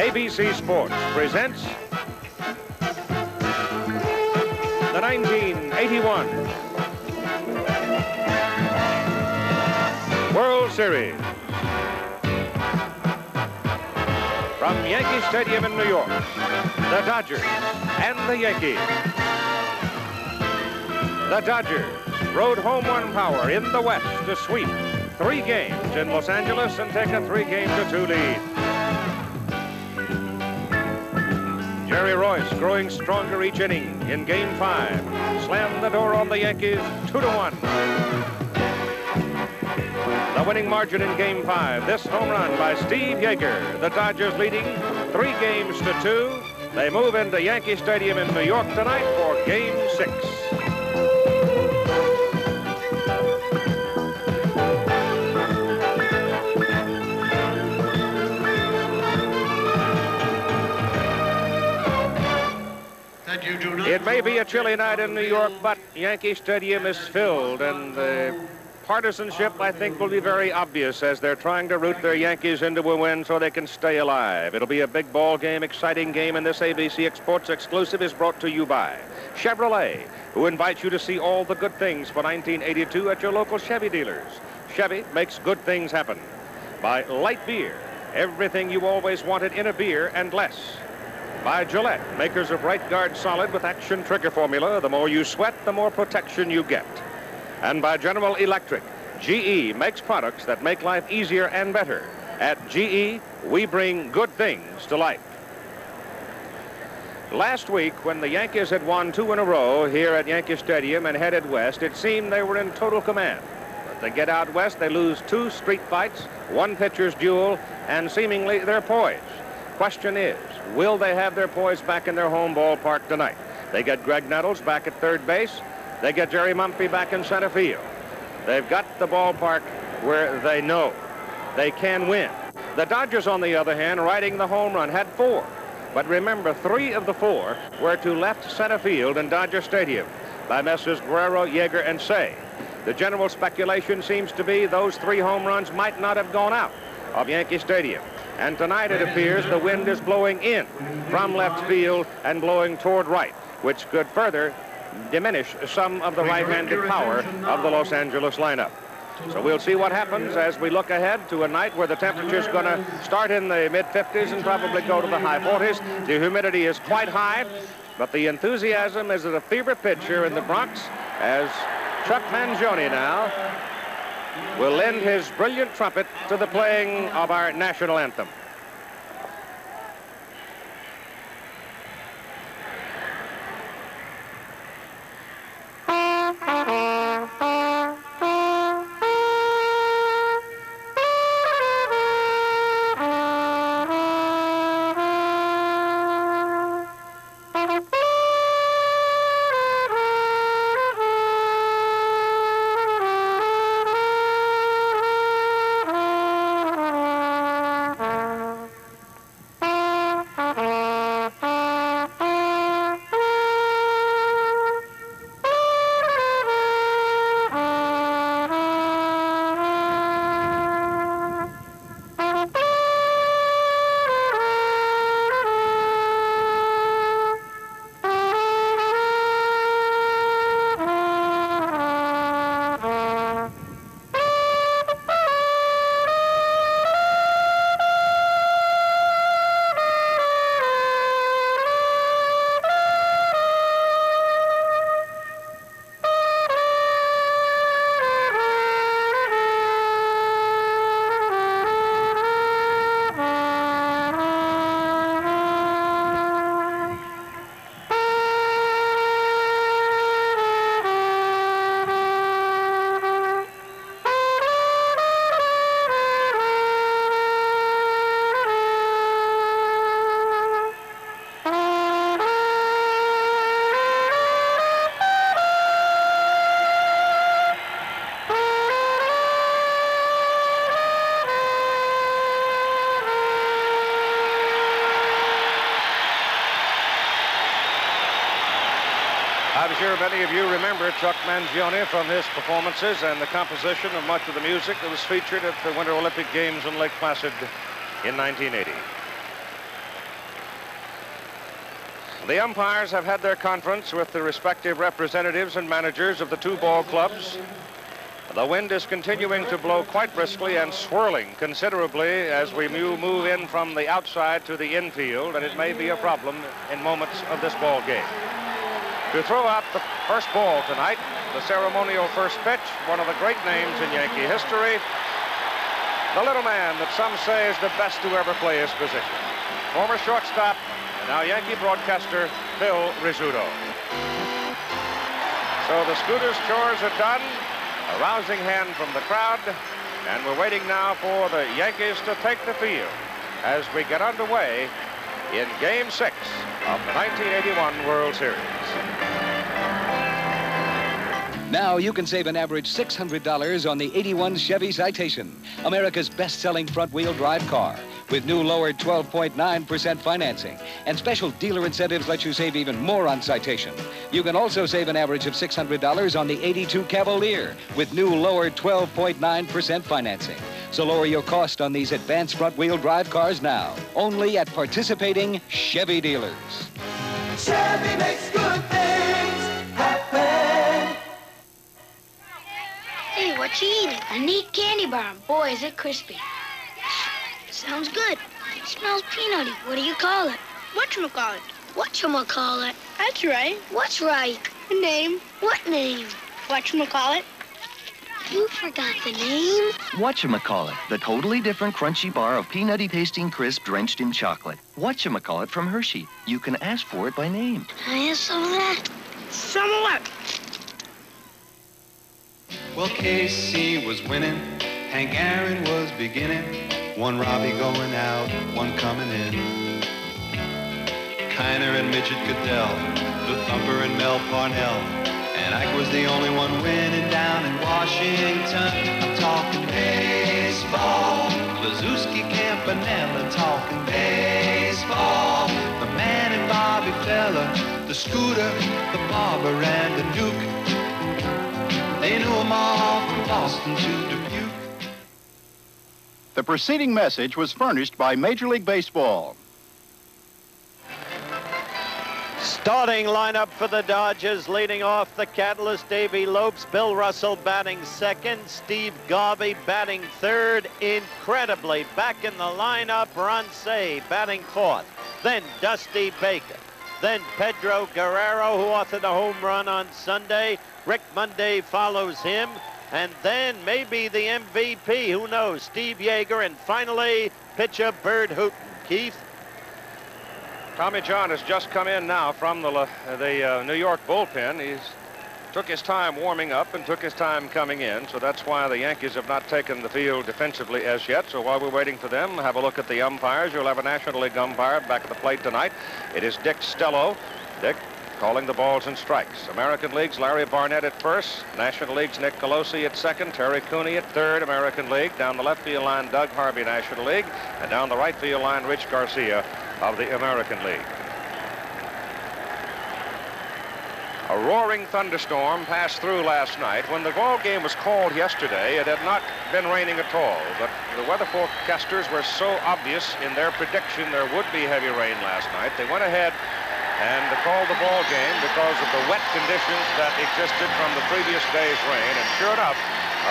ABC Sports presents the 1981 World Series. From Yankee Stadium in New York, the Dodgers and the Yankees. The Dodgers rode home one power in the West to sweep three games in Los Angeles and take a three game to two lead. Jerry Reuss growing stronger each inning in game five. Slammed the door on the Yankees two to one. The winning margin in game five. This home run by Steve Yeager. The Dodgers leading three games to two. They move into Yankee Stadium in New York tonight for game six. It may be a chilly night in New York, but Yankee Stadium is filled, and the partisanship, I think, will be very obvious as they're trying to root their Yankees into a win so they can stay alive. It'll be a big ball game, exciting game, and this ABC Sports exclusive is brought to you by Chevrolet, who invites you to see all the good things for 1982 at your local Chevy dealers. Chevy makes good things happen. By Light Beer, everything you always wanted in a beer and less by Gillette, makers of Right Guard Solid with action trigger formula. The more you sweat, the more protection you get. And by General Electric, GE makes products that make life easier and better. At GE, we bring good things to life. Last week, when the Yankees had won two in a row here at Yankee Stadium and headed west, it seemed they were in total command. But they get out west, they lose two street fights, one pitcher's duel, and seemingly they're poised. Question is, will they have their poise back in their home ballpark tonight? They get Graig Nettles back at third base. They get Jerry Mumphrey back in center field. They've got the ballpark where they know they can win. The Dodgers, on the other hand, riding the home run, had four. But remember, three of the four were to left center field in Dodger Stadium by Messrs. Guerrero, Yeager, and Cey. The general speculation seems to be those three home runs might not have gone out of Yankee Stadium. And tonight it appears the wind is blowing in from left field and blowing toward right, which could further diminish some of the right-handed power of the Los Angeles lineup. So we'll see what happens as we look ahead to a night where the temperature is going to start in the mid-50s and probably go to the high 40s. The humidity is quite high, but the enthusiasm is at a fever pitch here in the Bronx as Chuck Mangione now will lend his brilliant trumpet to the playing of our national anthem. Chuck Mangione from his performances and the composition of much of the music that was featured at the Winter Olympic Games in Lake Placid in 1980. The umpires have had their conference with the respective representatives and managers of the two ball clubs. The wind is continuing to blow quite briskly and swirling considerably as we move in from the outside to the infield, and it may be a problem in moments of this ball game. To throw out the first ball tonight, the ceremonial first pitch, one of the great names in Yankee history, the little man that some say is the best to ever play his position. Former shortstop, now Yankee broadcaster, Phil Rizzuto. So the Scooters' chores are done. A rousing hand from the crowd. And we're waiting now for the Yankees to take the field as we get underway in Game 6 of the 1981 World Series. Now you can save an average $600 on the 81 Chevy Citation, America's best-selling front-wheel drive car with new lowered 12.9% financing. And special dealer incentives let you save even more on Citation. You can also save an average of $600 on the 82 Cavalier with new lowered 12.9% financing. So lower your cost on these advanced front-wheel drive cars now. Only at participating Chevy dealers. Chevy makes good things what you eating? A neat candy bar. Boy, is it crispy. Sounds good. It smells peanutty. What do you call it? Whatchamacallit? Whatchamacallit? That's right. What's right? The name. What name? Whatchamacallit? You forgot the name? Whatchamacallit, the totally different crunchy bar of peanutty tasting crisp drenched in chocolate. Whatchamacallit from Hershey. You can ask for it by name. Can I have some of that? Some of what? Well, Casey was winning, Hank Aaron was beginning, one Robbie going out, one coming in. Kiner and Midget Gaedel, the Thumper and Mel Parnell, and Ike was the only one winning down in Washington. I'm talking baseball, Kluszewski, Campanella, talking baseball. The man and Bobby Feller, the Scooter, the Barber, and the Duke. They knew them all from Boston to Dubuque. The preceding message was furnished by Major League Baseball. Starting lineup for the Dodgers, leading off the catalyst, Davey Lopes, Bill Russell batting second, Steve Garvey batting third. Incredibly, back in the lineup, Ron Cey batting fourth. Then Dusty Baker. Then Pedro Guerrero, who authored a home run on Sunday. Rick Monday follows him. And then maybe the MVP, who knows, Steve Yeager. And finally, pitcher Burt Hooton. Keith? Tommy John has just come in now from the, the uh, New York bullpen. He's took his time warming up and took his time coming in, so that's why the Yankees have not taken the field defensively as yet. So while we're waiting for them, have a look at the umpires. You'll have a National League umpire back at the plate tonight. It is Dick Stello. Dick calling the balls and strikes. American League's Larry Barnett at first. National League's Nick Colosi at second. Terry Cooney at third. American League. Down the left field line, Doug Harvey, National League. And down the right field line, Rich Garcia of the American League. A roaring thunderstorm passed through last night. When the ball game was called yesterday, it had not been raining at all, but the weather forecasters were so obvious in their prediction there would be heavy rain last night. They went ahead and called the ball game because of the wet conditions that existed from the previous day's rain. And sure enough,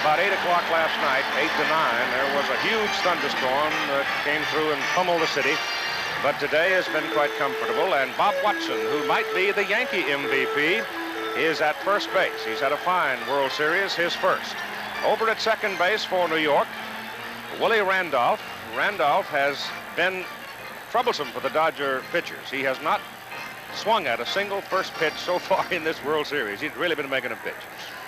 about 8 o'clock last night, 8 to 9, there was a huge thunderstorm that came through and pummeled the city. But today has been quite comfortable, and Bob Watson, who might be the Yankee MVP, is at first base. He's had a fine World Series, his first. Over at second base for New York, Willie Randolph. Randolph has been troublesome for the Dodger pitchers. He has not swung at a single first pitch so far in this World Series. He's really been making a pitch.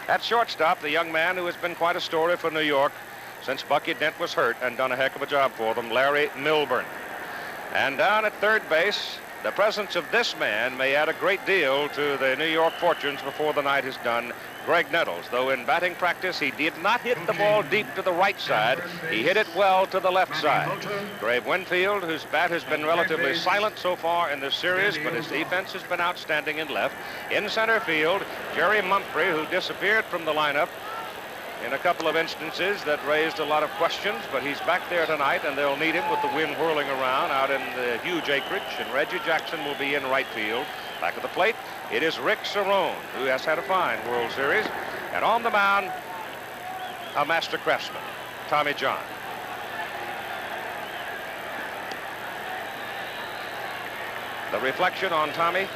At shortstop, the young man who has been quite a story for New York since Bucky Dent was hurt and done a heck of a job for them, Larry Milbourne. And down at third base, the presence of this man may add a great deal to the New York fortunes before the night is done. Graig Nettles, though in batting practice he did not hit the ball deep to the right side. He hit it well to the left side. Grabe Winfield, whose bat has been relatively silent so far in this series, but his defense has been outstanding in left. In center field, Jerry Mumphrey, who disappeared from the lineup in a couple of instances that raised a lot of questions, but he's back there tonight, and they'll need him with the wind whirling around out in the huge acreage, and Reggie Jackson will be in right field. Back at the plate, it is Rick Cerone, who has had a fine World Series, and on the mound, a master craftsman, Tommy John. The reflection on Tommy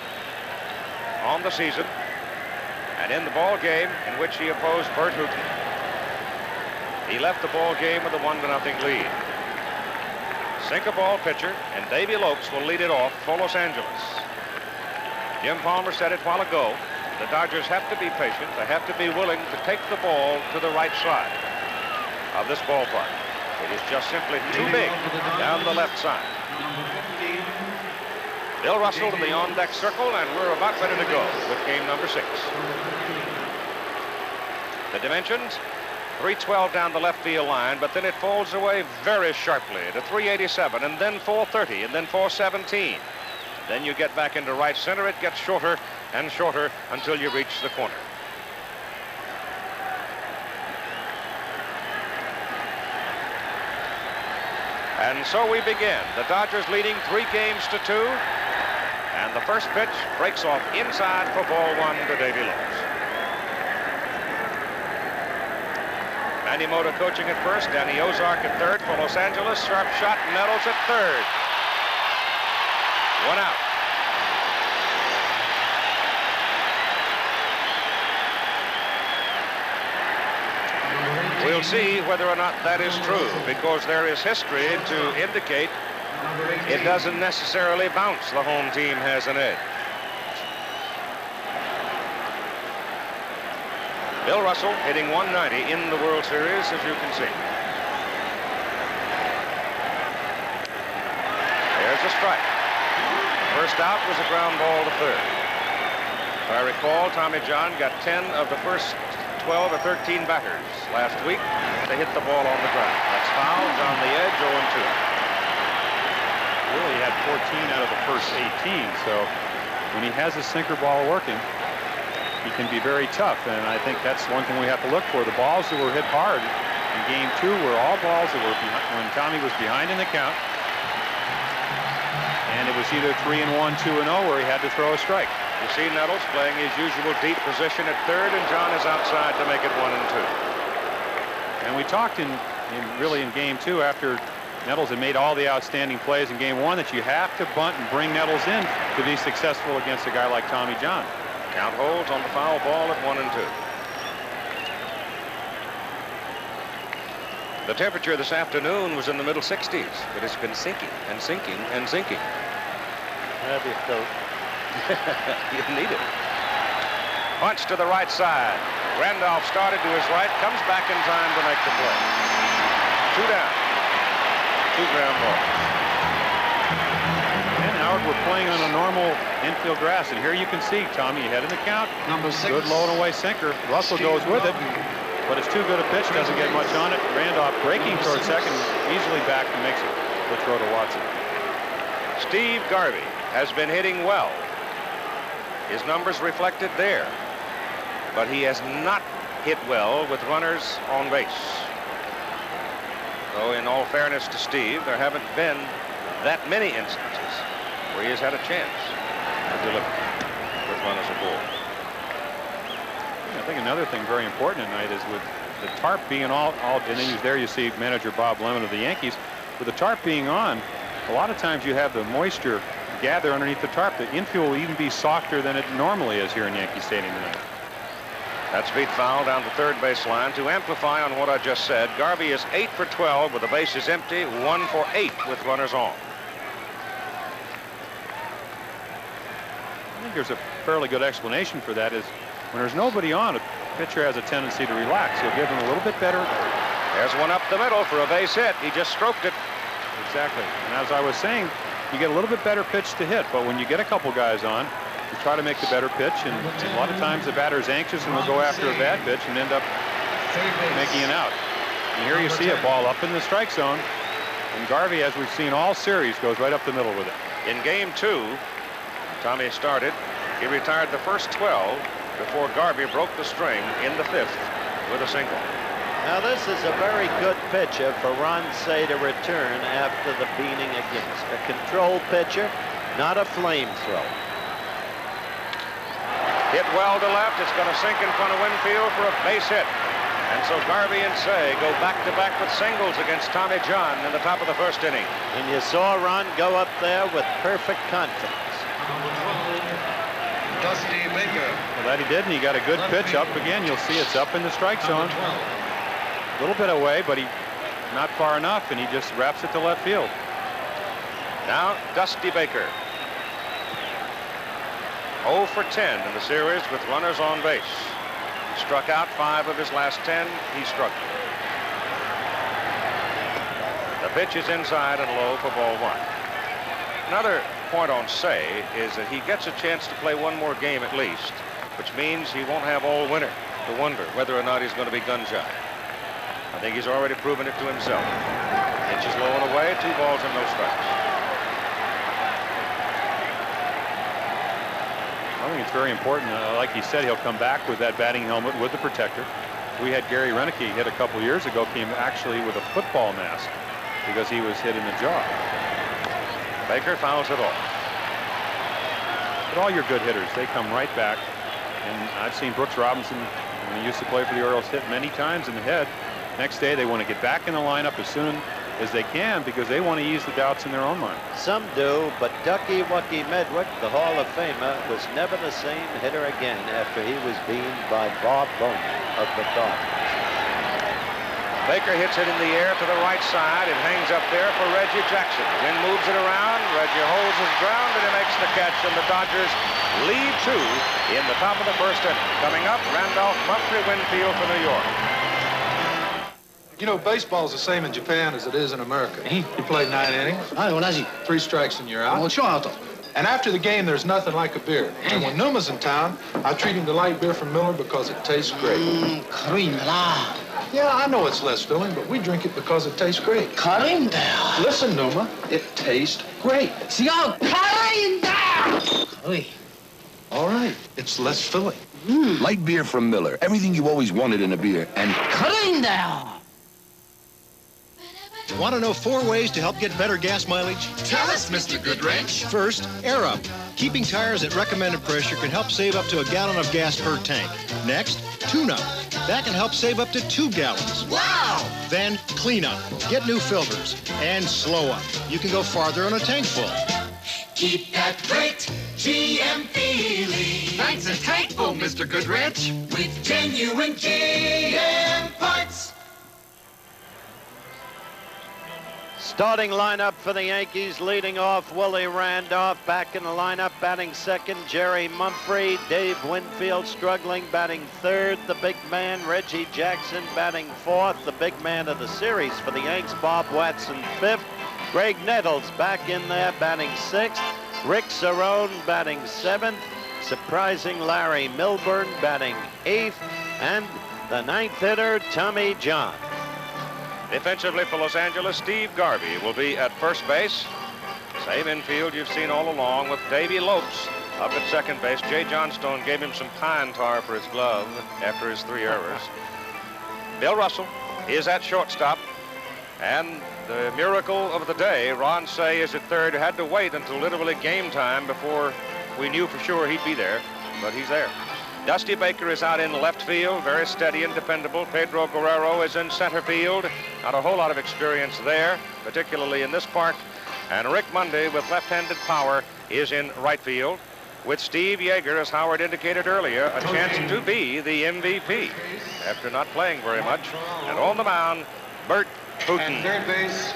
on the season and in the ball game in which he opposed Burt Hooton. He left the ball game with a one to nothing lead. Sinker ball pitcher, and Davey Lopes will lead it off for Los Angeles. Jim Palmer said it while ago. The Dodgers have to be patient. They have to be willing to take the ball to the right side of this ballpark. It is just simply too big down the left side. Bill Russell to the on-deck circle, and we're about ready to go with game number six. The dimensions, 312 down the left field line, but then it falls away very sharply to 387, and then 430, and then 417. Then you get back into right center. It gets shorter and shorter until you reach the corner. And so we begin. The Dodgers leading three games to two. And the first pitch breaks off inside for ball one to Davey Lopes. Manny Mota coaching at first, Danny Ozark at third for Los Angeles. Sharp shot, Nettles at third. One out. We'll see whether or not that is true because there is history to indicate it doesn't necessarily bounce. The home team has an edge. Bill Russell hitting 190 in the World Series, as you can see. There's a strike. First out was a ground ball to third. If I recall, Tommy John got 10 of the first 12 or 13 batters last week to hit the ball on the ground. That's fouls on the edge, 0-2. Really had 14 out of the first 18, so when he has a sinker ball working, he can be very tough, and I think that's one thing we have to look for. The balls that were hit hard in game two were all balls that were behind, when Tommy was behind in the count, and it was either 3 and 1, 2 and 0, where he had to throw a strike. You see Nettles playing his usual deep position at third, and John is outside to make it one and two. And we talked in, in really in game two after Nettles had made all the outstanding plays in game one that you have to bunt and bring Nettles in to be successful against a guy like Tommy John. Count holds on the foul ball at one and two. The temperature this afternoon was in the middle 60s, but it's been sinking and sinking and sinking. That'd be a coat. you need it. Punch to the right side. Randolph started to his right, comes back in time to make the play. Two down. Two ground balls. And Howard, we're playing on a normal infield grass, and here you can see Tommy ahead in the count. Number six. Good low and away sinker. Russell goes with it, but it's too good a pitch, doesn't get much on it. Randolph breaking towards second, easily back and makes it the throw to Watson. Steve Garvey has been hitting well. His numbers reflected there. But he has not hit well with runners on base. Though in all fairness to Steve, there haven't been that many instances where he has had a chance to deliver with runners aboard. I think another thing very important tonight is with the tarp being all, all and then you, there you see manager Bob Lemon of the Yankees. With the tarp being on, a lot of times you have the moisture gather underneath the tarp. The infield will even be softer than it normally is here in Yankee Stadium tonight. That's beat foul down the third base line. To amplify on what I just said, Garvey is 8 for 12 with the bases empty, 1 for 8 with runners on. I think there's a fairly good explanation for that is when there's nobody on, a pitcher has a tendency to relax. He'll give him a little bit better. There's one up the middle for a base hit. He just stroked it. Exactly. And as I was saying, you get a little bit better pitch to hit, but when you get a couple guys on, you try to make the better pitch, and, and a lot of times the batter's anxious and will go after a bad pitch and end up making an out. And here you see a ball up in the strike zone, and Garvey, as we've seen all series, goes right up the middle with it. In game two, Tommy started. He retired the first 12 before Garvey broke the string in the fifth with a single. Now this is a very good pitcher for Ron Cey to return after the beating against. A control pitcher, not a flamethrower. Hit well to left. It's going to sink in front of Winfield for a base hit. And so Garvey and Cey go back-to-back -back with singles against Tommy John in the top of the first inning. And you saw Ron go up there with perfect confidence. Dusty Baker. Well, that he did, and he got a good pitch up again. You'll see it's up in the strike zone. A little bit away, but he not far enough, and he just wraps it to left field. Now, Dusty Baker. 0 for 10 in the series with runners on base. Struck out five of his last 10. He struck. The pitch is inside and low for ball one. Another point on Cey is that he gets a chance to play one more game at least, which means he won't have all winter to wonder whether or not he's going to be gun shy. I think he's already proven it to himself. Pitch is low and away, two balls and no strikes. I think it's very important. Uh, like he said, he'll come back with that batting helmet with the protector. We had Gary Roenicke hit a couple years ago, came actually with a football mask because he was hit in the jaw. Baker fouls it off. But all your good hitters, they come right back. And I've seen Brooks Robinson, when he used to play for the Orioles, hit many times in the head. Next day, they want to get back in the lineup as soon as they can because they want to ease the doubts in their own mind. Some do, but Ducky Wucky Medwick, the Hall of Famer, was never the same hitter again after he was beamed by Bob Bowman of the Dodgers. Baker hits it in the air to the right side. It hangs up there for Reggie Jackson. Wind moves it around. Reggie holds his ground and he makes the catch. And the Dodgers lead two in the top of the first inning. Coming up, Randolph Mumphrey Winfield for New York. You know, baseball's the same in Japan as it is in America. You play nine innings. Three strikes and you're out. And after the game, there's nothing like a beer. And when Numa's in town, I treat him to light beer from Miller because it tastes great. Yeah, I know it's less filling, but we drink it because it tastes great. Listen, Numa, it tastes great. See how clean down! All right, it's less filling. Light beer from Miller. Everything you always wanted in a beer. And Want to know four ways to help get better gas mileage? Tell us, Mr. Goodwrench. First, air up. Keeping tires at recommended pressure can help save up to a gallon of gas per tank. Next, tune up. That can help save up to two gallons. Wow! Then, clean up. Get new filters. And slow up. You can go farther on a tank full. Keep that great GM feeling. Nice and tankful, Mr. Goodwrench. With genuine GM parts. Starting lineup for the Yankees, leading off Willie Randolph. Back in the lineup, batting second, Jerry Mumphrey. Dave Winfield struggling, batting third. The big man, Reggie Jackson, batting fourth. The big man of the series for the Yanks, Bob Watson, fifth. Graig Nettles back in there, batting sixth. Rick Cerone batting seventh. Surprising Larry Milbourne batting eighth. And the ninth hitter, Tommy John. Defensively for Los Angeles, Steve Garvey will be at first base. Same infield you've seen all along with Davey Lopes up at second base. Jay Johnstone gave him some pine tar for his glove after his three errors. Bill Russell is at shortstop. And the miracle of the day, Ron Cey is at third. Had to wait until literally game time before we knew for sure he'd be there, but he's there. Dusty Baker is out in left field, very steady and dependable. Pedro Guerrero is in center field. Not a whole lot of experience there, particularly in this park. And Rick Monday with left-handed power is in right field. With Steve Yeager, as Howard indicated earlier, a chance to be the MVP after not playing very much. And on the mound, Burt Hooton. And third base,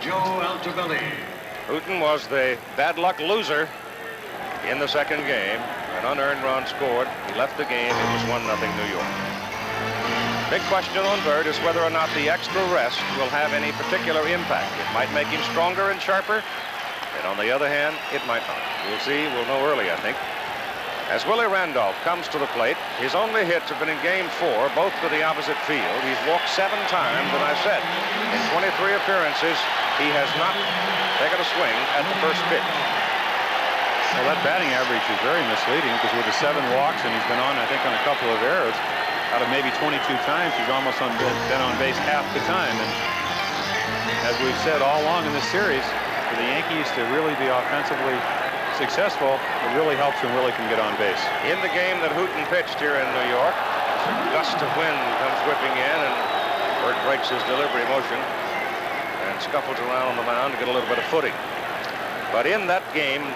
Joe Altobelli. Hooton was the bad luck loser in the second game. An unearned run scored. He left the game. It was 1-0 New York. Big question on Burt is whether or not the extra rest will have any particular impact. It might make him stronger and sharper, and on the other hand, it might not. We'll see. We'll know early, I think. As Willie Randolph comes to the plate, his only hits have been in game four, both to the opposite field. He's walked seven times, and I said, in 23 appearances, he has not taken a swing at the first pitch. Well, that batting average is very misleading because with the seven walks and he's been on, I think, on a couple of errors, out of maybe 22 times, he's almost on, been on base half the time. And as we've said all along in this series, for the Yankees to really be offensively successful, it really helps when Willie can get on base. In the game that Hooton pitched here in New York, a gust of wind comes whipping in, and Burt breaks his delivery motion and scuffles around on the mound to get a little bit of footing. But in that game,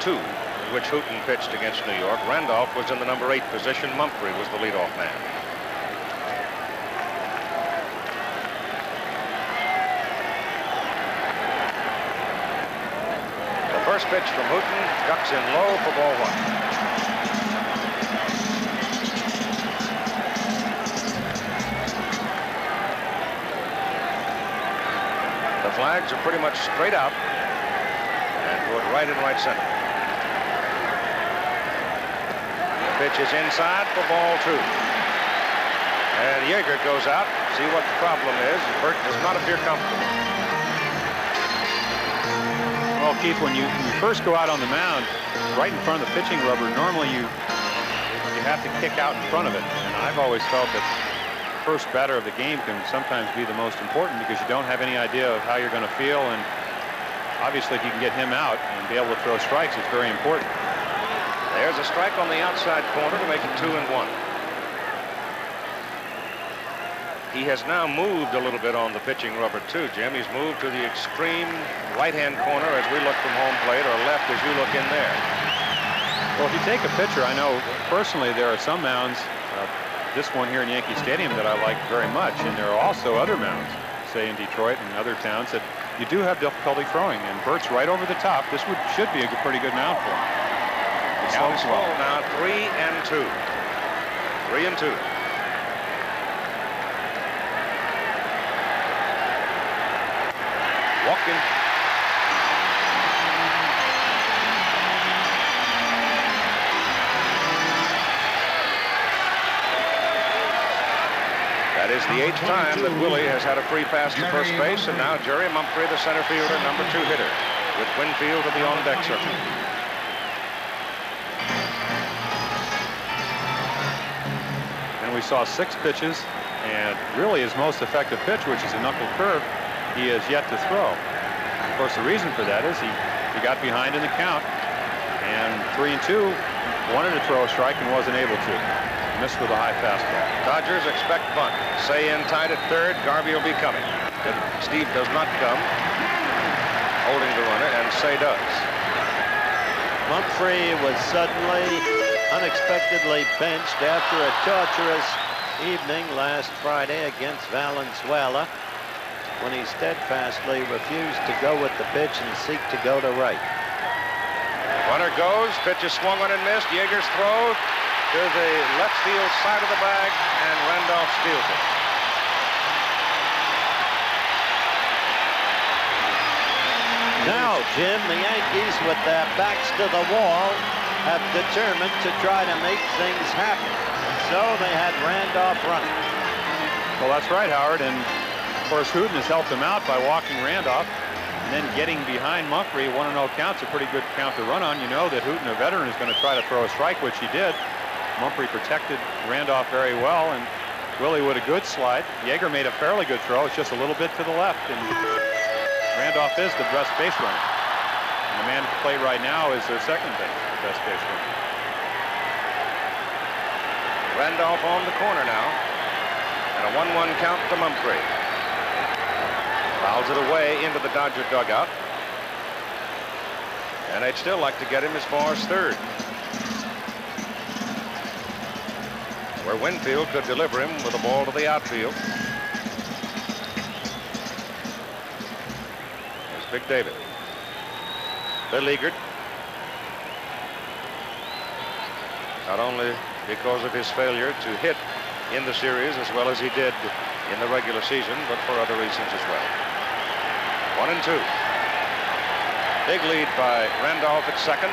two, in which Hooton pitched against New York, Randolph was in the number eight position. Mumphrey was the leadoff man. The first pitch from Hooton ducks in low for ball one. The flags are pretty much straight out and toward right and right center. The pitch is inside for ball two. And Yeager goes out. See what the problem is. Burt does not appear comfortable. Well, Keith, when you, when you first go out on the mound, right in front of the pitching rubber, normally you you have to kick out in front of it. And I've always felt that first batter of the game can sometimes be the most important because you don't have any idea of how you're going to feel. And obviously, if you can get him out and be able to throw strikes, it's very important. There's a strike on the outside corner to make it two and one. He has now moved a little bit on the pitching rubber too, Jim. He's moved to the extreme right-hand corner as we look from home plate or left as you look in there. Well, if you take a pitcher, I know personally there are some mounds, uh, this one here in Yankee Stadium that I like very much, and there are also other mounds, say in Detroit and other towns, that you do have difficulty throwing, and Burt's right over the top. This would should be a pretty good mound for him. Count well. now, three and two. Three and two. Walking. That is the eighth time that Willie has had a free pass to first base, and now Jerry Mumphrey, the center fielder, number two hitter, with Winfield to the on-deck circle. Saw six pitches, and really his most effective pitch, which is a knuckle curve, he has yet to throw. Of course, the reason for that is he, he got behind in the count, and three and two wanted to throw a strike and wasn't able to. Missed with a high fastball. Dodgers expect bunt. Cey in tied at third. Garvey will be coming. If Steve does not come, holding the runner, and Cey does. Mumphrey was suddenly, unexpectedly benched after a torturous evening last Friday against Valenzuela when he steadfastly refused to go with the pitch and seek to go to right. Runner goes. Pitch is swung on and missed. Yeager's throw to the left field side of the bag, and Randolph steals it. Now, Jim, the Yankees, with their backs to the wall, have determined to try to make things happen. So they had Randolph running. Well, that's right, Howard. And of course, Hooton has helped him out by walking Randolph and then getting behind Mumphrey. 1 0 count's a pretty good count to run on. You know that Hooton, a veteran, is going to try to throw a strike, which he did. Mumphrey protected Randolph very well, and Willie with a good slide. Yeager made a fairly good throw. It's just a little bit to the left, and Randolph is the best base runner. And the man at play right now is their second base, Randolph on the corner now. And a 1-1 count to Mumphrey. Fouls it away into the Dodger dugout. And they'd still like to get him as far as third. Where Winfield could deliver him with a ball to the outfield. There's Big David. Beleaguered. Not only because of his failure to hit in the series as well as he did in the regular season, but for other reasons as well. One and two. Big lead by Randolph at second.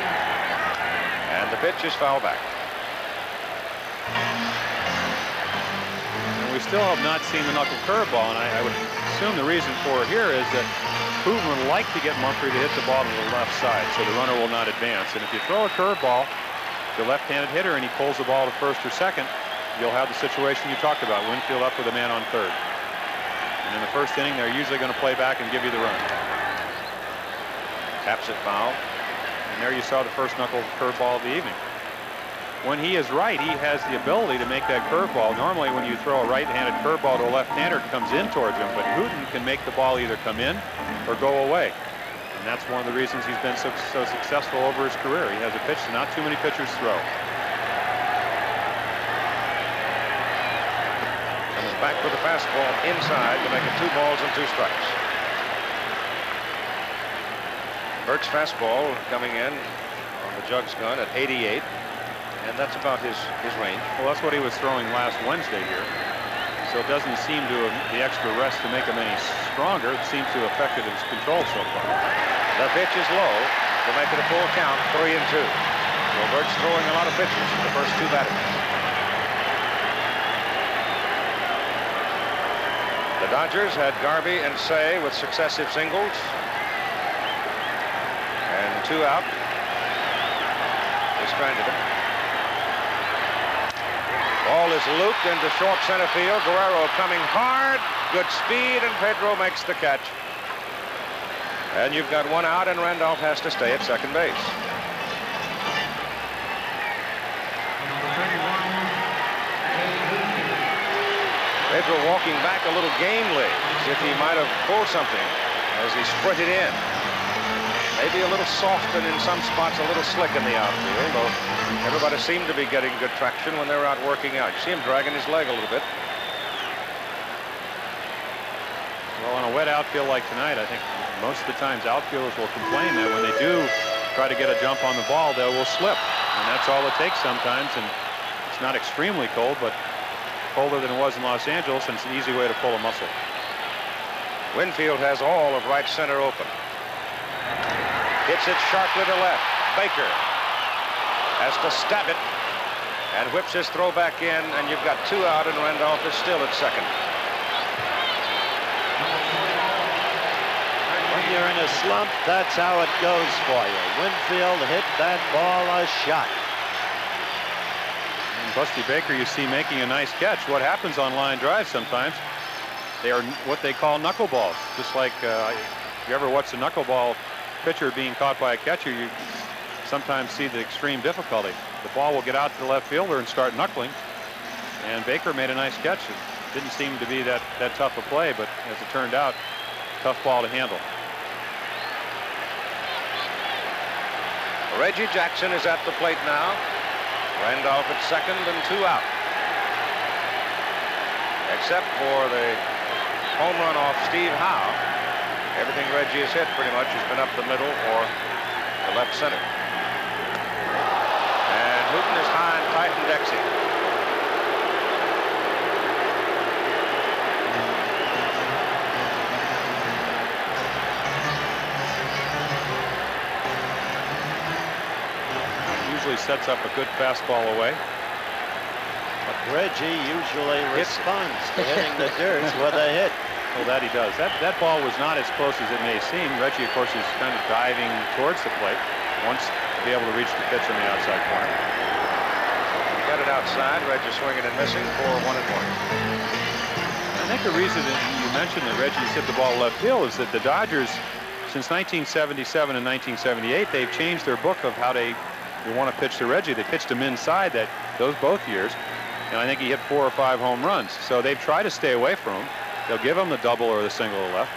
And the pitch is foul back. And we still have not seen the knuckle curveball, and I, I would assume the reason for it here is that Hooton would like to get Mumphrey to hit the ball to the left side, so the runner will not advance. And if you throw a curveball a left-handed hitter and he pulls the ball to first or second, you'll have the situation you talked about, Winfield up with a man on third. And in the first inning, they're usually going to play back and give you the run. Taps it foul. And there you saw the first knuckle curveball of the evening. When he is right, he has the ability to make that curveball. Normally, when you throw a right-handed curveball to a left-hander, it comes in towards him. But Hooton can make the ball either come in or go away. And that's one of the reasons he's been so, so successful over his career. He has a pitch that not too many pitchers throw. Comes back with the fastball inside to make it two balls and two strikes. Burt's fastball coming in on the Jugs gun at 88, and that's about his, his range. Well, that's what he was throwing last Wednesday here. So it doesn't seem to have the extra rest to make him any stronger. It seems to have affected his control so far. The pitch is low They'll make it a full count, three and two. So Burt's throwing a lot of pitches in the first two batters. The Dodgers had Garvey and Cey with successive singles. And two out. They stranded him. Ball is looped into short center field. Guerrero coming hard. Good speed, and Pedro makes the catch. And you've got one out, and Randolph has to stay at second base. Pedro walking back a little gamely, as if he might have pulled something as he sprinted in. Maybe a little soft and in some spots a little slick in the outfield, though everybody seemed to be getting good traction when they were out working out. You see him dragging his leg a little bit. Well, on a wet outfield like tonight, I think most of the times outfielders will complain that when they do try to get a jump on the ball, they will slip. And that's all it takes sometimes. And it's not extremely cold, but colder than it was in Los Angeles, and it's an easy way to pull a muscle. Winfield has all of right center open. Hits it sharply to left. Baker has to stab it and whips his throw back in, and you've got two out, and Randolph is still at second. When you're in a slump, that's how it goes for you. Winfield hit that ball a shot. And Dusty Baker, you see making a nice catch. What happens on line drive sometimes, they are what they call knuckleballs. Just like uh, if you ever watch a knuckleball pitcher being caught by a catcher, you sometimes see the extreme difficulty. The ball will get out to the left fielder and start knuckling. And Baker made a nice catch. It didn't seem to be that, that tough a play, but as it turned out, tough ball to handle. Reggie Jackson is at the plate now. Randolph at second and two out. Except for the home run off Steve Howe. Everything Reggie has hit pretty much has been up the middle or the left center. And Hooton is high and tight and Dexy. Usually sets up a good fastball away. But Reggie usually responds to hitting the dirt with a hit. Well, that he does. That that ball was not as close as it may seem. Reggie, of course, is kind of diving towards the plate. Wants to be able to reach the pitch on the outside corner. Got it outside. Reggie swinging and missing for one and one. I think the reason that you mentioned that Reggie's hit the ball left field is that the Dodgers, since 1977 and 1978, they've changed their book of how they, they want to pitch to Reggie. They pitched him inside that those both years, and I think he hit four or five home runs. So they've tried to stay away from him. They'll give him the double or the single to left,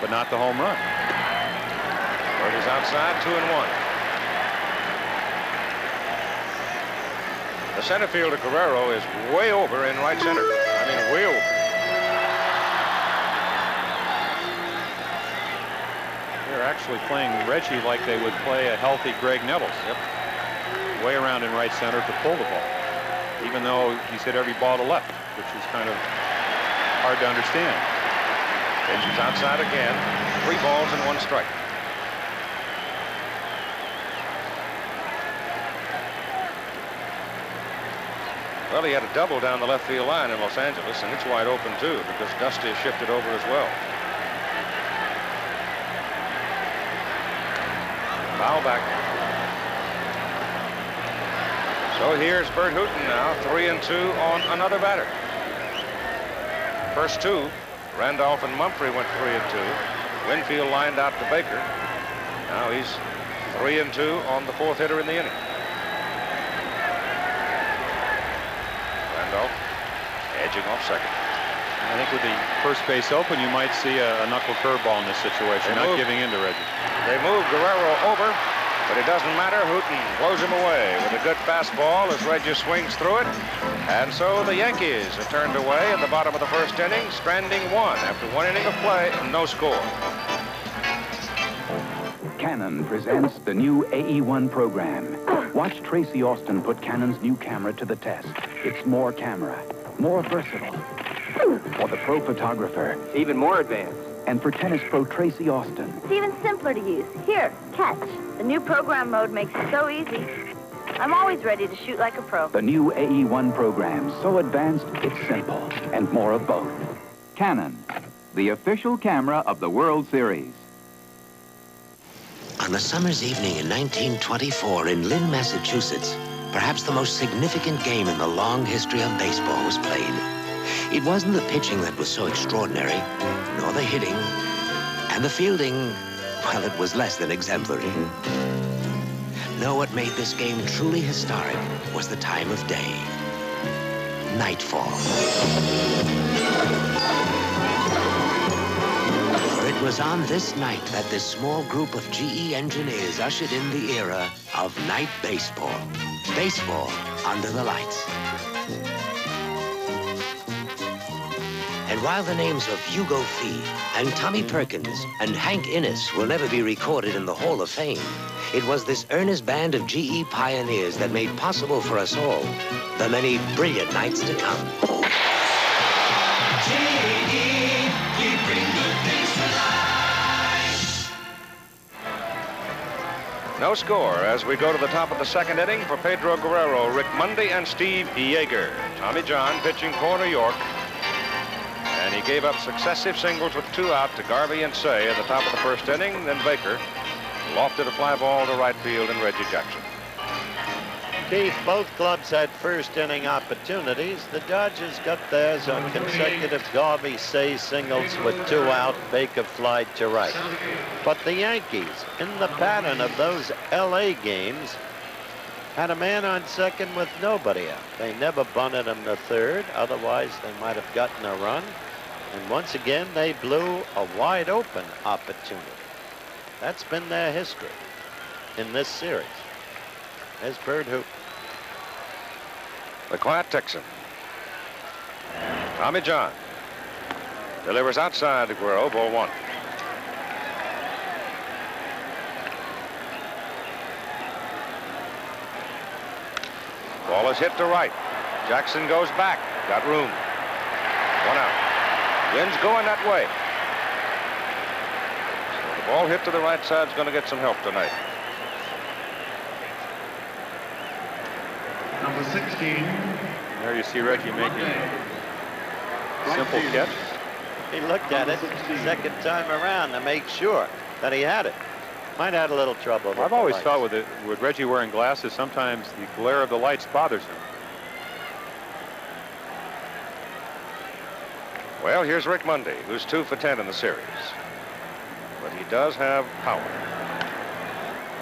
but not the home run. Burt is outside, two and one. The center fielder Guerrero is way over in right center. I mean, way over. They're actually playing Reggie like they would play a healthy Graig Nettles. Yep. Way around in right center to pull the ball. Even though he's hit every ball to left, which is kind of hard to understand. Is outside again. Three balls and one strike. Well, he had a double down the left field line in Los Angeles, and it's wide open, too, because Dusty has shifted over as well. Foul back. So here's Burt Hooton now, three and two on another batter. First two, Randolph and Mumphrey went three and two. Winfield lined out to Baker. Now he's three and two on the fourth hitter in the inning. Randolph edging off second. I think with the first base open, you might see a, a knuckle curveball in this situation, They not move. giving in to Reggie. They move Guerrero over, but it doesn't matter. Hooton blows him away with a good fastball as Regis swings through it. And so the Yankees are turned away at the bottom of the first inning, stranding one after one inning of play and no score. Canon presents the new AE1 program. Watch Tracy Austin put Canon's new camera to the test. It's more camera, more versatile. For the pro photographer. Even more advanced. And for tennis pro Tracy Austin. It's even simpler to use. Here, catch. The new program mode makes it so easy. I'm always ready to shoot like a pro. The new AE1 program, so advanced, it's simple. And more of both. Canon, the official camera of the World Series. On a summer's evening in 1924 in Lynn, Massachusetts, perhaps the most significant game in the long history of baseball was played. It wasn't the pitching that was so extraordinary, nor the hitting, and the fielding, well, it was less than exemplary. No, what made this game truly historic was the time of day. Nightfall. For it was on this night that this small group of GE engineers ushered in the era of night baseball. Baseball under the lights. And while the names of Hugo Fee and Tommy Perkins and Hank Innes will never be recorded in the Hall of Fame, it was this earnest band of GE pioneers that made possible for us all the many brilliant nights to come. No score as we go to the top of the second inning for Pedro Guerrero, Rick Monday, and Steve Yeager. Tommy John pitching for New York. And he gave up successive singles with two out to Garvey and Cey at the top of the first inning. Then Baker lofted a fly ball to right field and Reggie Jackson. Keith, both clubs had first inning opportunities. The Dodgers got theirs on consecutive Garvey Cey singles with two out, Baker flied to right. But the Yankees, in the pattern of those LA games, had a man on second with nobody out. They never bunted him to third, otherwise they might have gotten a run. And once again, they blew a wide open opportunity. That's been their history in this series. There's Bird Hoop. The quiet Texan. Tommy John delivers outside to Guerrero, ball one. Ball is hit to right. Jackson goes back. Got room. One out. Wind's going that way. So the ball hit to the right side is going to get some help tonight. Number 16. There you see Reggie making a simple catch. He looked at it second time around to make sure that he had it. Might have had a little trouble. I've always lights. felt with it, with Reggie wearing glasses, sometimes the glare of the lights bothers him. Well, here's Rick Monday, who's two for 10 in the series. But he does have power.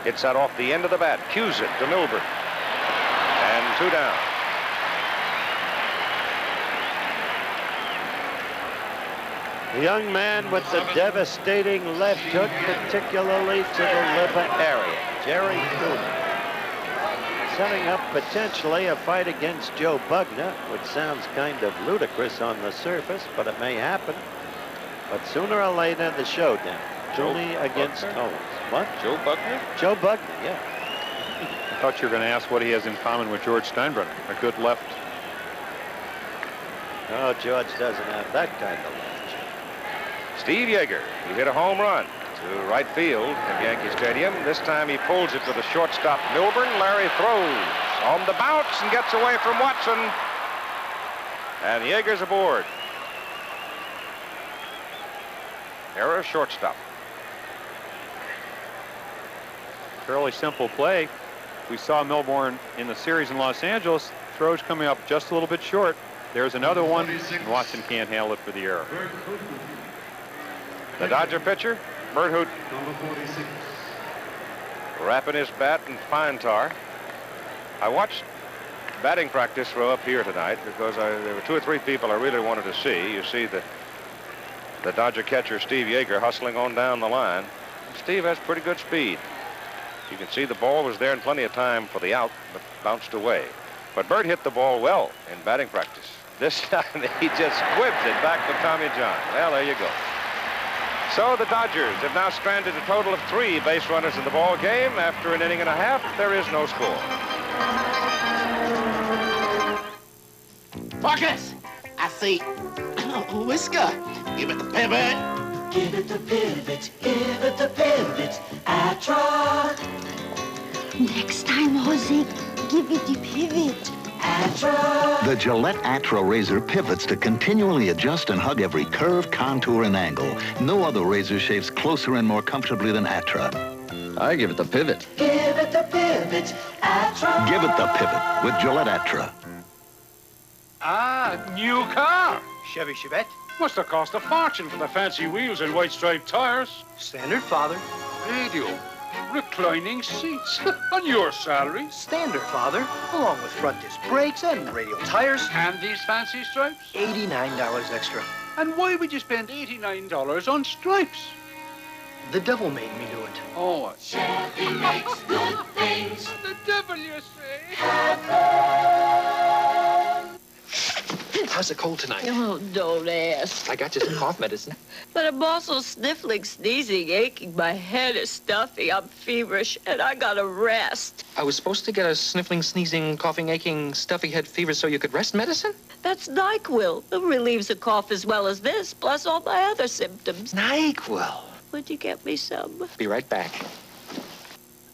Hits that off the end of the bat, cues it to Milbourne. And two down. The young man with the devastating left hook, particularly to the liver area, Jerry Truman. Setting up potentially a fight against Joe Bugner, which sounds kind of ludicrous on the surface, but it may happen. But sooner or later, the showdown. Truly against Bugner? Owens. What? Joe Buckner? Joe Bugner, yeah. I thought you were going to ask what he has in common with George Steinbrenner, a good left. Oh, George doesn't have that kind of left. Steve Yeager, he hit a home run to right field at Yankee Stadium. This time he pulls it to the shortstop Milbourne. Larry throws on the bounce and gets away from Watson. And Yeager's aboard. Error shortstop. Fairly simple play. We saw Milbourne in the series in Los Angeles. Throws coming up just a little bit short. There's another one, and Watson can't handle it for the error. The Dodger pitcher, Burt Hooton. Wrapping his bat in pine tar. I watched batting practice throw up here tonight because I, there were two or three people I really wanted to see. You see the the Dodger catcher, Steve Yeager, hustling on down the line. Steve has pretty good speed. You can see the ball was there in plenty of time for the out, but bounced away. But Burt hit the ball well in batting practice. This time he just squibs it back to Tommy John. Well, there you go. So the Dodgers have now stranded a total of three base runners in the ball game. After an inning and a half, there is no score. Marcus, I see Whisker. Give it the pivot. Give it the pivot, give it the pivot. Atra. Next time, Jose, give it the pivot. Atra. The Gillette Atra razor pivots to continually adjust and hug every curve, contour, and angle. No other razor shaves closer and more comfortably than Atra. I give it the pivot. Give it the pivot. Atra. Give it the pivot with Gillette Atra. Ah, new car. Chevy Chevette. Must have cost a fortune for the fancy wheels and white striped tires. Standard, father. Radio. Reclining seats. On your salary. Standard, father. Along with front disc brakes and radial tires. And these fancy stripes? $89 extra. And why would you spend $89 on stripes? The devil made me do it. Oh. Chevy makes good things. The devil, you say? How's the cold tonight? Oh, don't ask. I got you some cough medicine. But I'm also sniffling, sneezing, aching. My head is stuffy. I'm feverish, and I gotta rest. I was supposed to get a sniffling, sneezing, coughing, aching, stuffy head fever so you could rest medicine? That's NyQuil. It relieves the cough as well as this, plus all my other symptoms. NyQuil. Would you get me some? Be right back.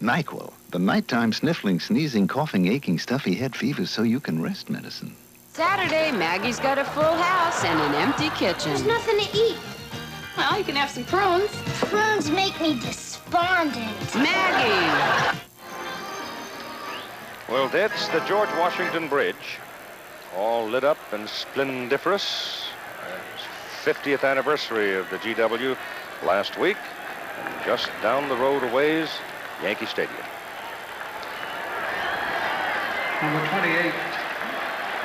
NyQuil, the nighttime sniffling, sneezing, coughing, aching, stuffy head fever so you can rest medicine. Saturday, Maggie's got a full house and an empty kitchen. There's nothing to eat. Well, you can have some prunes. Prunes make me despondent. Maggie! Well, that's the George Washington Bridge, all lit up and splendiferous. Uh, 50th anniversary of the GW last week. And just down the road a ways, Yankee Stadium. Number 28,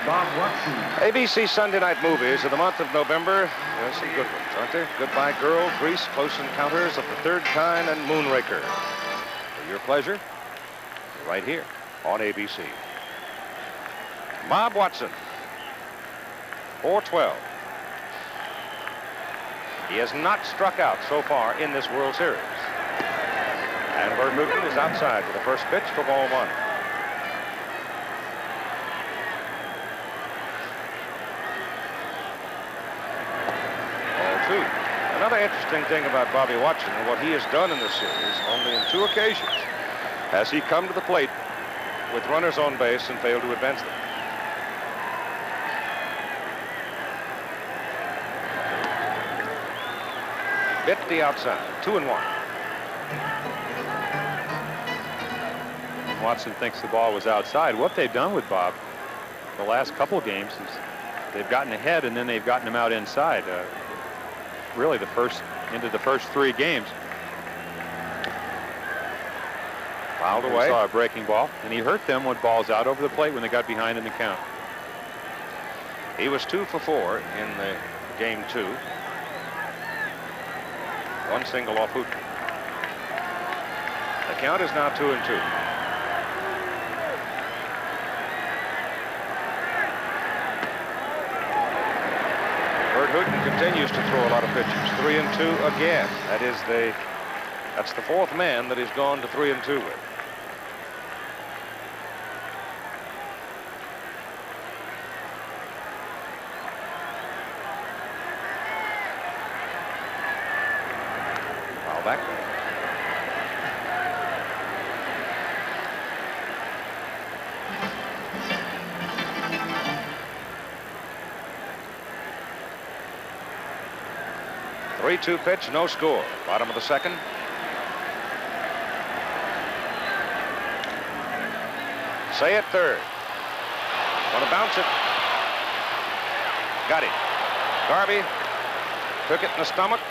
Bob Watson. ABC Sunday night movies of the month of November. There's some good ones, aren't there? Goodbye Girl, Grease, Close Encounters of the Third Kind, and Moonraker. For your pleasure, right here on ABC. Bob Watson, 412. He has not struck out so far in this World Series. And Burt Hooton is outside for the first pitch for ball one. Another interesting thing about Bobby Watson and what he has done in this series, only in two occasions has he come to the plate with runners on base and failed to advance them. Bit the outside, two and one. Watson thinks the ball was outside. What they've done with Bob the last couple games is they've gotten ahead and then they've gotten him out inside. Uh, really, the first into the first three games. Fouled away. saw a breaking ball, and he hurt them with balls out over the plate when they got behind in the count. He was two for four in the game two. One single off Hooton. The count is now two and two. Burt continues to throw a lot of pitches. Three and two again. That is the that's the fourth man that he's gone to three and two with. 2 pitch, no score. Bottom of the second. Cey it third. Want to bounce it. Got it. Garvey took it in the stomach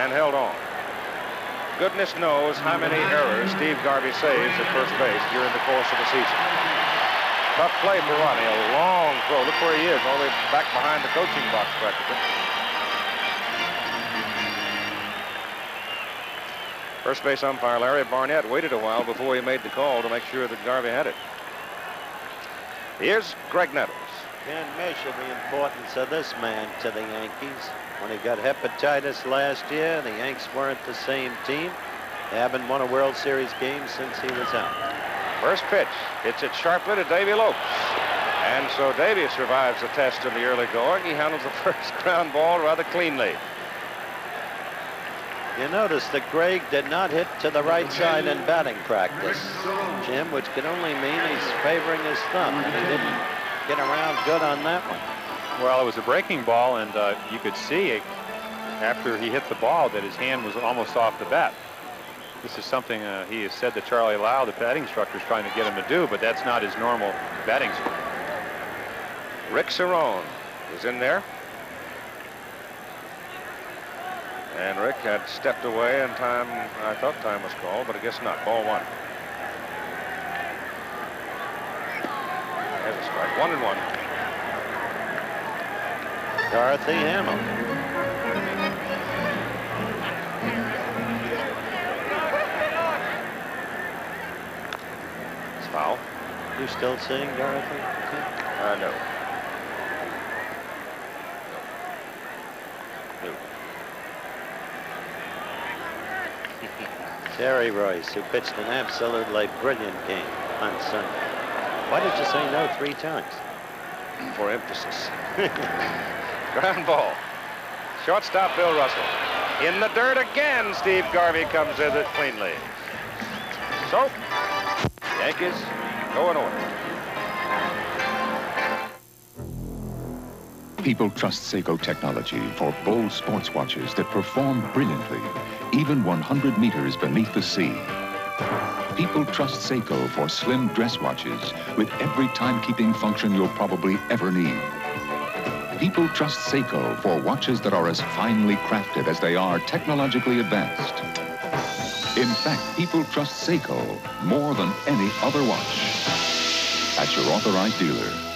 and held on. Goodness knows how many errors Steve Garvey saves at first base during the course of the season. Tough play for Ronnie. A long throw. Look where he is, all the way back behind the coaching box practically. First base umpire Larry Barnett waited a while before he made the call to make sure that Garvey had it. Here's Graig Nettles. Can't measure the importance of this man to the Yankees. When he got hepatitis last year, the Yanks weren't the same team. They haven't won a World Series game since he was out. First pitch. Hits it sharply to Davey Lopes. And so Davey survives the test in the early going. He handles the first ground ball rather cleanly. You notice that Graig did not hit to the right side in batting practice, Jim, which can only mean he's favoring his thumb, and he didn't get around good on that one. Well, it was a breaking ball, and uh, you could see after he hit the ball that his hand was almost off the bat. This is something uh, he has said that Charlie Lau, the batting instructor, is trying to get him to do, but that's not his normal batting swing. Rick Cerone is in there. And Rick had stepped away and time, I thought time was called, but I guess not. Ball one. There's a strike. One and one. Dorothy Hamill. It's foul. You still seeing Dorothy? Uh, no. Jerry Reuss, who pitched an absolutely brilliant game on Sunday. Why did you say no three times? For emphasis. Ground ball. Shortstop Bill Russell. In the dirt again, Steve Garvey comes in it cleanly. So, Yankees go in order. People trust Seiko technology for bold sports watches that perform brilliantly, even 100 meters beneath the sea. People trust Seiko for slim dress watches with every timekeeping function you'll probably ever need. People trust Seiko for watches that are as finely crafted as they are technologically advanced. In fact, people trust Seiko more than any other watch. At your authorized dealer.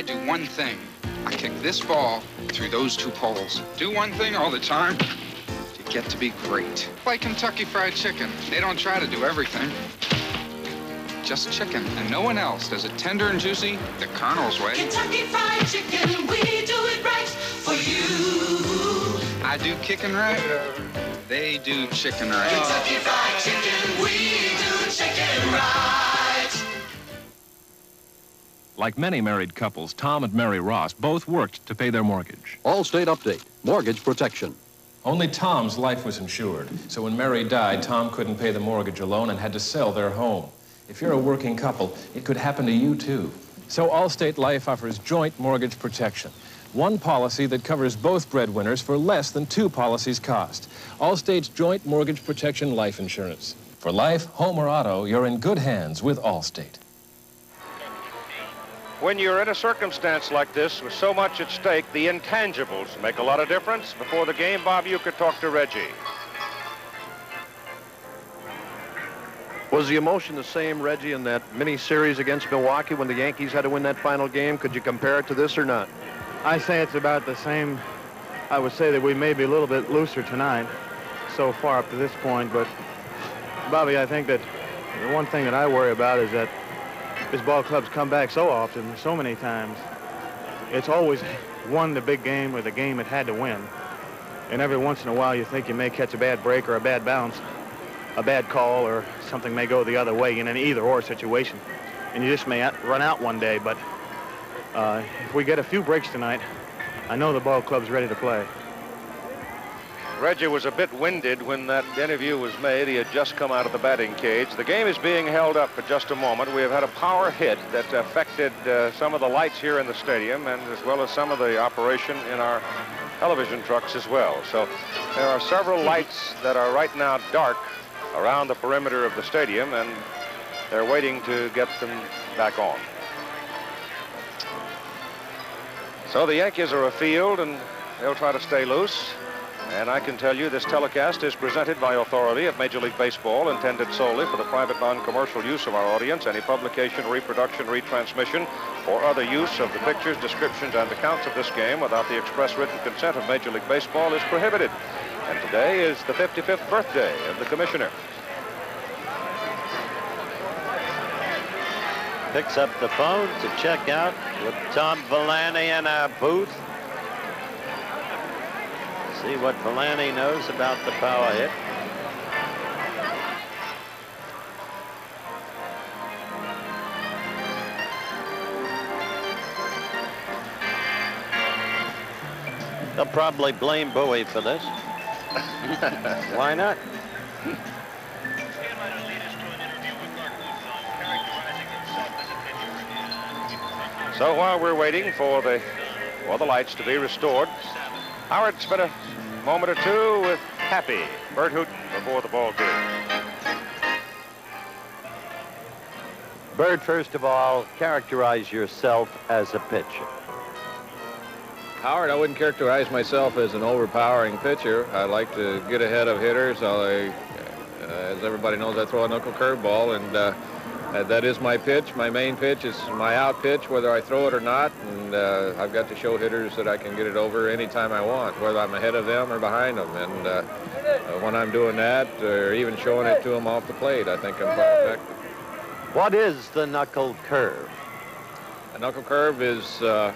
I do one thing. I kick this ball through those two poles. Do one thing all the time to get to be great. Like Kentucky Fried Chicken. They don't try to do everything. Just chicken, and no one else does it tender and juicy the Colonel's way. Kentucky Fried Chicken, we do it right for you. I do kicking right. They do chicken right. Kentucky Fried Chicken, we do chicken right. Like many married couples, Tom and Mary Ross both worked to pay their mortgage. Allstate update, mortgage protection. Only Tom's life was insured, so when Mary died, Tom couldn't pay the mortgage alone and had to sell their home. If you're a working couple, it could happen to you too. So Allstate Life offers joint mortgage protection. One policy that covers both breadwinners for less than two policies cost. Allstate's joint mortgage protection life insurance. For life, home, or auto, you're in good hands with Allstate. When you're in a circumstance like this with so much at stake, the intangibles make a lot of difference. Before the game, Bob, you could talk to Reggie. Was the emotion the same, Reggie, in that mini series against Milwaukee when the Yankees had to win that final game? Could you compare it to this or not? I say it's about the same. I would say that we may be a little bit looser tonight so far up to this point, but Bobby, I think that the one thing that I worry about is that this ball club's come back so often, so many times. It's always won the big game or the game it had to win. And every once in a while you think you may catch a bad break or a bad bounce, a bad call, or something may go the other way in an either-or situation. And you just may run out one day, but uh, if we get a few breaks tonight, I know the ball club's ready to play. Reggie was a bit winded when that interview was made. He had just come out of the batting cage. The game is being held up for just a moment. We have had a power hit that affected uh, some of the lights here in the stadium and as well as some of the operation in our television trucks as well. So there are several lights that are right now dark around the perimeter of the stadium, and they're waiting to get them back on. So the Yankees are afield, and they'll try to stay loose. And I can tell you this telecast is presented by authority of Major League Baseball, intended solely for the private non-commercial use of our audience. Any publication, reproduction, retransmission, or other use of the pictures, descriptions, and accounts of this game without the express written consent of Major League Baseball is prohibited. And today is the 55th birthday of the commissioner. Picks up the phone to check out with Tom Villani in our booth. See what Villani knows about the power hit. They'll probably blame Bowie for this. Why not? So while we're waiting for the for the lights to be restored, Howard spent a moment or two with Happy Burt Hooton before the ball game. Burt, first of all, characterize yourself as a pitcher. Howard, I wouldn't characterize myself as an overpowering pitcher. I like to get ahead of hitters. I, uh, as everybody knows, I throw a knuckle curveball, and uh, uh, that is my pitch. My main pitch is my out pitch, whether I throw it or not. And uh, I've got to show hitters that I can get it over anytime I want, whether I'm ahead of them or behind them. And uh, uh when I'm doing that, or even showing it to them off the plate, I think I'm quite effective. What is the knuckle curve? A knuckle curve is uh,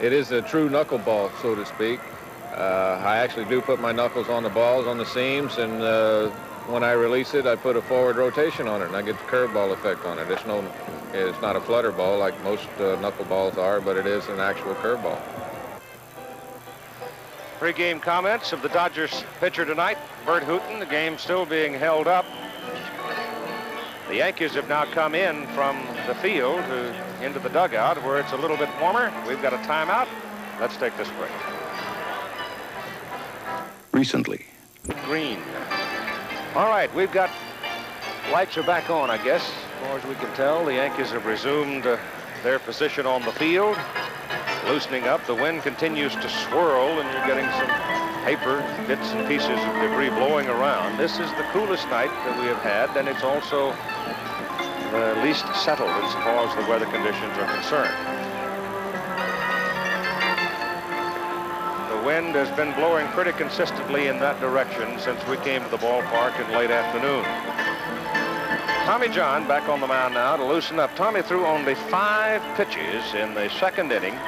it is a true knuckleball, so to speak. Uh, I actually do put my knuckles on the balls on the seams and when I release it, I put a forward rotation on it, and I get the curveball effect on it. It's no, it's not a flutter ball like most uh, knuckleballs are, but it is an actual curveball. Pre-game comments of the Dodgers pitcher tonight, Burt Hooton. The game still being held up. The Yankees have now come in from the field to, into the dugout where it's a little bit warmer. We've got a timeout. Let's take this break. Recently. Green all right, we've got lights are back on, I guess. As far as we can tell, the Yankees have resumed uh, their position on the field, loosening up. The wind continues to swirl, and you're getting some paper bits and pieces of debris blowing around. This is the coolest night that we have had, and it's also the least settled as far as the weather conditions are concerned. Wind has been blowing pretty consistently in that direction since we came to the ballpark in late afternoon. Tommy John back on the mound now to loosen up. Tommy threw only five pitches in the second inning.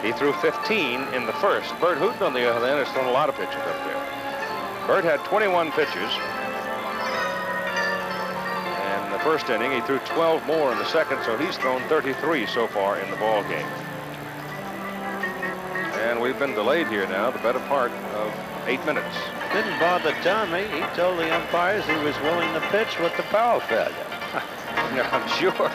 He threw 15 in the first. Burt Hooton, on the other hand, has thrown a lot of pitches up there. Burt had 21 pitches. In the first inning, he threw 12 more in the second, so he's thrown 33 so far in the ball game. And we've been delayed here now, the better part of eight minutes. Didn't bother Tommy. He told the umpires he was willing to pitch with the power failure. I'm sure.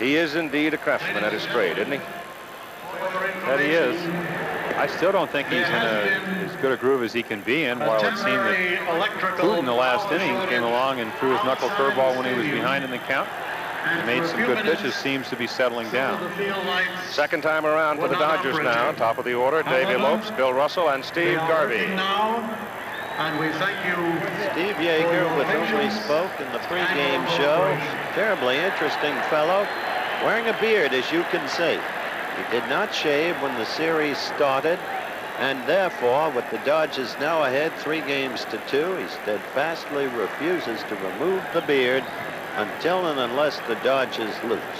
He is indeed a craftsman at his trade, isn't he? That he is. I still don't think he's in a, as good a groove as he can be in. While it seemed that Clute in the last inning came along and threw his knuckle curveball when he was behind in the count. He made some good pitches, seems to be settling down. Second time around for the Dodgers now. Top of the order, Davey Lopes, Bill Russell, and Steve Garvey. And we thank you. Steve Yeager, with whom we spoke in the pregame show. Terribly interesting fellow. Wearing a beard, as you can see. He did not shave when the series started, and therefore, with the Dodgers now ahead three games to two, he steadfastly refuses to remove the beard until and unless the Dodgers lose,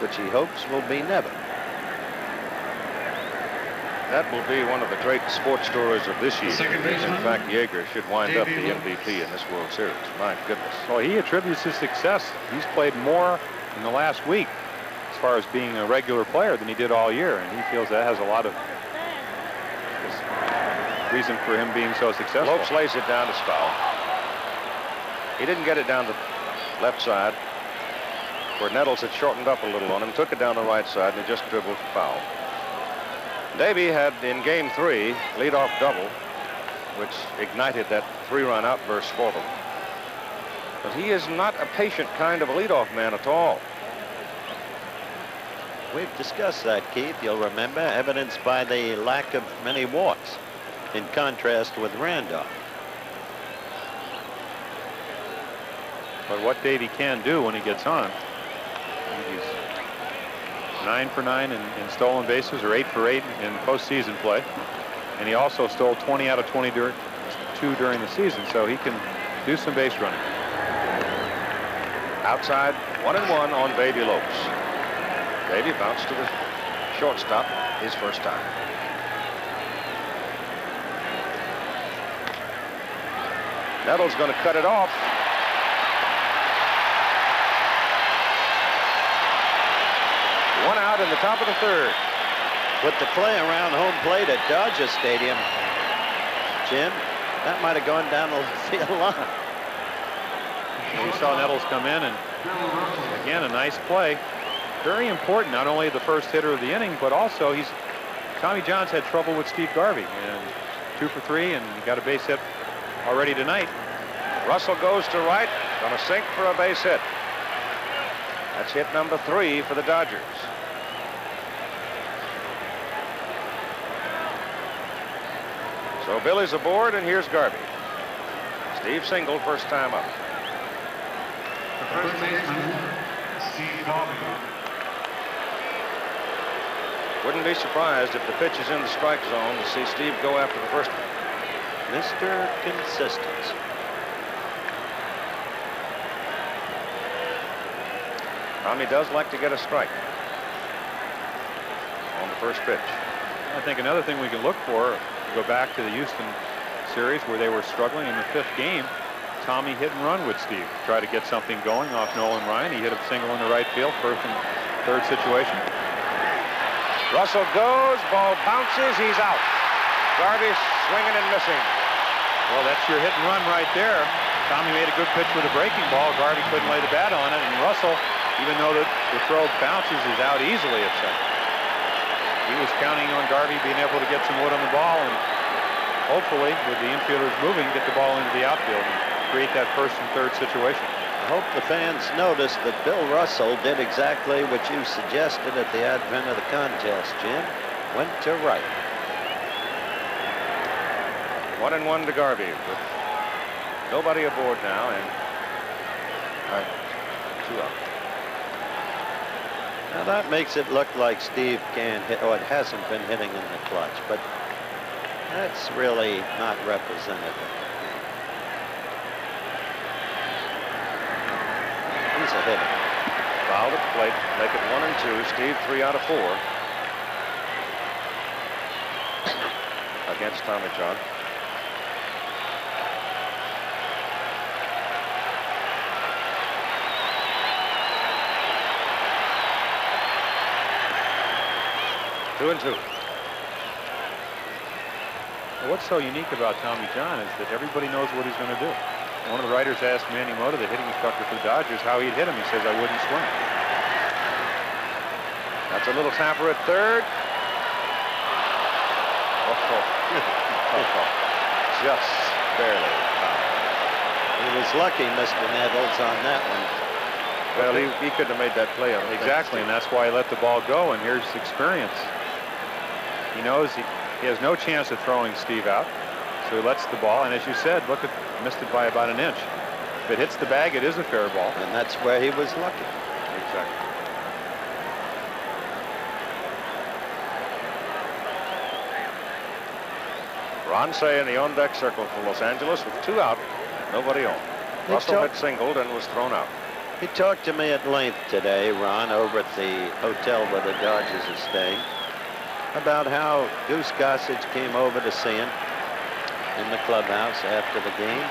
which he hopes will be never. That will be one of the great sports stories of this year. In fact, Yeager should wind up the MVP in this World Series. My goodness. Well, he attributes his success. He's played more in the last week as far as being a regular player than he did all year, and he feels that has a lot of reason for him being so successful. Lopes lays it down to foul. He didn't get it down the left side, where Nettles had shortened up a little on him, took it down the right side, and he just dribbled foul. Davey had in game three leadoff double, which ignited that three-run outburst for them. But he is not a patient kind of a leadoff man at all. We've discussed that, Keith. You'll remember, evidenced by the lack of many walks, in contrast with Randolph. But what Davey can do when he gets on, he's nine for nine in, in stolen bases or eight for eight in postseason play. And he also stole 20 out of 22 during the season, so he can do some base running. Outside, one and one on Davey Lopes. Davey bounced to the shortstop his first time. Nettles going to cut it off. One out in the top of the third. With the play around home plate at Dodger Stadium, Jim, that might have gone down the field line. We saw Nettles come in, and again, a nice play. Very important, not only the first hitter of the inning, but also he's Tommy John's had trouble with Steve Garvey, and two for three, and got a base hit already tonight. Russell goes to right, gonna sink for a base hit. That's hit number three for the Dodgers. So Billy's aboard, and here's Garvey. Steve single, first time up. Steve Garvey. Wouldn't be surprised if the pitch is in the strike zone to see Steve go after the first one. Mr. Consistency. Tommy does like to get a strike on the first pitch. I think another thing we can look for, go back to the Houston series where they were struggling in the fifth game, Tommy hit and run with Steve. Try to get something going off Nolan Ryan. He hit a single in the right field, first and third situation. Russell goes, ball bounces, he's out. Garvey swinging and missing. Well, that's your hit and run right there. Tommy made a good pitch with a breaking ball. Garvey couldn't lay the bat on it, and Russell, even though the, the throw bounces, is out easily at second. He was counting on Garvey being able to get some wood on the ball and hopefully, with the infielders moving, get the ball into the outfield and create that first and third situation. I hope the fans noticed that Bill Russell did exactly what you suggested at the advent of the contest, Jim. Went to right. One and one to Garvey with nobody aboard now and uh, two up. Now that makes it look like Steve can hit, or it hasn't been hitting in the clutch, but that's really not representative. A hitter. Fouled at the plate, make it one and two. Steve three out of four against Tommy John. Two and two. What's so unique about Tommy John is that everybody knows what he's going to do. One of the writers asked Manny Mota, the hitting instructor for the Dodgers, how he'd hit him. He says, I wouldn't swing. That's a little tamper at third. Oh, just barely. He was lucky, Mr. Nettles, on that one. Well, he, he couldn't have made that play on Exactly, and that's why he let the ball go, and here's experience. He knows he, he has no chance of throwing Steve out, so he lets the ball, and as you said, look at, missed it by about an inch. If it hits the bag, it is a fair ball. And that's where he was lucky. Exactly. Ron Cey in the on-deck circle for Los Angeles with two out, nobody on. He Russell had singled and was thrown out. He talked to me at length today, Ron, over at the hotel where the Dodgers are staying, about how Goose Gossage came over to see him in the clubhouse after the game,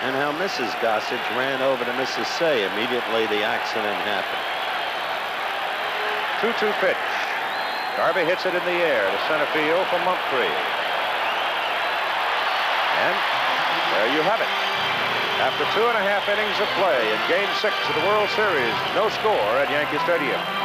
and how Mrs. Gossage ran over to Mrs. Cey immediately the accident happened. 2-2 pitch. Garvey hits it in the air to center field for Mumphrey. And there you have it. After two and a half innings of play in Game 6 of the World Series, no score at Yankee Stadium.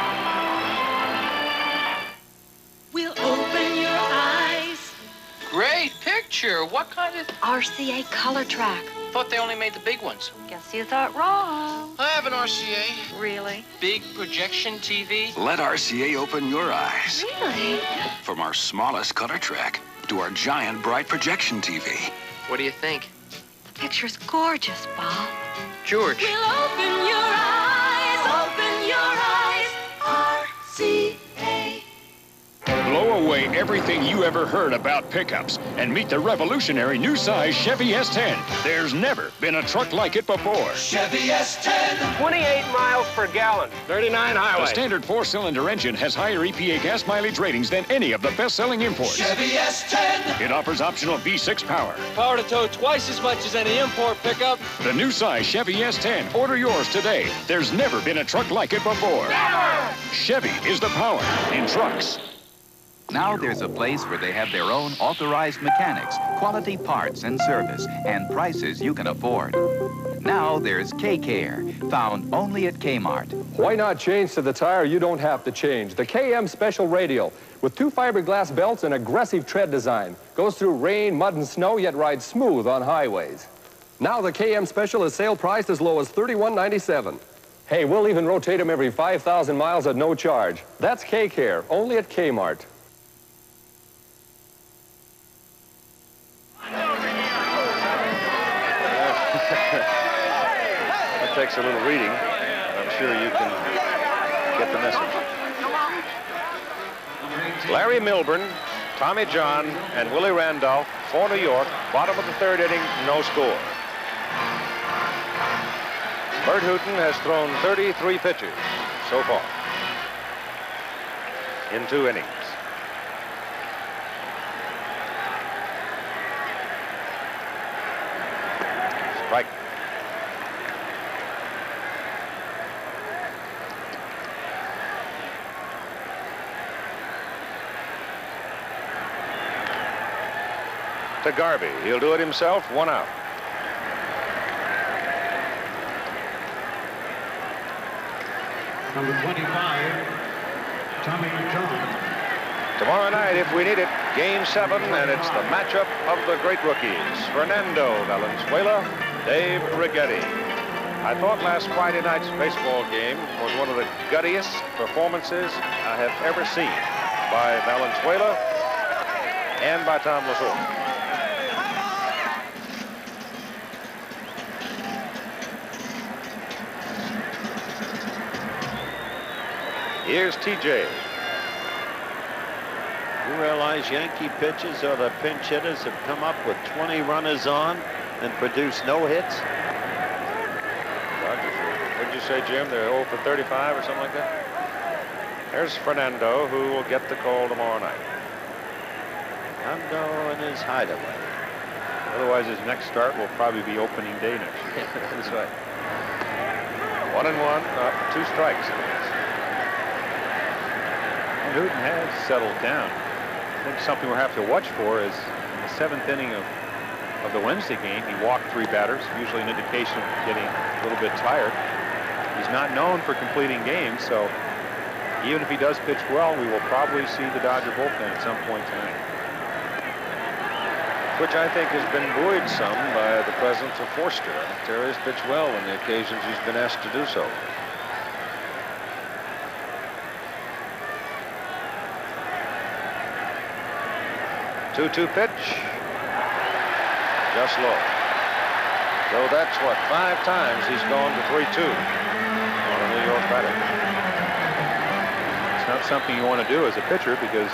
Sure, what kind of... RCA ColorTrak. Thought they only made the big ones. Guess you thought wrong. I have an RCA. Really? Big projection TV. Let RCA open your eyes. Really? From our smallest ColorTrak to our giant bright projection TV. What do you think? The picture's gorgeous, Bob. George. We'll open your eyes, away everything you ever heard about pickups and meet the revolutionary new size Chevy S10. There's never been a truck like it before. Chevy S10. 28 miles per gallon. 39 highway. The standard four-cylinder engine has higher EPA gas mileage ratings than any of the best-selling imports. Chevy S10. It offers optional V6 power. Power to tow twice as much as any import pickup. The new size Chevy S10. Order yours today. There's never been a truck like it before. Never! Chevy is the power in trucks. Now there's a place where they have their own authorized mechanics, quality parts and service, and prices you can afford. Now there's K-Care, found only at Kmart. Why not change to the tire you don't have to change? The KM Special Radial with two fiberglass belts and aggressive tread design. Goes through rain, mud, and snow, yet rides smooth on highways. Now the KM Special is sale priced as low as $31.97. Hey, we'll even rotate them every 5,000 miles at no charge. That's K-Care, only at Kmart. That takes a little reading, but I'm sure you can get the message. Larry Milbourne, Tommy John, and Willie Randolph for New York. Bottom of the third inning, no score. Burt Hooton has thrown 33 pitches so far in two innings. Strike. To Garvey. He'll do it himself. One out. Number 25, Tommy John. Tomorrow night, if we need it, game seven, and it's the matchup of the great rookies. Fernando Valenzuela, Dave Righetti. I thought last Friday night's baseball game was one of the guttiest performances I have ever seen by Valenzuela and by Tom Lasorda. Here's TJ. You realize Yankee pitchers or the pinch hitters have come up with 20 runners on and produced no hits? What did you say, Jim? They're 0 for 35 or something like that? There's Fernando, who will get the call tomorrow night. Fernando in his hideaway. Otherwise, his next start will probably be opening day next year. That's right. One and one, uh, two strikes. Hooton has settled down. I think something we'll have to watch for is in the seventh inning of, of the Wednesday game, he walked three batters, usually an indication of getting a little bit tired. He's not known for completing games, so even if he does pitch well, we will probably see the Dodger bullpen at some point tonight. Which I think has been buoyed some by the presence of Forster. Terry has pitched well on the occasions he's been asked to do so. 2-2 pitch. Just low. So that's what, five times he's gone to 3-2 on a New York batter. It's not something you want to do as a pitcher because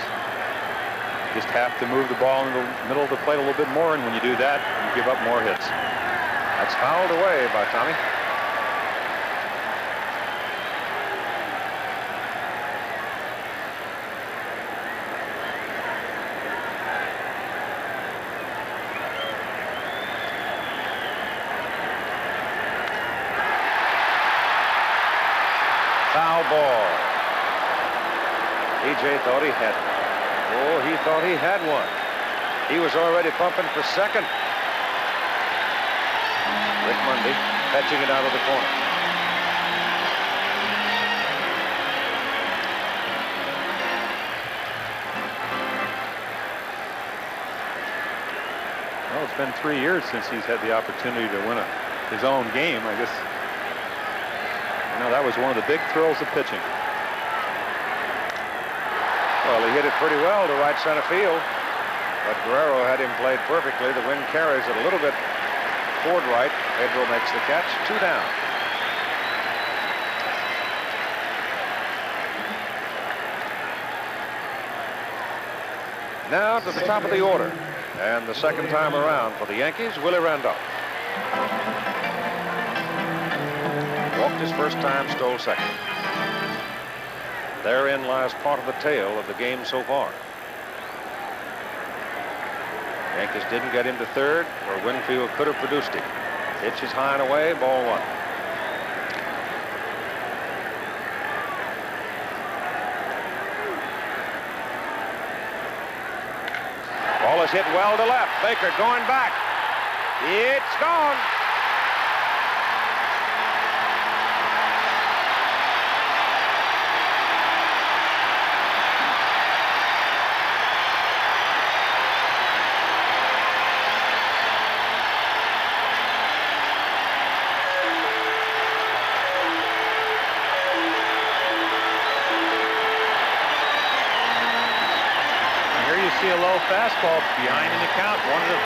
you just have to move the ball in the middle of the plate a little bit more, and when you do that, you give up more hits. That's fouled away by Tommy. Foul ball. TJ thought he had one. Oh, he thought he had one. He was already pumping for second. Rick Monday catching it out of the corner. Well, it's been three years since he's had the opportunity to win a, his own game. I guess, you know, that was one of the big thrills of pitching. Well, he hit it pretty well to right center field. But Guerrero had him played perfectly. The wind carries it a little bit toward right. Pedro makes the catch. Two down. Now to the top of the order. And the second time around for the Yankees, Willie Randolph. Walked his first time, stole second. Therein lies part of the tale of the game so far. Yankees didn't get him to third, where Winfield could have produced it. Pitch is high and away, ball one. Ball is hit well to left. Baker going back. It's gone.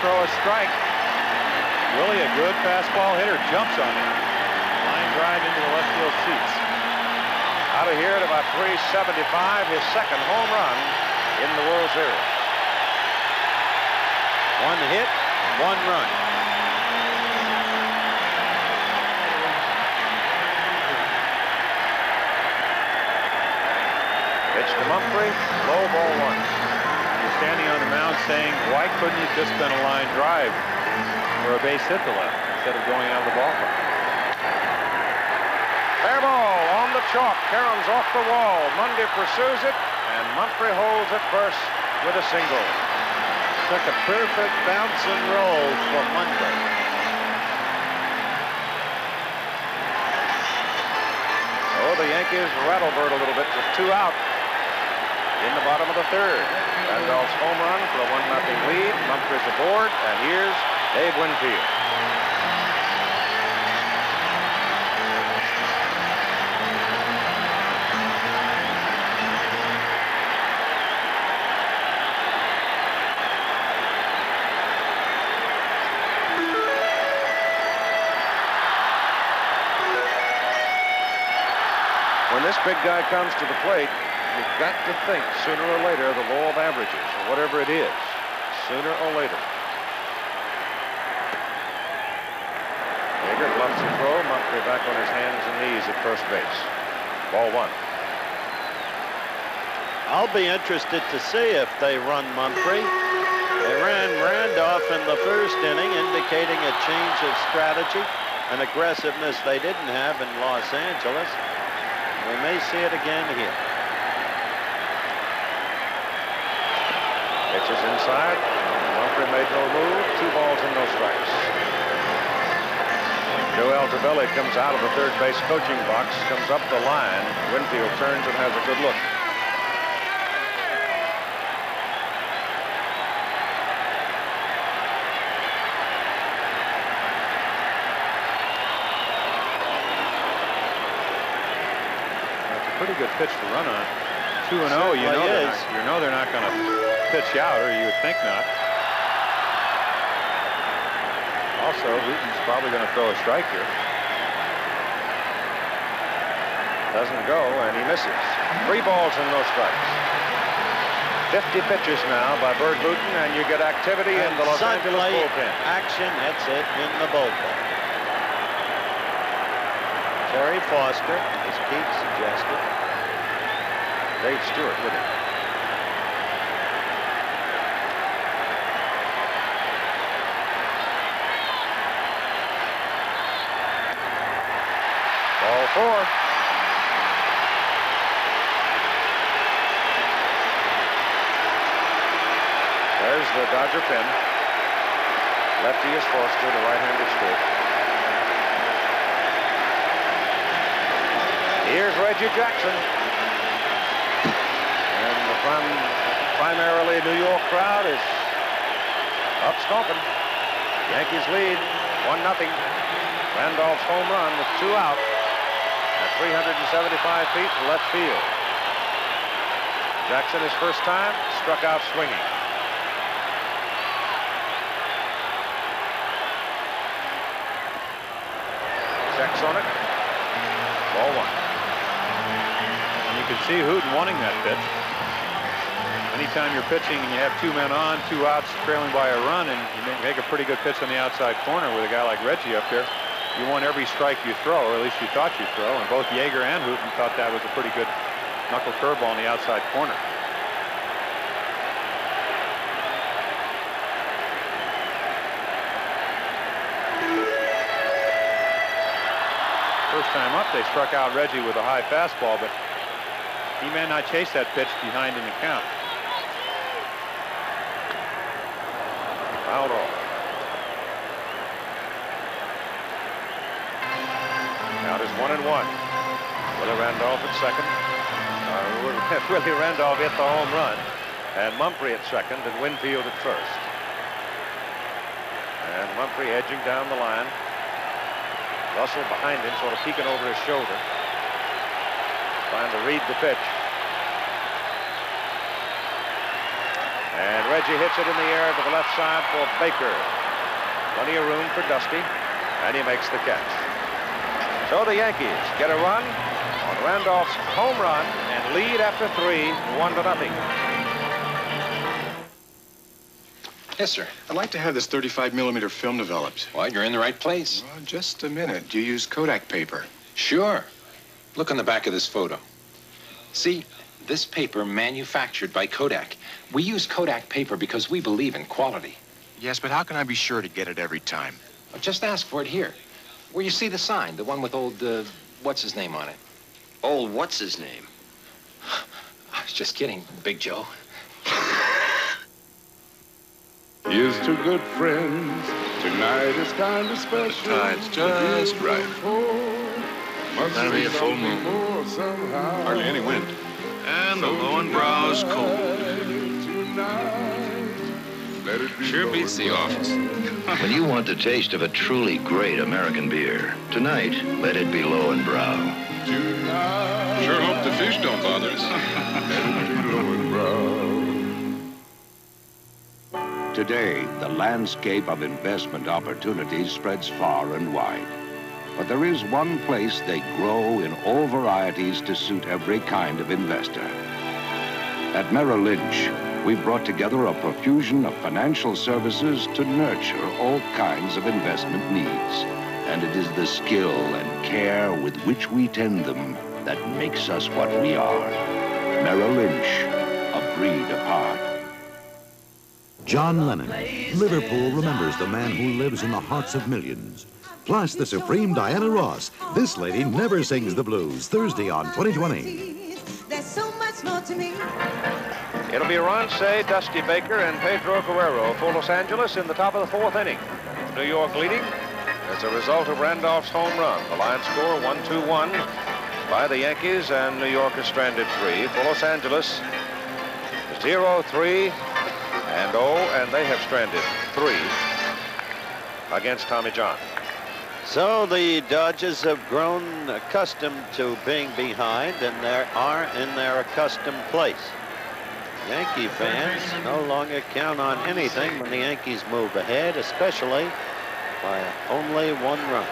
Throw a strike. Really a good fastball hitter. Jumps on it. Line drive into the left field seats. Out of here at about 375, his second home run in the World Series. One hit, one run. Pitch to Mumphrey, low ball one. Standing on the mound saying, why couldn't you just been a line drive or a base hit to left instead of going out of the ballpark? Fair ball on the chalk. Caroms off the wall. Monday pursues it, and Mumphrey holds it first with a single. Took a perfect bounce and roll for Monday. Oh, the Yankees rattle Burt a little bit with two out in the bottom of the third. Randolph's home run for a 1-0 lead. Mumphrey's aboard, and here's Dave Winfield. When this big guy comes to the plate, you've got to think sooner or later the law of averages, or whatever it is, sooner or later. Hager bluffs the throw. Mumphrey back on his hands and knees at first base. Ball one. I'll be interested to see if they run Mumphrey. They ran Randolph in the first inning, indicating a change of strategy, an aggressiveness they didn't have in Los Angeles. We may see it again here. Pitches inside. Mumphrey made no move. Two balls and no strikes. Joe Altobelli comes out of the third base coaching box, comes up the line. Winfield turns and has a good look. That's a pretty good pitch to run on. 2 and 0, you know, not, you know they're not going to pitch out, or you would think not. Also, Hooton's probably going to throw a strike here. Doesn't go, and he misses. Three balls and no strikes. 50 pitches now by Burt Hooton, and you get activity in the Los Angeles bullpen. action hits it in the bullpen. Terry Forster, as Keith suggested. Dave Stewart with him. Ball four. There's the Dodger pin. Lefty is Forster, the right-handed Stewart. Here's Reggie Jackson. And the prim primarily New York crowd is up stomping. Yankees lead 1 nothing. Randolph's home run with two out 375 feet to left field. Jackson his first time struck out swinging. Checks on it. Ball one. And you can see Hooton wanting that pitch. Anytime you're pitching and you have two men on, two outs, trailing by a run, and you make a pretty good pitch on the outside corner with a guy like Reggie up there, you want every strike you throw, or at least you thought you throw. And both Yeager and Hooton thought that was a pretty good knuckle curveball on the outside corner. First time up, they struck out Reggie with a high fastball, but he may not chase that pitch behind in the count. Fouled second. Uh, Willie Randolph hit the home run. And Mumphrey at second and Winfield at first. And Mumphrey edging down the line. Russell behind him, sort of peeking over his shoulder. Trying to read the pitch. And Reggie hits it in the air to the left side for Baker. Plenty of room for Dusty, and he makes the catch. So the Yankees get a run Randolph's home run and lead after three, one to nothing. Yes, sir. I'd like to have this 35 millimeter film developed. Well, you're in the right place. Well, just a minute. Do you use Kodak paper? Sure. Look on the back of this photo. See, this paper manufactured by Kodak. We use Kodak paper because we believe in quality. Yes, but how can I be sure to get it every time? Well, just ask for it here. Where you see the sign, the one with old, uh, what's his name on it? Old what's his name? I was just kidding, Big Joe. Here's to good friends. Tonight is kind of special. Time's just right. That'll be a full moon. Hardly any wind. And the Löwenbräu's cold. Sure beats the office. when you want the taste of a truly great American beer, tonight, let it be Löwenbräu. Sure hope the fish don't bother us. Today, the landscape of investment opportunities spreads far and wide. But there is one place they grow in all varieties to suit every kind of investor. At Merrill Lynch, we've brought together a profusion of financial services to nurture all kinds of investment needs. And it is the skill and care with which we tend them that makes us what we are. Merrill Lynch, a breed apart. John Lennon. Liverpool remembers the man who lives in the hearts of millions. Plus, the supreme Diana Ross. This lady never sings the blues. Thursday on 2020. There's so much more to me. It'll be Ron Cey, Dusty Baker, and Pedro Guerrero for Los Angeles in the top of the fourth inning. New York leading as a result of Randolph's home run. The line score 1-2-1 by the Yankees, and New York is stranded three. For Los Angeles, 0-3 and 0, and they have stranded three against Tommy John. So the Dodgers have grown accustomed to being behind, and they are in their accustomed place. Yankee fans no longer count on anything when the Yankees move ahead, especially by only one run.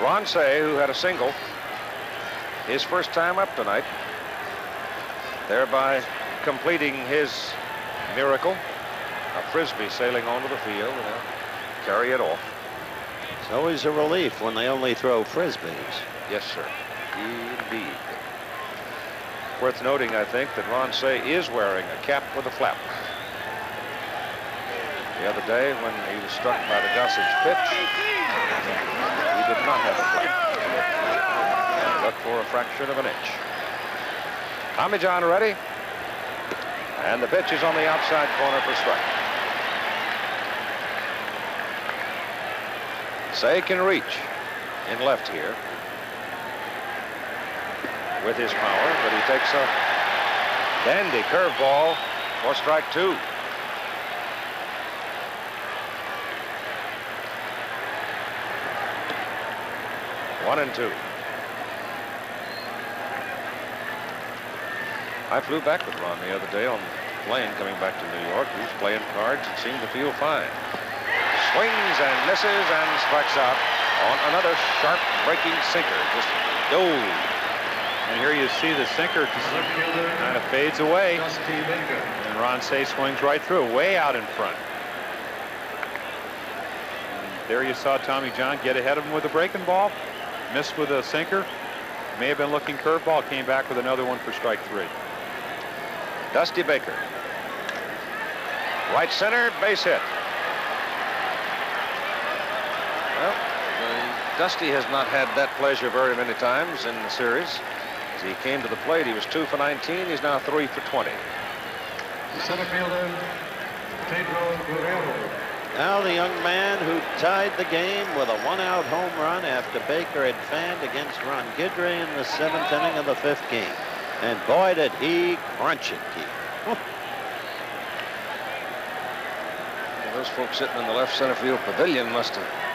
Ron Cey, who had a single, his first time up tonight, thereby completing his miracle. A frisbee sailing onto the field and carry it off. It's always a relief when they only throw frisbees. Yes, sir. Indeed. Worth noting, I think, that Ron Cey is wearing a cap with a flap. The other day, when he was struck by the Gossage pitch, he did not have a flap, but for a fraction of an inch. Tommy John ready. And the pitch is on the outside corner for strike. Cey can reach in left here with his power, but he takes a dandy curveball for strike two. One and two. I flew back with Ron the other day on the plane coming back to New York. He was playing cards and seemed to feel fine. Swings and misses and strikes out on another sharp breaking sinker. Just dove. And here you see the sinker kind of fades away. And Ron Cey swings right through, way out in front. And there you saw Tommy John get ahead of him with a breaking ball, missed with a sinker. May have been looking curveball, came back with another one for strike three. Dusty Baker. Right center, base hit. Well, uh, Dusty has not had that pleasure very many times in the series. As he came to the plate, he was two for 19. He's now three for 20. The center fielder, Pedro Guerrero. Now the young man who tied the game with a one-out home run after Baker had fanned against Ron Guidry in the seventh inning of the fifth game. And boy, did he crunch it, Keith. Well, those folks sitting in the left center field pavilion must have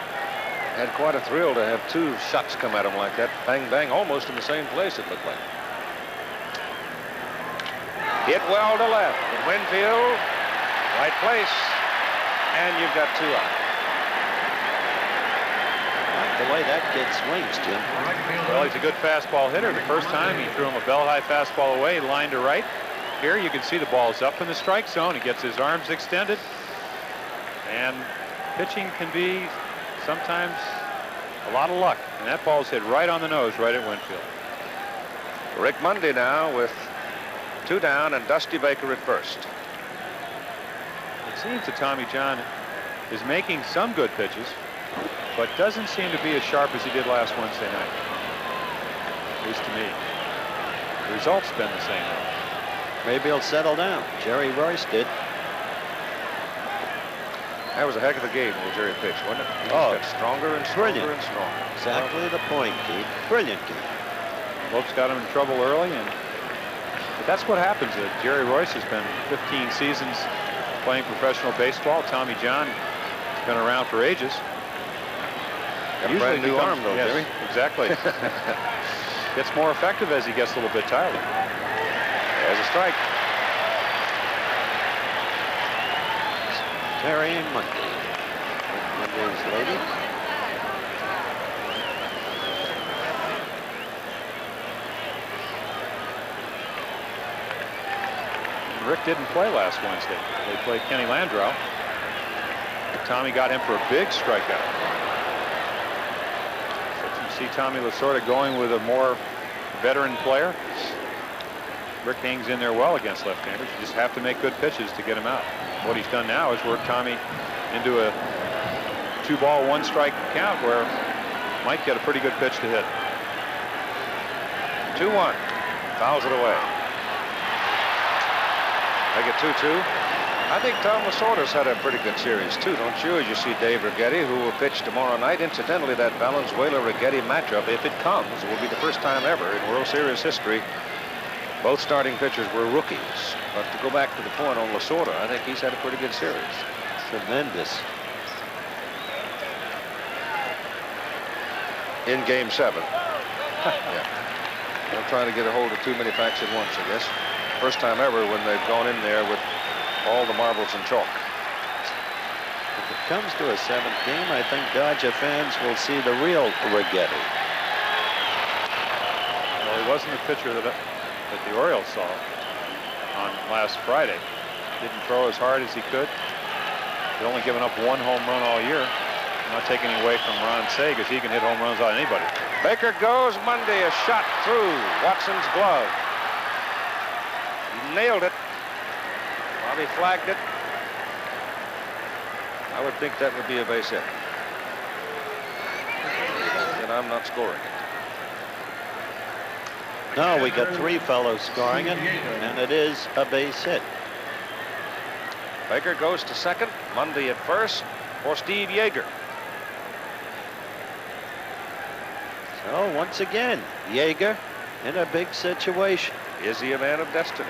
had quite a thrill to have two shots come at him like that. Bang, bang, almost in the same place, it looked like. Hit well to left. And Winfield, right place. And you've got two out. The way that kid swings, Jim. Well, he's a good fastball hitter. The first time he threw him a bell-high fastball away, line to right. Here you can see the ball's up in the strike zone. He gets his arms extended. And pitching can be sometimes a lot of luck. And that ball's hit right on the nose, right at Winfield. Rick Monday now with two down and Dusty Baker at first. It seems that Tommy John is making some good pitches, but doesn't seem to be as sharp as he did last Wednesday night. At least to me. The results been the same. Maybe he'll settle down. Jerry Reuss did. That was a heck of a game when Jerry pitched, wasn't it? He Oh, got stronger and stronger brilliant. and stronger. Exactly the point, Keith. Brilliant, Keith. Lopes got him in trouble early, and but that's what happens. Uh, Jerry Reuss has been 15 seasons playing professional baseball. Tommy John has been around for ages. Got a brand new arm, though, yes, Jerry. Exactly. gets more effective as he gets a little bit tired. There's a strike. Terry Monday. Monday's. Rick didn't play last Wednesday. They played Kenny Landreaux. Tommy got him for a big strikeout. So you see Tommy Lasorda going with a more veteran player. Rick hangs in there well against left-handers. You just have to make good pitches to get him out. What he's done now is work Tommy into a two-ball, one-strike count where Mike get a pretty good pitch to hit. 2-1. Fouls it away. Make it 2-2. I think Tom Lasorda's had a pretty good series, too, don't you? As you see Dave Righetti, who will pitch tomorrow night. Incidentally, that Valenzuela-Righetti matchup, if it comes, will be the first time ever in World Series history both starting pitchers were rookies. But to go back to the point on Lasorda, I think he's had a pretty good series. Tremendous. In game seven. yeah. I'm trying to get a hold of too many facts at once, I guess. First time ever when they've gone in there with all the marbles and chalk. If it comes to a seventh game, I think Dodger fans will see the real Righetti. Well, he wasn't the pitcher that, that the Orioles saw on last Friday. Didn't throw as hard as he could. He'd only given up one home run all year. Not taking away from Ron Cey because he can hit home runs on anybody. Baker goes Monday, a shot through Watson's glove. He nailed it. Bobby flagged it. I would think that would be a base hit. And I'm not scoring it. No, we got three fellows scoring it, and it is a base hit. Baker goes to second. Monday at first for Steve Yeager. So once again, Yeager in a big situation. Is he a man of destiny?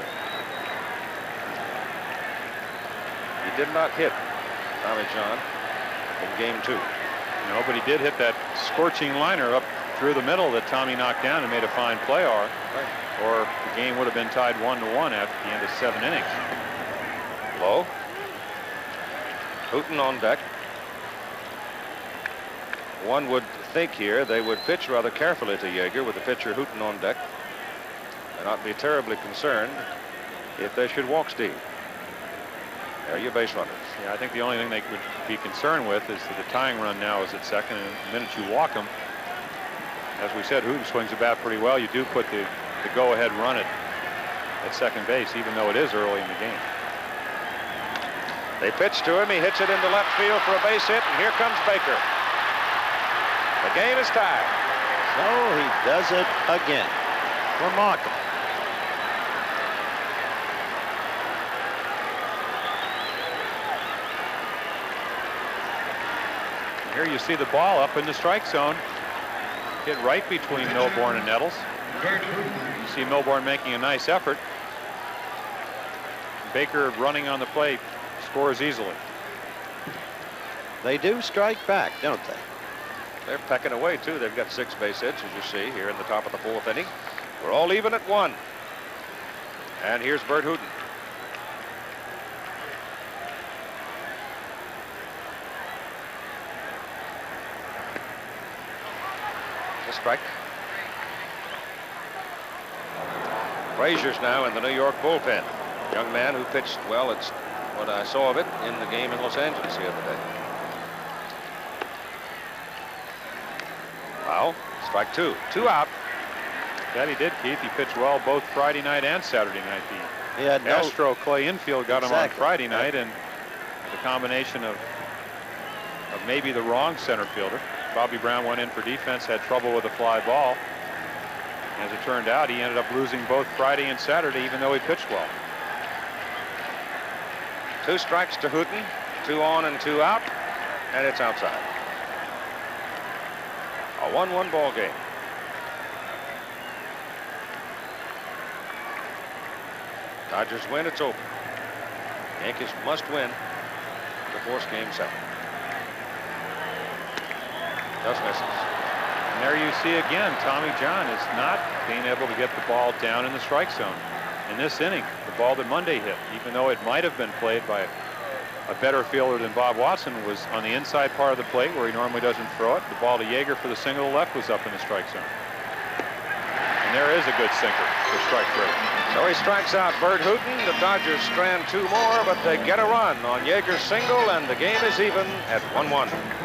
He did not hit Tommy John in game two. No, but he did hit that scorching liner up through the middle that Tommy knocked down and made a fine play or, or the game would have been tied one to one after the end of seven innings. Low. Hooton on deck. One would think here they would pitch rather carefully to Yeager with the pitcher Hooton on deck and not be terribly concerned if they should walk Steve. There are your base runners. Yeah, I think the only thing they would be concerned with is that the tying run now is at second, and the minute you walk them, as we said, Hooton swings the bat pretty well. You do put the, the go-ahead run at, at second base, even though it is early in the game. They pitch to him. He hits it into left field for a base hit, and here comes Baker. The game is tied. So he does it again. Remarkable. Here you see the ball up in the strike zone. Hit right between Milbourne and Nettles. You see Milbourne making a nice effort. Baker running on the plate scores easily. They do strike back, don't they? They're pecking away, too. They've got six base hits, as you see, here in the top of the fourth inning. We're all even at one. And here's Burt Hooton. Strike. Frazier's now in the New York bullpen. Young man who pitched well. It's what I saw of it in the game in Los Angeles the other day. Foul. Strike two. Two out. That he did, Keith. He pitched well both Friday night and Saturday night. The He had no- Astro Clay infield got him on Friday night, and the combination of of maybe the wrong center fielder. Bobby Brown went in for defense, had trouble with a fly ball. As it turned out, he ended up losing both Friday and Saturday, even though he pitched well. Two strikes to Hooton, two on and two out, and it's outside. A 1-1 ball game. Dodgers win, it's over. Yankees must win to force game seven. And there you see again, Tommy John is not being able to get the ball down in the strike zone. In this inning, the ball that Monday hit, even though it might have been played by a better fielder than Bob Watson, was on the inside part of the plate where he normally doesn't throw it. The ball to Yeager for the single left was up in the strike zone. And there is a good sinker for strike three. So he strikes out Burt Hooton. The Dodgers strand two more, but they get a run on Yeager's single, and the game is even at 1-1.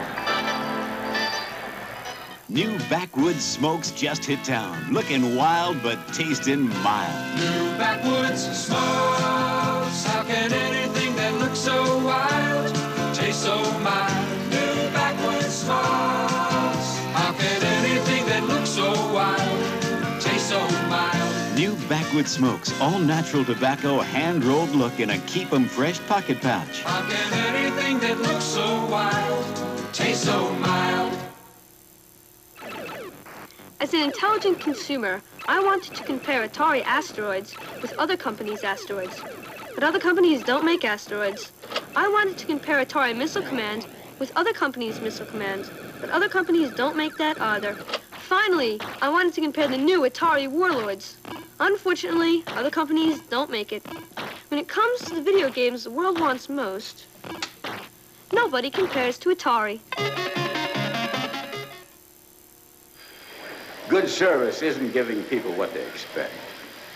New Backwoods Smokes just hit town. Looking wild, but tasting mild. New backwoods smokes. How can anything that looks so wild taste so mild? New backwoods smokes. How can anything that looks so wild taste so mild? New Backwoods Smokes, all natural tobacco, hand-rolled look in a keep 'em fresh pocket pouch. How can anything that looks so wild taste so mild? As an intelligent consumer, I wanted to compare Atari asteroids with other companies' asteroids. But other companies don't make asteroids. I wanted to compare Atari Missile Command with other companies' Missile Command. But other companies don't make that either. Finally, I wanted to compare the new Atari Warlords. Unfortunately, other companies don't make it. When it comes to the video games the world wants most, nobody compares to Atari. Good service isn't giving people what they expect.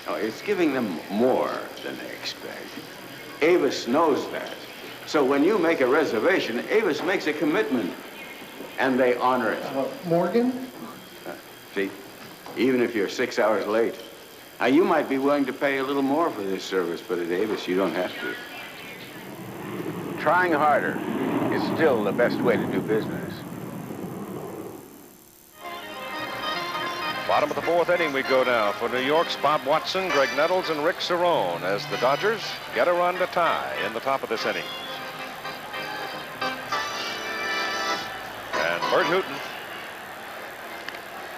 No, it's giving them more than they expect. Avis knows that. So when you make a reservation, Avis makes a commitment, and they honor it. Uh, Morgan? See, even if you're six hours late. Now, you might be willing to pay a little more for this service, but at Avis, you don't have to. Trying harder is still the best way to do business. Bottom of the fourth inning we go now for New York's Bob Watson, Graig Nettles, and Rick Cerone as the Dodgers get a run to tie in the top of this inning. And Burt Hooton.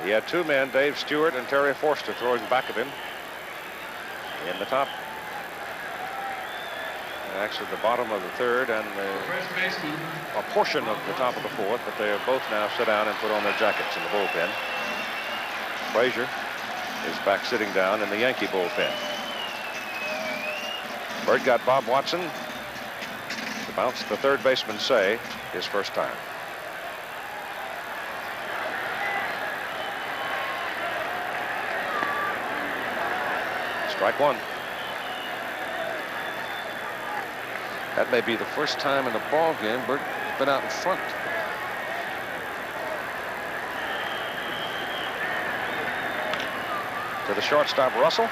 He had two men, Dave Stewart and Terry Forster, throwing back of him in the top. actually the bottom of the third and the, a portion of the top of the fourth, but they have both now sit down and put on their jackets in the bullpen. Frazier is back sitting down in the Yankee bullpen. Burt got Bob Watson to bounce the third baseman Cey his first time. Strike one. That may be the first time in the ball game Burt been out in front. To the shortstop, Russell.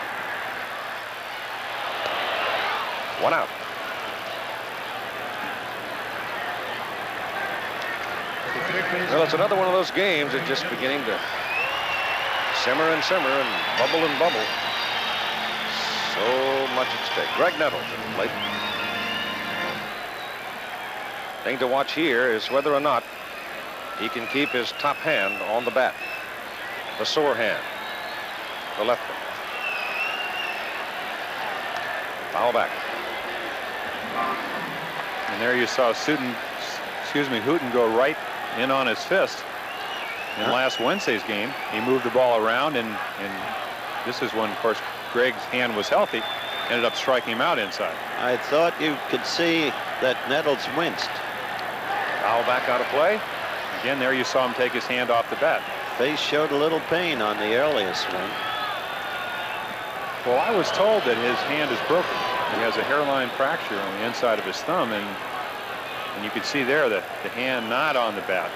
One out. Well, it's another one of those games that's just beginning to simmer and simmer and bubble and bubble. So much at stake. Graig Nettles at plate. Thing to watch here is whether or not he can keep his top hand on the bat. The sore hand. The left one. Foul back. And there you saw Sutton, excuse me, Hooton go right in on his fist in last Wednesday's game. He moved the ball around, and, and this is when, of course, Graig's hand was healthy. Ended up striking him out inside. I thought you could see that Nettles winced. Foul back out of play. Again, there you saw him take his hand off the bat. Face showed a little pain on the earliest swing. Well, I was told that his hand is broken. He has a hairline fracture on the inside of his thumb, and and you can see there the, the hand not on the bat.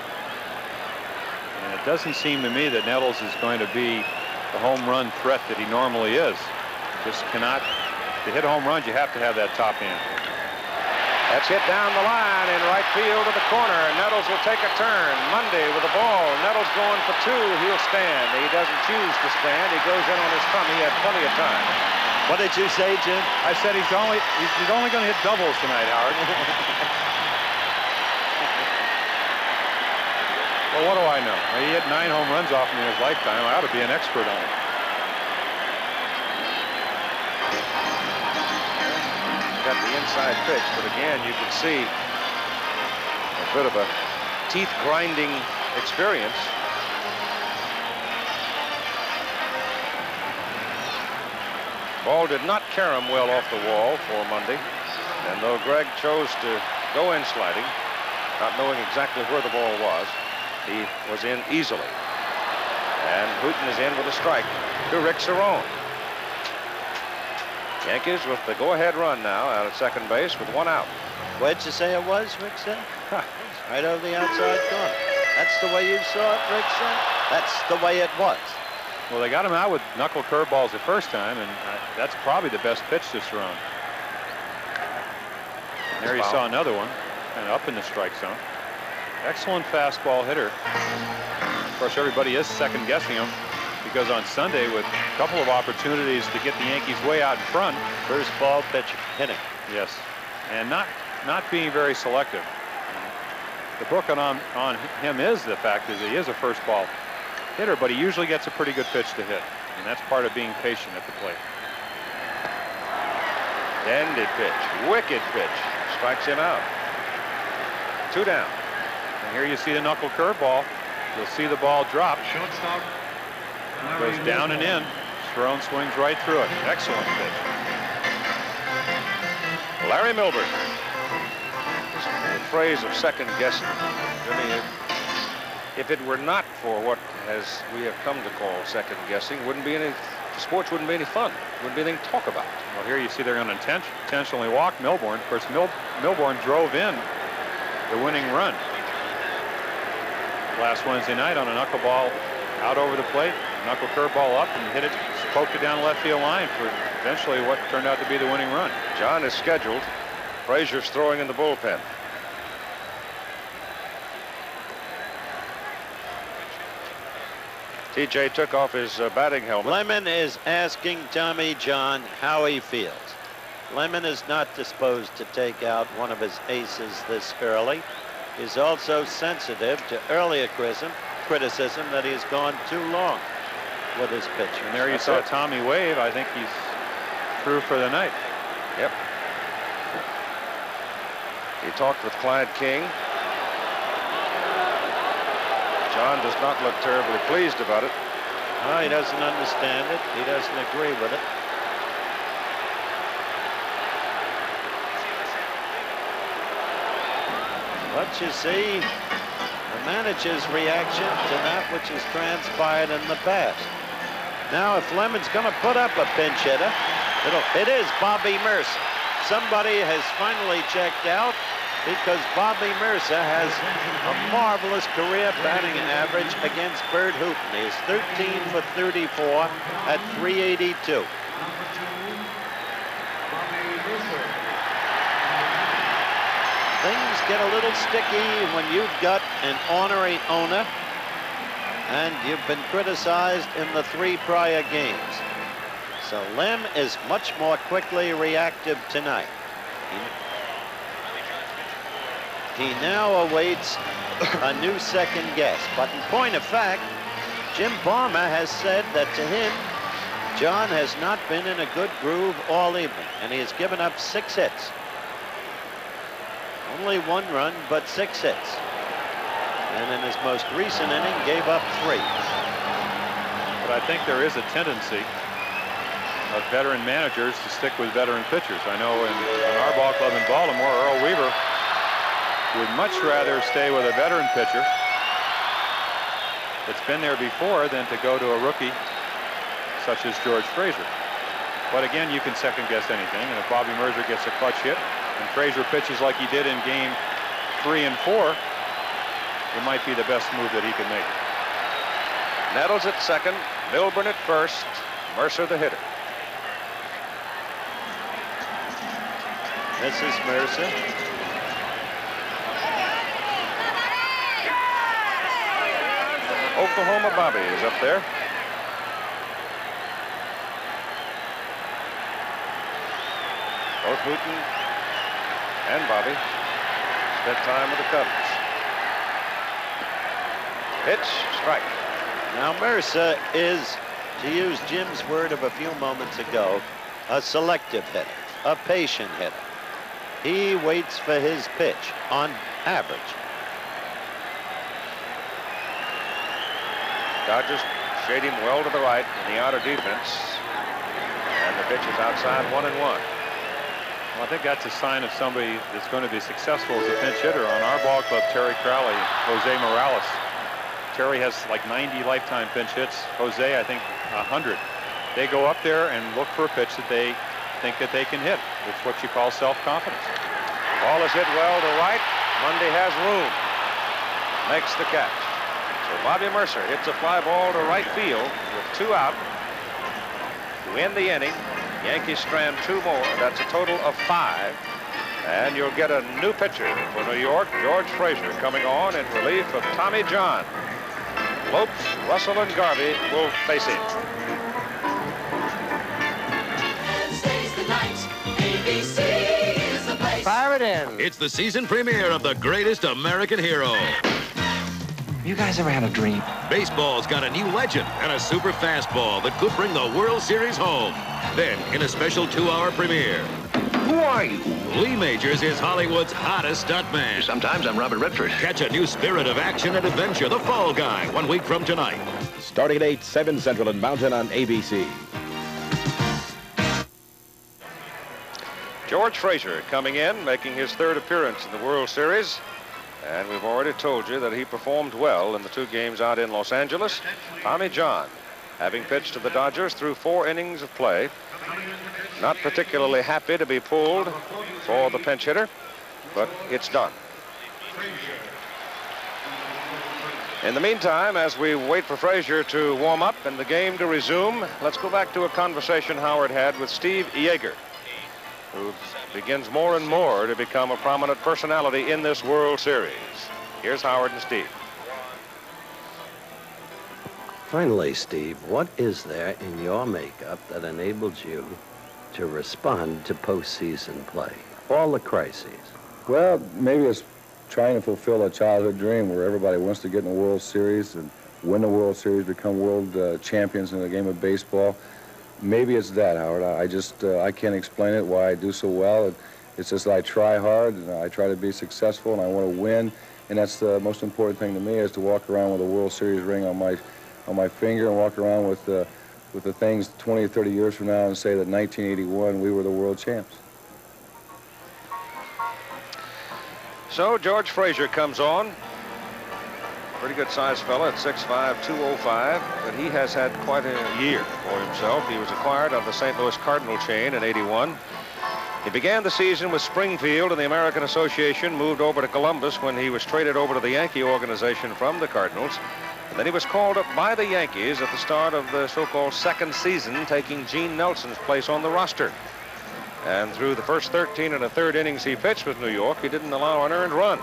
And it doesn't seem to me that Nettles is going to be the home run threat that he normally is. Just cannot, to hit home runs, you have to have that top hand. That's hit down the line in right field to the corner. Nettles will take a turn. Monday with the ball. Nettles going for two. He'll stand. He doesn't choose to stand. He goes in on his thumb. He had plenty of time. What did you say, Jim? I said he's only he's, he's only going to hit doubles tonight, Howard. well, what do I know? He hit nine home runs off me in his lifetime. I ought to be an expert on it. Inside pitch, but again, you can see a bit of a teeth grinding experience. Ball did not carry him well off the wall for Monday. And though Graig chose to go in sliding, not knowing exactly where the ball was, he was in easily. And Hooton is in with a strike to Rick Cerone. Yankees with the go-ahead run now out at second base with one out. Where'd you say it was, Rick said? right over the outside corner. That's the way you saw it, Rick said? That's the way it was. Well, they got him out with knuckle curveballs the first time, and uh, that's probably the best pitch to Cerone. And there you saw another one, kind of up in the strike zone. Excellent fastball hitter. Of course, everybody is second guessing him because on Sunday, with a couple of opportunities to get the Yankees way out in front, First ball pitch hitting. yes, and not not being very selective. The book on on him is the fact is he is a first ball hitter, but he usually gets a pretty good pitch to hit, and that's part of being patient at the plate. Ended pitch, wicked pitch, strikes him out. Two down. And here you see the knuckle curveball. You'll see the ball drop. Shortstop. Goes down and in. Cerone swings right through it. Excellent pitch. Larry Milbourne. The phrase of second guessing. Jimmy, if, it were not for what as we have come to call second guessing, wouldn't be any the sports wouldn't be any fun. Wouldn't be anything to talk about. Well, here you see they're going to inten intentionally walk Milbourne. Of course, Mil Milbourne drove in the winning run last Wednesday night on a knuckleball out over the plate, knuckle curveball up and hit it, poked it down left field line for eventually what turned out to be the winning run. John is scheduled. Frazier's throwing in the bullpen. TJ took off his uh, batting helmet. Lemon is asking Tommy John how he feels. Lemon is not disposed to take out one of his aces this early. He's also sensitive to earlier criticism, criticism that he's gone too long with his pitching. And there you That's saw it. Tommy wave. I think he's through for the night. Yep. He talked with Clyde King. John does not look terribly pleased about it. No, he doesn't understand it. He doesn't agree with it. But you see the manager's reaction to that which has transpired in the past. Now, if Lemon's going to put up a pinch hitter, it'll, it is Bobby Murcer. Somebody has finally checked out because Bobby Murcer has a marvelous career batting average against Burt Hooton. He is 13 for 34 at 382. Things get a little sticky when you've got an ornery owner and you've been criticized in the three prior games. So Lem is much more quickly reactive tonight. He, he now awaits a new second guess. But in point of fact, Jim Palmer has said that to him, John has not been in a good groove all evening, and he has given up six hits. Only one run, but six hits. And in his most recent inning, gave up three. But I think there is a tendency of veteran managers to stick with veteran pitchers. I know in, in our ball club in Baltimore, Earl Weaver would much rather stay with a veteran pitcher that's been there before than to go to a rookie such as George Frazier. But again, you can second guess anything. And if Bobby Murcer gets a clutch hit and Frazier pitches like he did in game three and four, it might be the best move that he can make. Nettles at second, Milbourne at first, Murcer the hitter. This is Murcer. Oklahoma Bobby is up there. Both Hooton and Bobby spent time with the Cubs. Pitch, strike. Now Murcer is, to use Jim's word of a few moments ago, a selective hitter, a patient hitter. He waits for his pitch on average. Dodgers shade him well to the right in the outer defense. And the pitch is outside one and one. Well, I think that's a sign of somebody that's going to be successful as a pinch hitter. On our ball club, Terry Crowley, Jose Morales. Terry has like 90 lifetime pinch hits. Jose, I think, 100. They go up there and look for a pitch that they think that they can hit. It's what you call self-confidence. Ball is hit well to right. Monday has room. Makes the catch. So Bobby Murcer hits a fly ball to right field with two out to end the inning. Yankees strand two more. That's a total of five. And you'll get a new pitcher for New York, George Frazier, coming on in relief of Tommy John. Lopes, Russell, and Garvey will face him. Fire it in. It's the season premiere of the greatest American hero. You guys ever had a dream? Baseball's got a new legend and a super fastball that could bring the World Series home. Then, in a special two-hour premiere. Who are you? Lee Majors is Hollywood's hottest stuntman. Sometimes I'm Robert Redford. Catch a new spirit of action and adventure, The Fall Guy, one week from tonight. Starting at 8, 7 Central and Mountain on ABC. George Frazier coming in, making his third appearance in the World Series. And we've already told you that he performed well in the two games out in Los Angeles. Tommy John, having pitched to the Dodgers through four innings of play, not particularly happy to be pulled for the pinch hitter, but it's done. In the meantime, as we wait for Frazier to warm up and the game to resume, let's go back to a conversation Howard had with Steve Yeager, who begins more and more to become a prominent personality in this World Series. Here's Howard and Steve. Finally, Steve, what is there in your makeup that enables you to respond to postseason play? All the crises. Well, maybe it's trying to fulfill a childhood dream where everybody wants to get in the World Series and win the World Series, become world uh, champions in the game of baseball. Maybe it's that, Howard. I, just, uh, I can't explain it, why I do so well. It, It's just that I try hard and I try to be successful and I want to win. And that's the most important thing to me is to walk around with a World Series ring on my on my finger and walk around with uh, with the things 20 or 30 years from now and say that 1981 we were the world champs. So George Frazier comes on. Pretty good sized fella at 6'5", 205, but he has had quite a year for himself. He was acquired of the St. Louis Cardinal chain in 81. He began the season with Springfield in the American Association, moved over to Columbus when he was traded over to the Yankee organization from the Cardinals. And then he was called up by the Yankees at the start of the so-called second season, taking Gene Nelson's place on the roster. And through the first 13 and a third innings he pitched with New York, he didn't allow an earned run.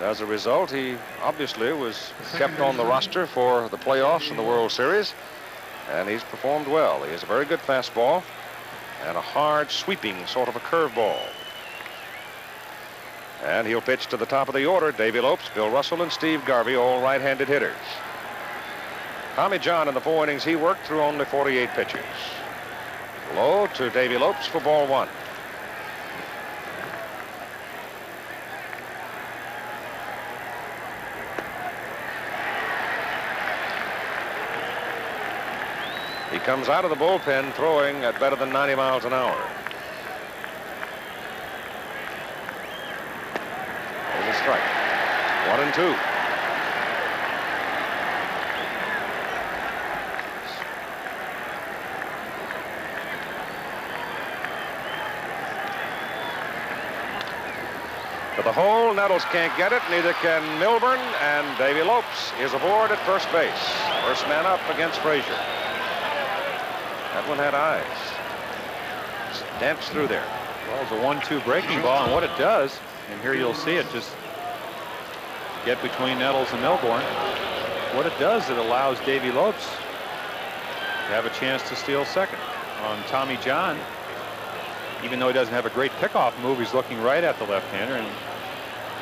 As a result, he obviously was kept on the roster for the playoffs and the World Series, and he's performed well. He has a very good fastball and a hard sweeping sort of a curveball. And he'll pitch to the top of the order. Davey Lopes, Bill Russell, and Steve Garvey, all right-handed hitters. Tommy John in the four innings he worked through only 48 pitches. Low to Davey Lopes for ball one. He comes out of the bullpen throwing at better than 90 miles an hour. There's a strike. One and two. To the hole, Nettles can't get it, neither can Milbourne, and Davey Lopes is aboard at first base. First man up against Frazier. That one had eyes. Danced through there. Well, it's a one-two breaking ball, and what it does, and here you'll see it just get between Nettles and Milbourne. What it does, it allows Davey Lopes to have a chance to steal second. On Tommy John, even though he doesn't have a great pickoff move, he's looking right at the left-hander, and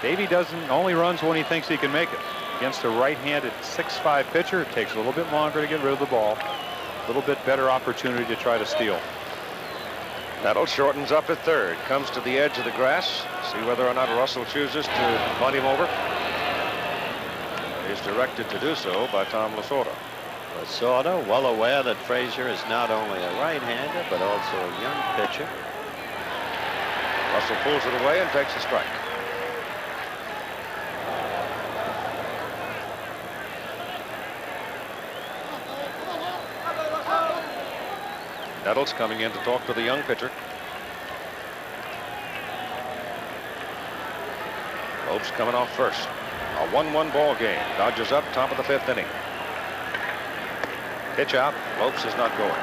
Davey doesn't only runs when he thinks he can make it. Against a right-handed 6'5 pitcher, it takes a little bit longer to get rid of the ball. A little bit better opportunity to try to steal. Nettles shortens up at third, comes to the edge of the grass, see whether or not Russell chooses to bunt him over. He's directed to do so by Tom Lasorda. Lasorda, well aware that Frazier is not only a right-hander, but also a young pitcher. Russell pulls it away and takes a strike. Nettles coming in to talk to the young pitcher. Lopes coming off first. A 1-1 ball game. Dodgers up, top of the fifth inning. Pitch out. Lopes is not going.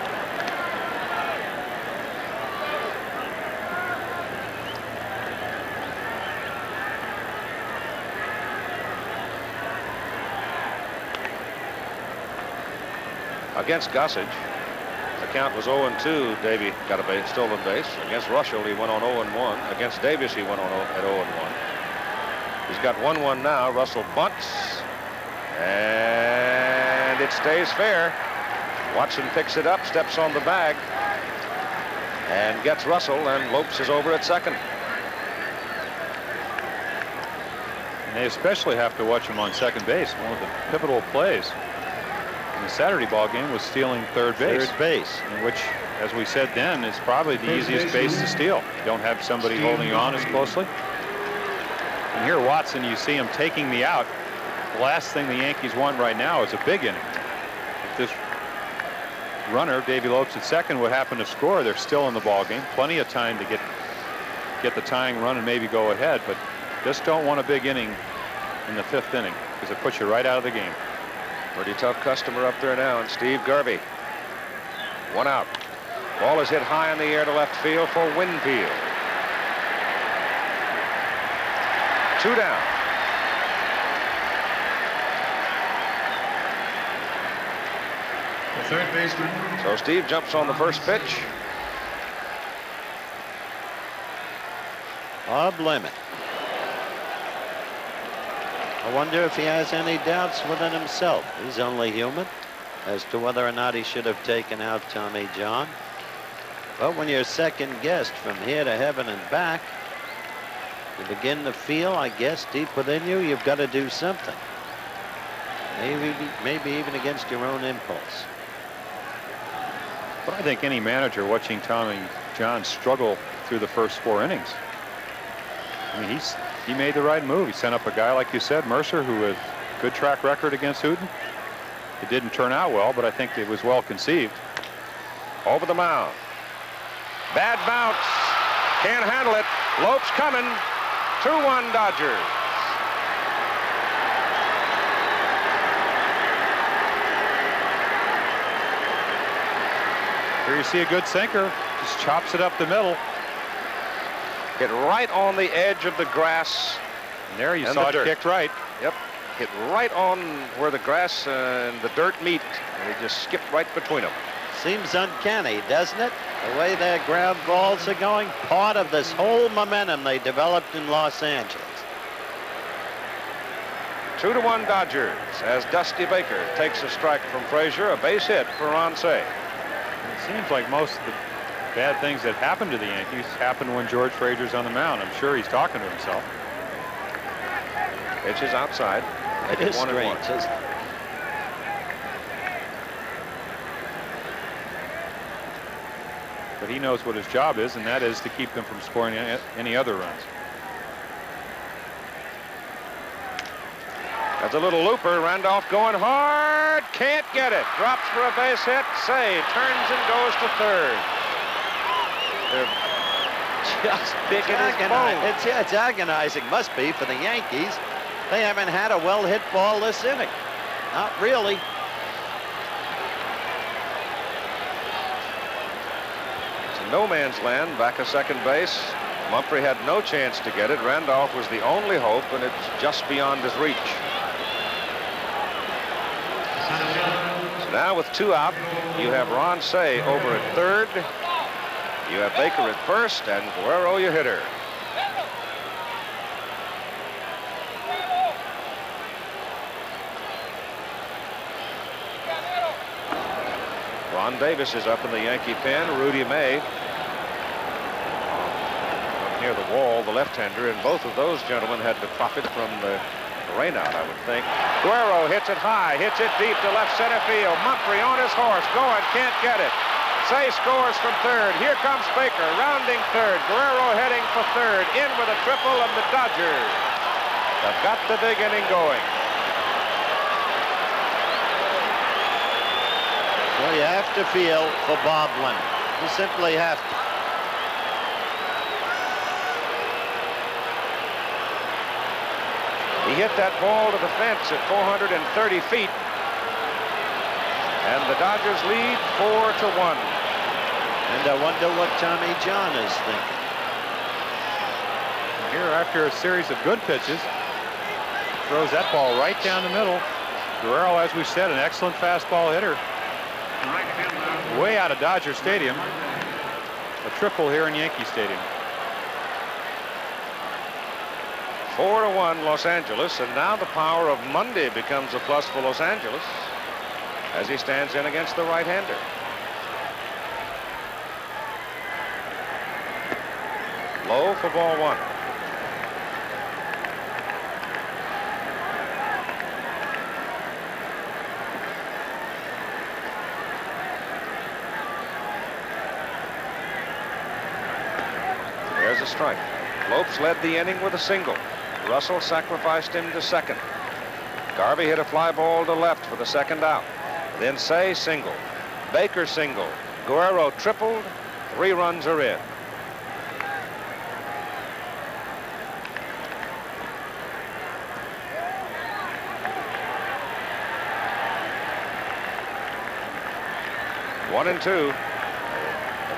Against Gossage, the count was 0-2. Davey got a base, stolen base. Against Russell, he went on 0-1. Against Davis, he went on at 0-1. He's got 1-1 now. Russell bunts. And it stays fair. Watson picks it up, steps on the bag, and gets Russell, and Lopes is over at second. And they especially have to watch him on second base. One of the pivotal plays in the Saturday ball game was stealing third base. Third base. Which, as we said then, is probably the easiest base to steal. You don't have somebody holding you on as closely. And here Watson, you see him taking the out. The last thing the Yankees want right now is a big inning. If this runner, Davey Lopes at second, would happen to score, they're still in the ball game. Plenty of time to get get the tying run and maybe go ahead, but just don't want a big inning in the fifth inning because it puts you right out of the game. Pretty tough customer up there now, and Steve Garvey. One out. Ball is hit high in the air to left field for Winfield. Two down. The third baseman. So Steve jumps on the first pitch. Bob Lemon. I wonder if he has any doubts within himself. He's only human as to whether or not he should have taken out Tommy John. But when you're second guessed from here to heaven and back, you begin to feel, I guess, deep within you, you've got to do something. Maybe, maybe even against your own impulse. But I think any manager watching Tommy John struggle through the first four innings. I mean, he's he made the right move. He sent up a guy, like you said, Murcer, who has good track record against Hooton. It didn't turn out well, but I think it was well conceived. Over the mound. Bad bounce. Can't handle it. Lopes coming. 2-1 Dodgers. Here you see a good sinker. Just chops it up the middle. Hit right on the edge of the grass. And there you and saw the it dirt. kicked right. Yep. Hit right on where the grass and the dirt meet. And he just skipped right between them. Seems uncanny, doesn't it? The way their ground balls are going, part of this whole momentum they developed in Los Angeles. Two to one Dodgers as Dusty Baker takes a strike from Frazier, a base hit for Ron Cey. It seems like most of the bad things that happen to the Yankees happen when George Frazier's on the mound. I'm sure he's talking to himself. Pitch is outside. It is Make is one strange, one. isn't it? But he knows what his job is, and that is to keep them from scoring any, any other runs. That's a little looper. Randolph going hard. Can't get it. Drops for a base hit. Cey turns and goes to third. They're just picking his Agoni- bone. It's, yeah, it's agonizing, must be, for the Yankees. They haven't had a well-hit ball this inning. Not really. It's a no man's land back of second base. Mumphrey had no chance to get it. Randolph was the only hope, and it's just beyond his reach. So now with two out, you have Ron Cey over at third. You have Baker at first, and Guerrero your hitter. Ron Davis is up in the Yankee pen. Rudy May up near the wall, the left-hander, and both of those gentlemen had to profit from the rainout, I would think. Guerrero hits it high, hits it deep to left center field. Mumphrey on his horse, going, can't get it. Cey scores from third. Here comes Baker, rounding third. Guerrero heading for third. In with a triple, and the Dodgers have got the big inning going. Well, you have to feel for Bob Leonard. You simply have to. He hit that ball to the fence at 430 feet. And the Dodgers lead four to one. And I wonder what Tommy John is thinking. Here, after a series of good pitches, throws that ball right down the middle. Guerrero, as we said, an excellent fastball hitter. Way out of Dodger Stadium. A triple here in Yankee Stadium. Four to one Los Angeles, and now the power of Monday becomes a plus for Los Angeles as he stands in against the right-hander. Low for ball one. There's a strike. Lopes led the inning with a single. Russell sacrificed him to second. Garvey hit a fly ball to left for the second out. Then Cey single. Baker single. Guerrero tripled. Three runs are in. One and two.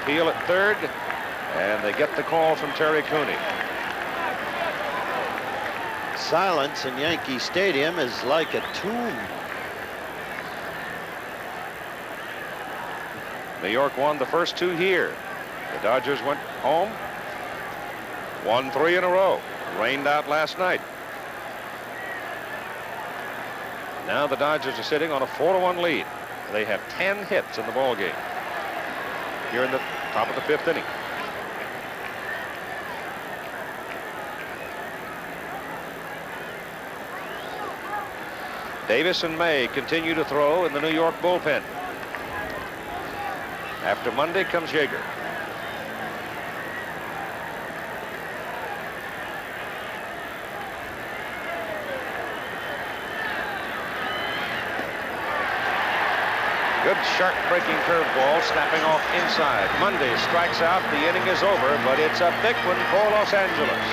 Appeal at third, and they get the call from Terry Cooney. Silence in Yankee Stadium is like a tomb. New York won the first two here. The Dodgers went home. Won three in a row. Rained out last night. Now the Dodgers are sitting on a 4 to 1 lead. They have 10 hits in the ball game. Here in the Top of the fifth inning. Davis and May continue to throw in the New York bullpen. After Monday comes Yeager. Good sharp breaking curveball snapping off inside. Monday strikes out. The inning is over, but it's a big one for Los Angeles.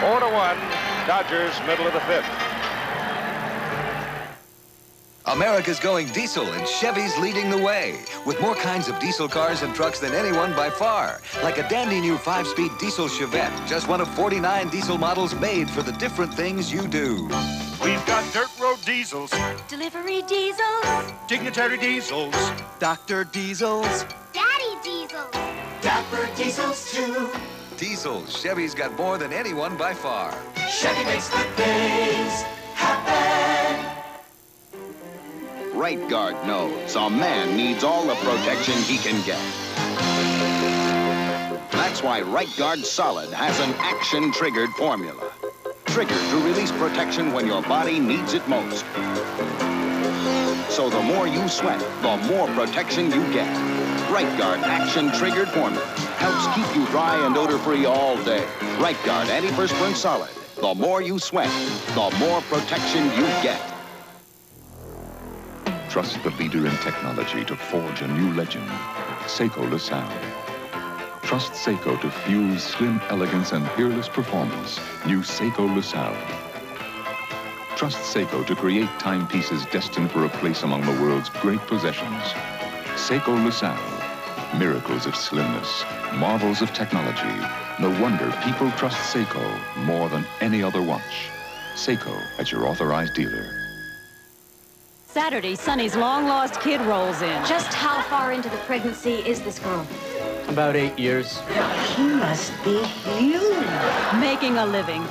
Four to one. Dodgers middle of the fifth. America's going diesel and Chevy's leading the way with more kinds of diesel cars and trucks than anyone by far. Like a dandy new five-speed diesel Chevette, just one of 49 diesel models made for the different things you do. We've got dirt road diesels, Delivery diesels. dignitary diesels, Dr. Diesels. Daddy diesels. Dapper Diesels too. Diesels, Chevy's got more than anyone by far. Chevy makes good things happen. Right Guard knows a man needs all the protection he can get. That's why Right Guard Solid has an action-triggered formula. Triggered to release protection when your body needs it most. So the more you sweat, the more protection you get. Right Guard action-triggered formula helps keep you dry and odor-free all day. Right Guard antiperspirant solid. The more you sweat, the more protection you get. Trust the leader in technology to forge a new legend, Seiko LaSalle. Trust Seiko to fuse slim elegance and peerless performance, new Seiko LaSalle. Trust Seiko to create timepieces destined for a place among the world's great possessions. Seiko LaSalle, miracles of slimness, marvels of technology. No wonder people trust Seiko more than any other watch. Seiko at your authorized dealer. Saturday, Sonny's long-lost kid rolls in. Just how far into the pregnancy is this girl? About eight years. He must be huge. Making a living.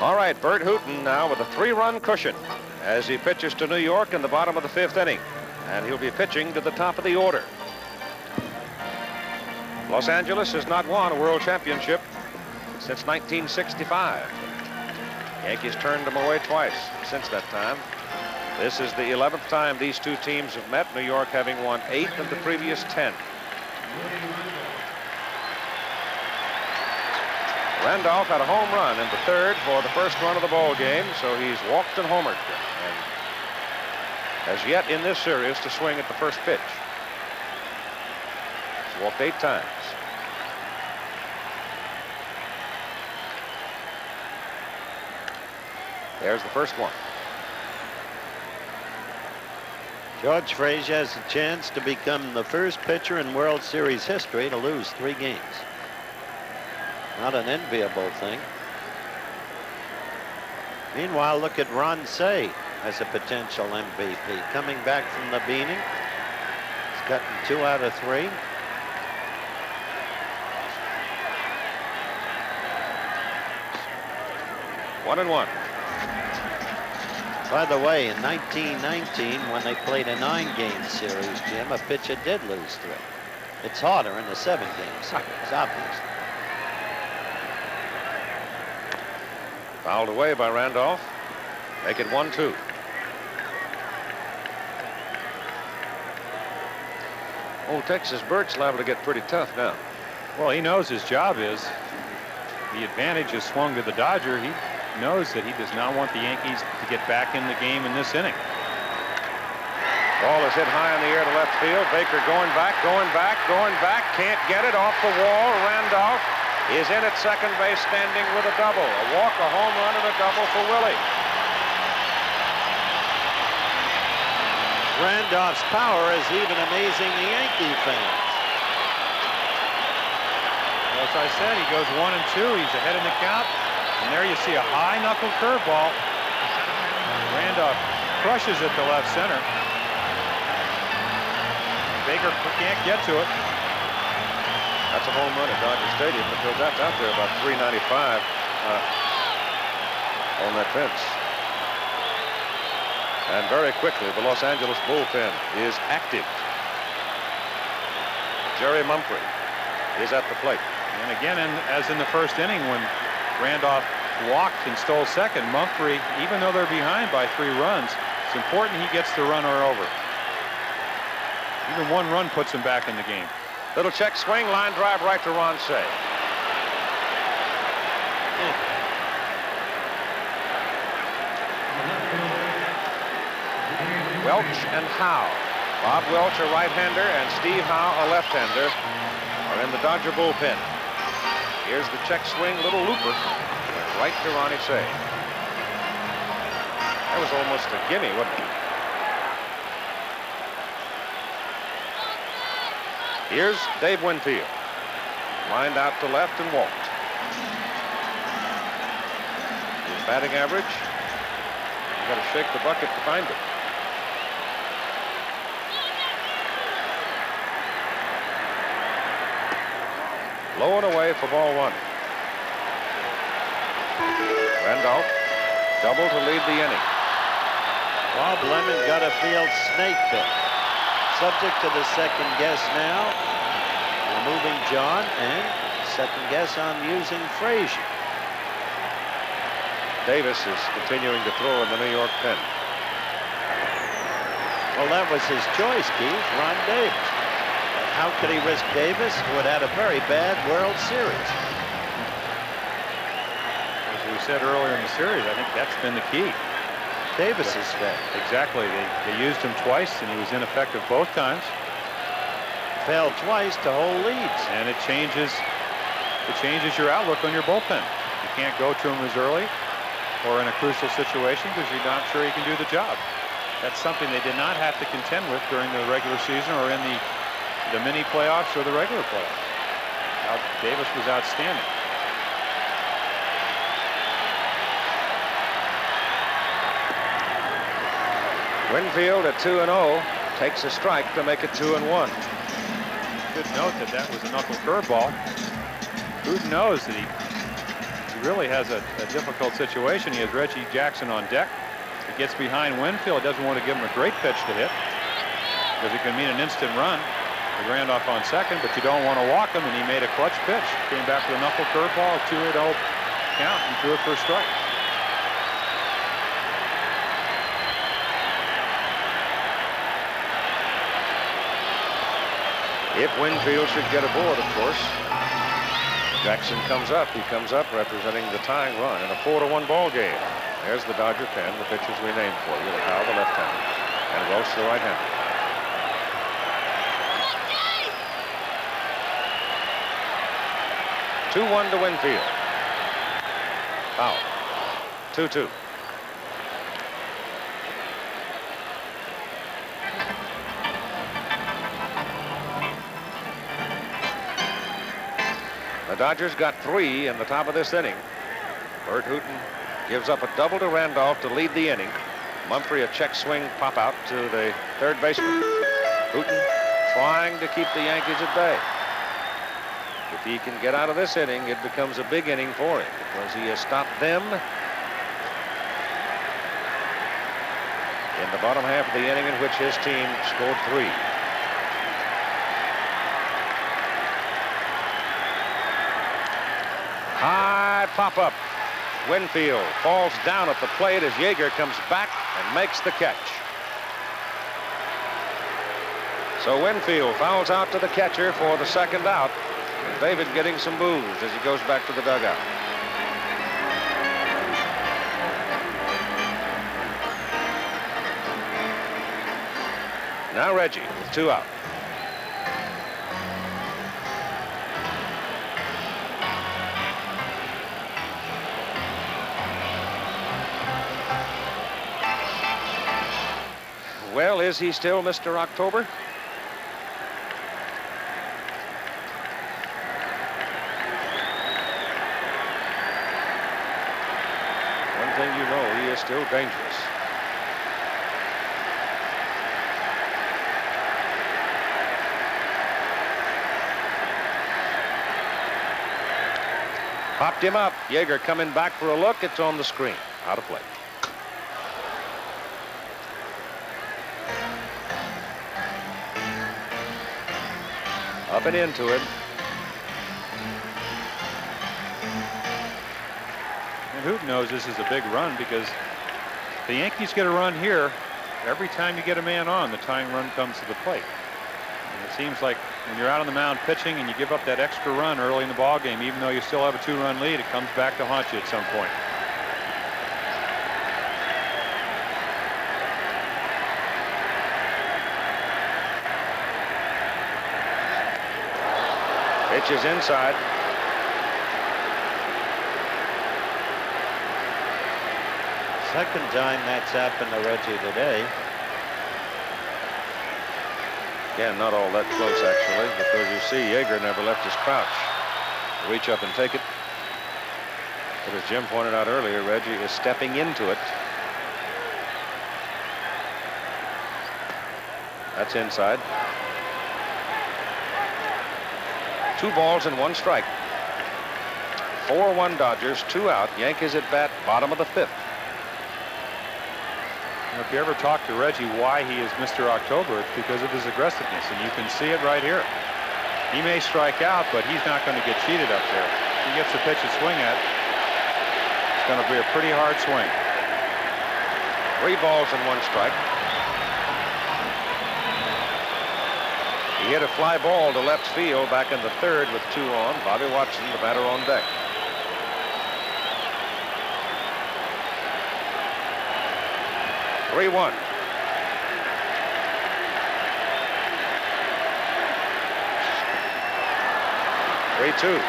All right, Burt Hooton now with a three-run cushion as he pitches to New York in the bottom of the fifth inning. And he'll be pitching to the top of the order. Los Angeles has not won a world championship since 1965. Yankees turned them away twice since that time. This is the 11th time these two teams have met, New York having won eight of the previous 10. Randolph had a home run in the third for the first run of the ball game, so he's walked and homered. And has yet in this series to swing at the first pitch. He's walked eight times. There's the first one. George Frazier has a chance to become the first pitcher in World Series history to lose three games. Not an enviable thing. Meanwhile, look at Ron Cey as a potential MVP. Coming back from the beating. He's gotten two out of three. One and one. By the way, in 1919, when they played a nine-game series, Jim, a pitcher did lose three. It's harder in a seven-game series, obviously. Fouled away by Randolph. Make it one two. Old Texas Burt's liable to get pretty tough now. Well, he knows his job is. The advantage is swung to the Dodger. He knows that he does not want the Yankees to get back in the game in this inning. Ball is hit high in the air to left field. Baker going back, going back, going back. Can't get it off the wall. Randolph is in at second base standing with a double. A walk, a home run, and a double for Willie. Randolph's power is even amazing the Yankee fans. As I said, he goes one and two. He's ahead in the count. And there you see a high knuckle curveball. Randolph crushes it to left center. Baker can't get to it. That's a home run at Dodger Stadium because that's out there about 395 uh, on that fence. And very quickly, the Los Angeles bullpen is active. Jerry Mumphrey is at the plate. And again, in, as in the first inning, when Randolph walked and stole second, Mumphrey, even though they're behind by three runs, it's important he gets the runner over. Even one run puts him back in the game. Little check swing, line drive right to Ron Cey. Welch and Howe. Bob Welch, a right-hander, and Steve Howe, a left-hander, are in the Dodger bullpen. Here's the check swing, little looper, right to Ronnie Cey. That was almost a gimme, wasn't it? Here's Dave Winfield. Lined out to left and walked. His batting average, you got to shake the bucket to find it. Low and away for ball one. Randolph double to lead the inning. Bob Lemon got a field snake bit. Subject to the second guess now. Removing John and second guess on using Frazier. Davis is continuing to throw in the New York pen. Well, that was his choice, Keith, Ron Davis. How could he risk Davis, who had had a very bad World Series? As we said earlier in the series, I think that's been the key. Davis is fed. Exactly. They, they used him twice, and he was ineffective both times. Failed twice to hold leads. And it changes it changes your outlook on your bullpen. You can't go to him as early or in a crucial situation because you're not sure he can do the job. That's something they did not have to contend with during the regular season or in the the mini playoffs or the regular playoffs. Now, Davis was outstanding. Winfield at 2 and 0 takes a strike to make it 2 and 1. Good note that that was a knuckle curveball. Who knows that he, he really has a, a difficult situation. He has Reggie Jackson on deck. He gets behind Winfield. Doesn't want to give him a great pitch to hit because it can mean an instant run. He ran off on second, but you don't want to walk him, and he made a clutch pitch. Came back with a knuckle curveball, 2-0 count, and threw it for a strike. If Winfield should get aboard, of course. Jackson comes up. He comes up representing the tying run in a four-to-one ball game. There's the Dodger pen, the pitchers we named for you. The Howe, the left-hander, and Welch, the right-hander. Two one to Winfield. Foul. Two two. The Dodgers got three in the top of this inning. Burt Hooton gives up a double to Randolph to lead the inning. Mumphrey a check swing pop out to the third baseman. Hooton trying to keep the Yankees at bay. He can get out of this inning, it becomes a big inning for him because he has stopped them in the bottom half of the inning in which his team scored three. High pop-up. Winfield falls down at the plate as Yeager comes back and makes the catch. So Winfield fouls out to the catcher for the second out. David getting some boos as he goes back to the dugout. Now Reggie with two out. Well, is he still Mr. October? One thing you know, he is still dangerous. Popped him up. Yeager coming back for a look. It's on the screen. Out of play. Up and into it. And Hoot knows this is a big run because the Yankees get a run here. Every time you get a man on, the tying run comes to the plate. And it seems like when you're out on the mound pitching and you give up that extra run early in the ball game, even though you still have a two-run lead, it comes back to haunt you at some point. Pitch is inside. Second time that's happened to Reggie today. Again, not all that close, actually, because you see Yeager never left his crouch. Reach up and take it. But as Jim pointed out earlier, Reggie is stepping into it. That's inside. Two balls and one strike. 4-1 Dodgers, two out. Yankees at bat, bottom of the fifth. Know, if you ever talk to Reggie why he is Mr. October, it's because of his aggressiveness, and you can see it right here. He may strike out, but he's not going to get cheated up there. He gets a pitch to swing at, it's going to be a pretty hard swing. Three balls and one strike. He hit a fly ball to left field back in the third with two on. Bobby Watson, the batter on deck. Three one. Three two.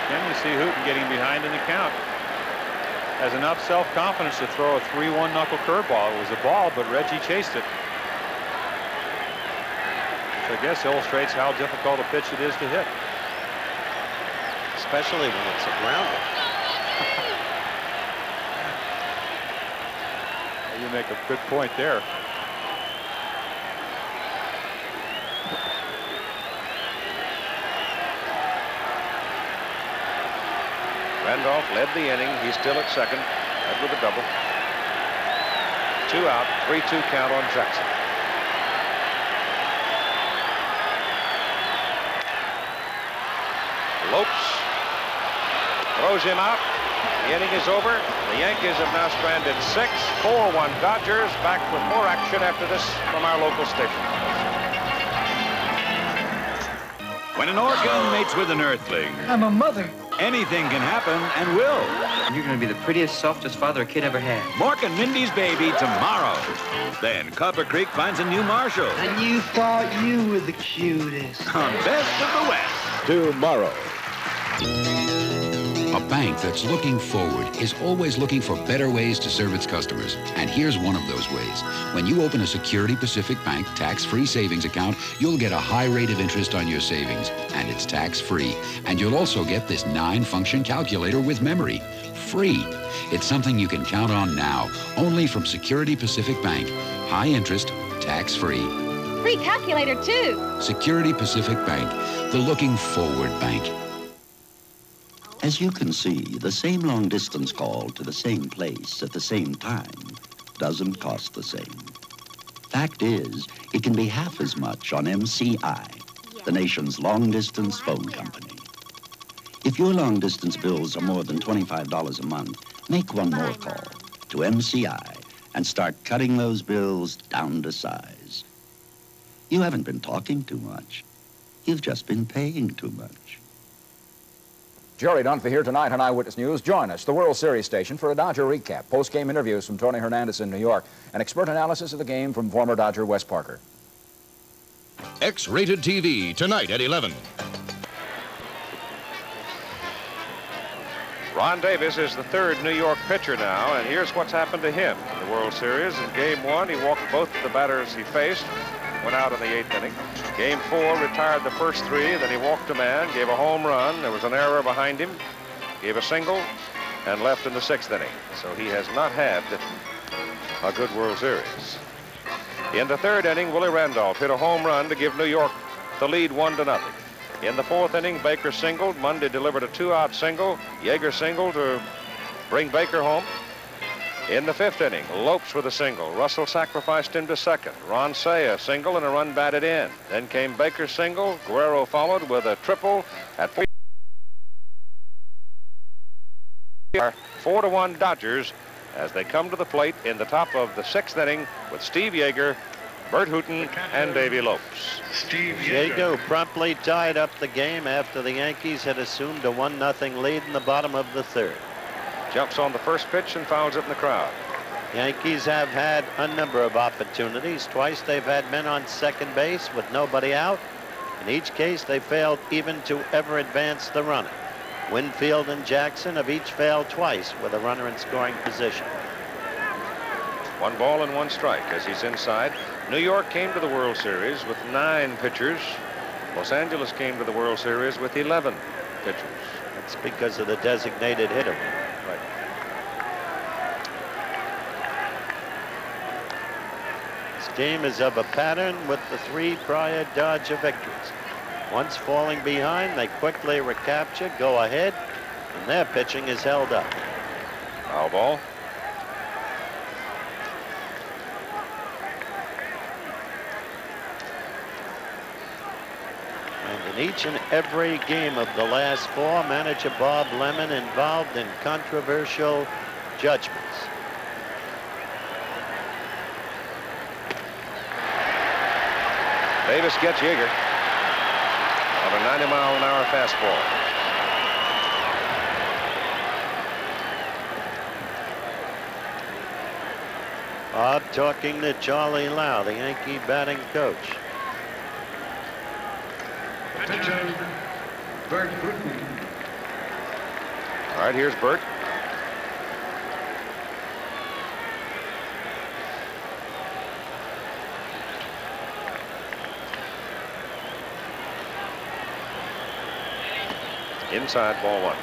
Again, you see Hooton getting behind in the count. Has enough self-confidence to throw a 3-1 knuckle curveball. It was a ball, but Reggie chased it. Which I guess illustrates how difficult a pitch it is to hit. Especially when it's a grounder. You make a good point there. Randolph led the inning. He's still at second. Led with a double. Two out, 3-2 count on Jackson. Lopes throws him out. The inning is over. The Yankees have now stranded six. 4-1 Dodgers. Back with more action after this from our local station. When an Orkan mates with an earthling, I'm a mother. anything can happen and will. You're going to be the prettiest, softest father a kid ever had. Mork and Mindy's baby tomorrow. Then Copper Creek finds a new marshal And you thought you were the cutest. on Best of the West. Tomorrow. Bank that's looking forward is always looking for better ways to serve its customers. And here's one of those ways. When you open a Security Pacific Bank tax-free savings account, you'll get a high rate of interest on your savings, and it's tax-free. And you'll also get this nine-function calculator with memory. Free. It's something you can count on now, only from Security Pacific Bank. High interest, tax-free. Free calculator, too. Security Pacific Bank, the looking forward bank. As you can see, the same long-distance call to the same place at the same time doesn't cost the same. Fact is, it can be half as much on MCI, the nation's long-distance phone company. If your long-distance bills are more than $25 a month, make one more call to MCI and start cutting those bills down to size. You haven't been talking too much. You've just been paying too much. Jerry Dunphy here tonight on Eyewitness News. Join us, the World Series station, for a Dodger recap. Post-game interviews from Tony Hernandez in New York. An expert analysis of the game from former Dodger Wes Parker. X-rated TV tonight at 11. Ron Davis is the third New York pitcher now, and here's what's happened to him in the World Series. In game one, he walked both of the batters he faced, went out in the eighth inning. Game four, retired the first three, then he walked a man, gave a home run. There was an error behind him, gave a single, and left in the sixth inning. So he has not had a good World Series. In the third inning, Willie Randolph hit a home run to give New York the lead one to nothing. In the fourth inning, Baker singled. Monday delivered a two-out single. Yeager singled to bring Baker home. In the fifth inning, Lopes with a single. Russell sacrificed him to second. Ron Cey a single and a run batted in. Then came Baker's single. Guerrero followed with a triple at four. Four to one Dodgers as they come to the plate in the top of the sixth inning with Steve Yeager, Burt Hooton, and Davey Lopes. Steve Yeager promptly tied up the game after the Yankees had assumed a 1-0 lead in the bottom of the third. Jumps on the first pitch and fouls it in the crowd. Yankees have had a number of opportunities. Twice they've had men on second base with nobody out. In each case, they failed even to ever advance the runner. Winfield and Jackson have each failed twice with a runner in scoring position. One ball and one strike as he's inside. New York came to the World Series with nine pitchers. Los Angeles came to the World Series with 11 pitchers. That's because of the designated hitter. Game is of a pattern with the three prior Dodger victories. Once falling behind, they quickly recapture, go ahead, and their pitching is held up. Foul ball. And in each and every game of the last four, manager Bob Lemon involved in controversial judgments. Davis gets Yeager on a 90 mile an hour fastball. Bob talking to Charlie Lau, the Yankee batting coach. Attention, Burt Hooton. All right, here's Burt. Inside ball one.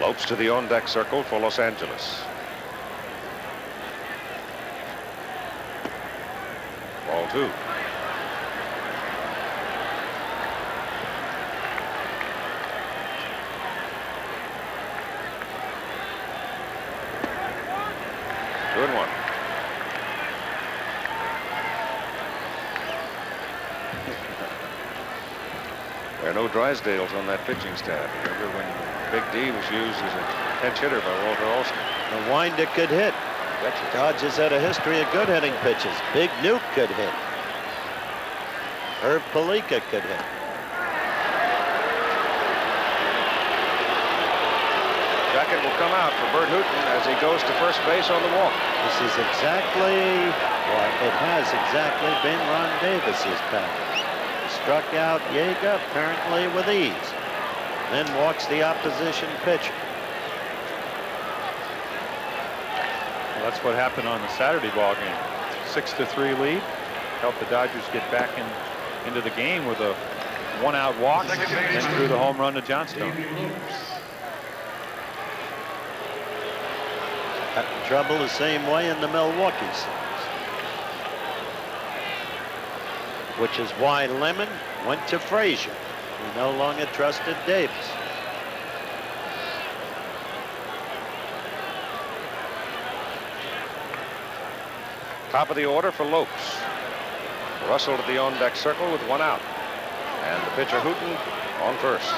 Lopes to the on deck circle for Los Angeles. Ball. Two No Drysdales on that pitching staff. Remember when Big D was used as a pinch hitter by Walter Alston? The Winder could hit. Dodgers had a history of good hitting pitches. Big Newk could hit. Erv Palica could hit. Jacket will come out for Burt Hooton as he goes to first base on the walk. This is exactly, or it has exactly been Ron Davis's pattern. He struck out Yeager apparently with ease. Then walks the opposition pitcher. Well, that's what happened on the Saturday ball game. Six to three lead. Helped the Dodgers get back in into the game with a one out walk and threw the home run to Johnstone. Got trouble the same way in the Milwaukee series. Which is why Lemon went to Frazier. He no longer trusted Davis. Top of the order for Lopes. Russell to the on-deck circle with one out. And the pitcher Hooton on first.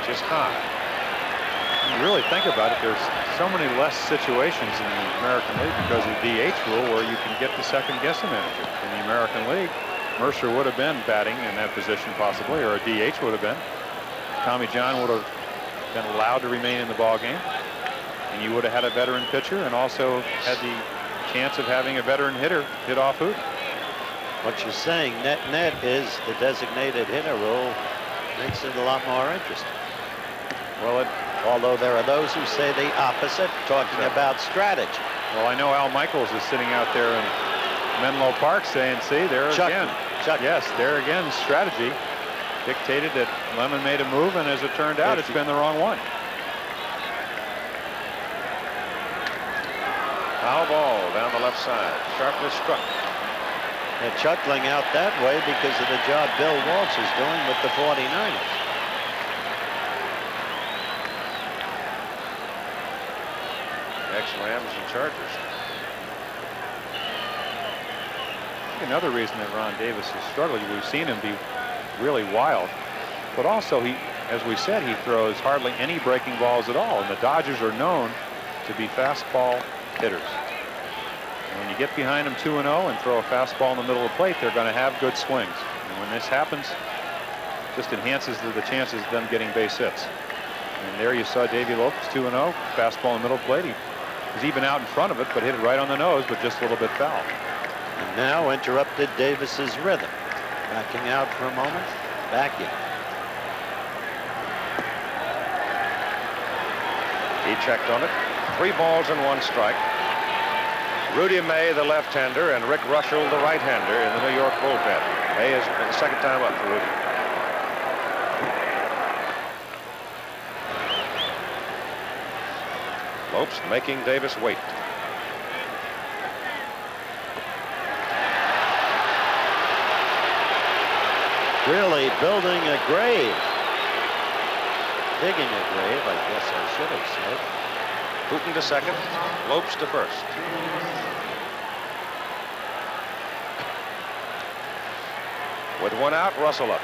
Which is high. You really think about it, there's so many less situations in the American League because of the DH rule where you can get the second guess a manager. In the American League, Murcer would have been batting in that position possibly, or a DH would have been. Tommy John would have been allowed to remain in the ball game. And you would have had a veteran pitcher and also had the chance of having a veteran hitter hit off Hoot. What you're saying, net net, is the designated hitter rule makes it a lot more interesting. Well, it, although there are those who say the opposite, talking about strategy. Well, I know Al Michaels is sitting out there in Menlo Park saying, see, there Chuck, again. Chuck. Yes, there again, strategy dictated that Lemon made a move, and as it turned out, it's been the wrong one. Foul ball down the left side. Sharply struck. They're chuckling out that way because of the job Bill Walsh is doing with the 49ers. Ex-Rams and Chargers. Another reason that Ron Davis is struggling, we've seen him be really wild, but also he, as we said, he throws hardly any breaking balls at all, and the Dodgers are known to be fastball hitters. And when you get behind them 2-0 and throw a fastball in the middle of the plate, they're going to have good swings. And when this happens, just enhances the, the chances of them getting base hits. And there you saw Davey Lopes 2-0, fastball in the middle plate. He was even out in front of it, but hit it right on the nose, but just a little bit foul. And now interrupted Davis's rhythm. Backing out for a moment, backing. He checked on it. Three balls and one strike. Rudy May, the left-hander, and Rick Reuschel, the right-hander, in the New York bullpen. May is the second time up for Rudy. Lopes making Davis wait. Really building a grave. Digging a grave, I guess I should have said. Hooton to second, Lopes to first. With one out, Russell up.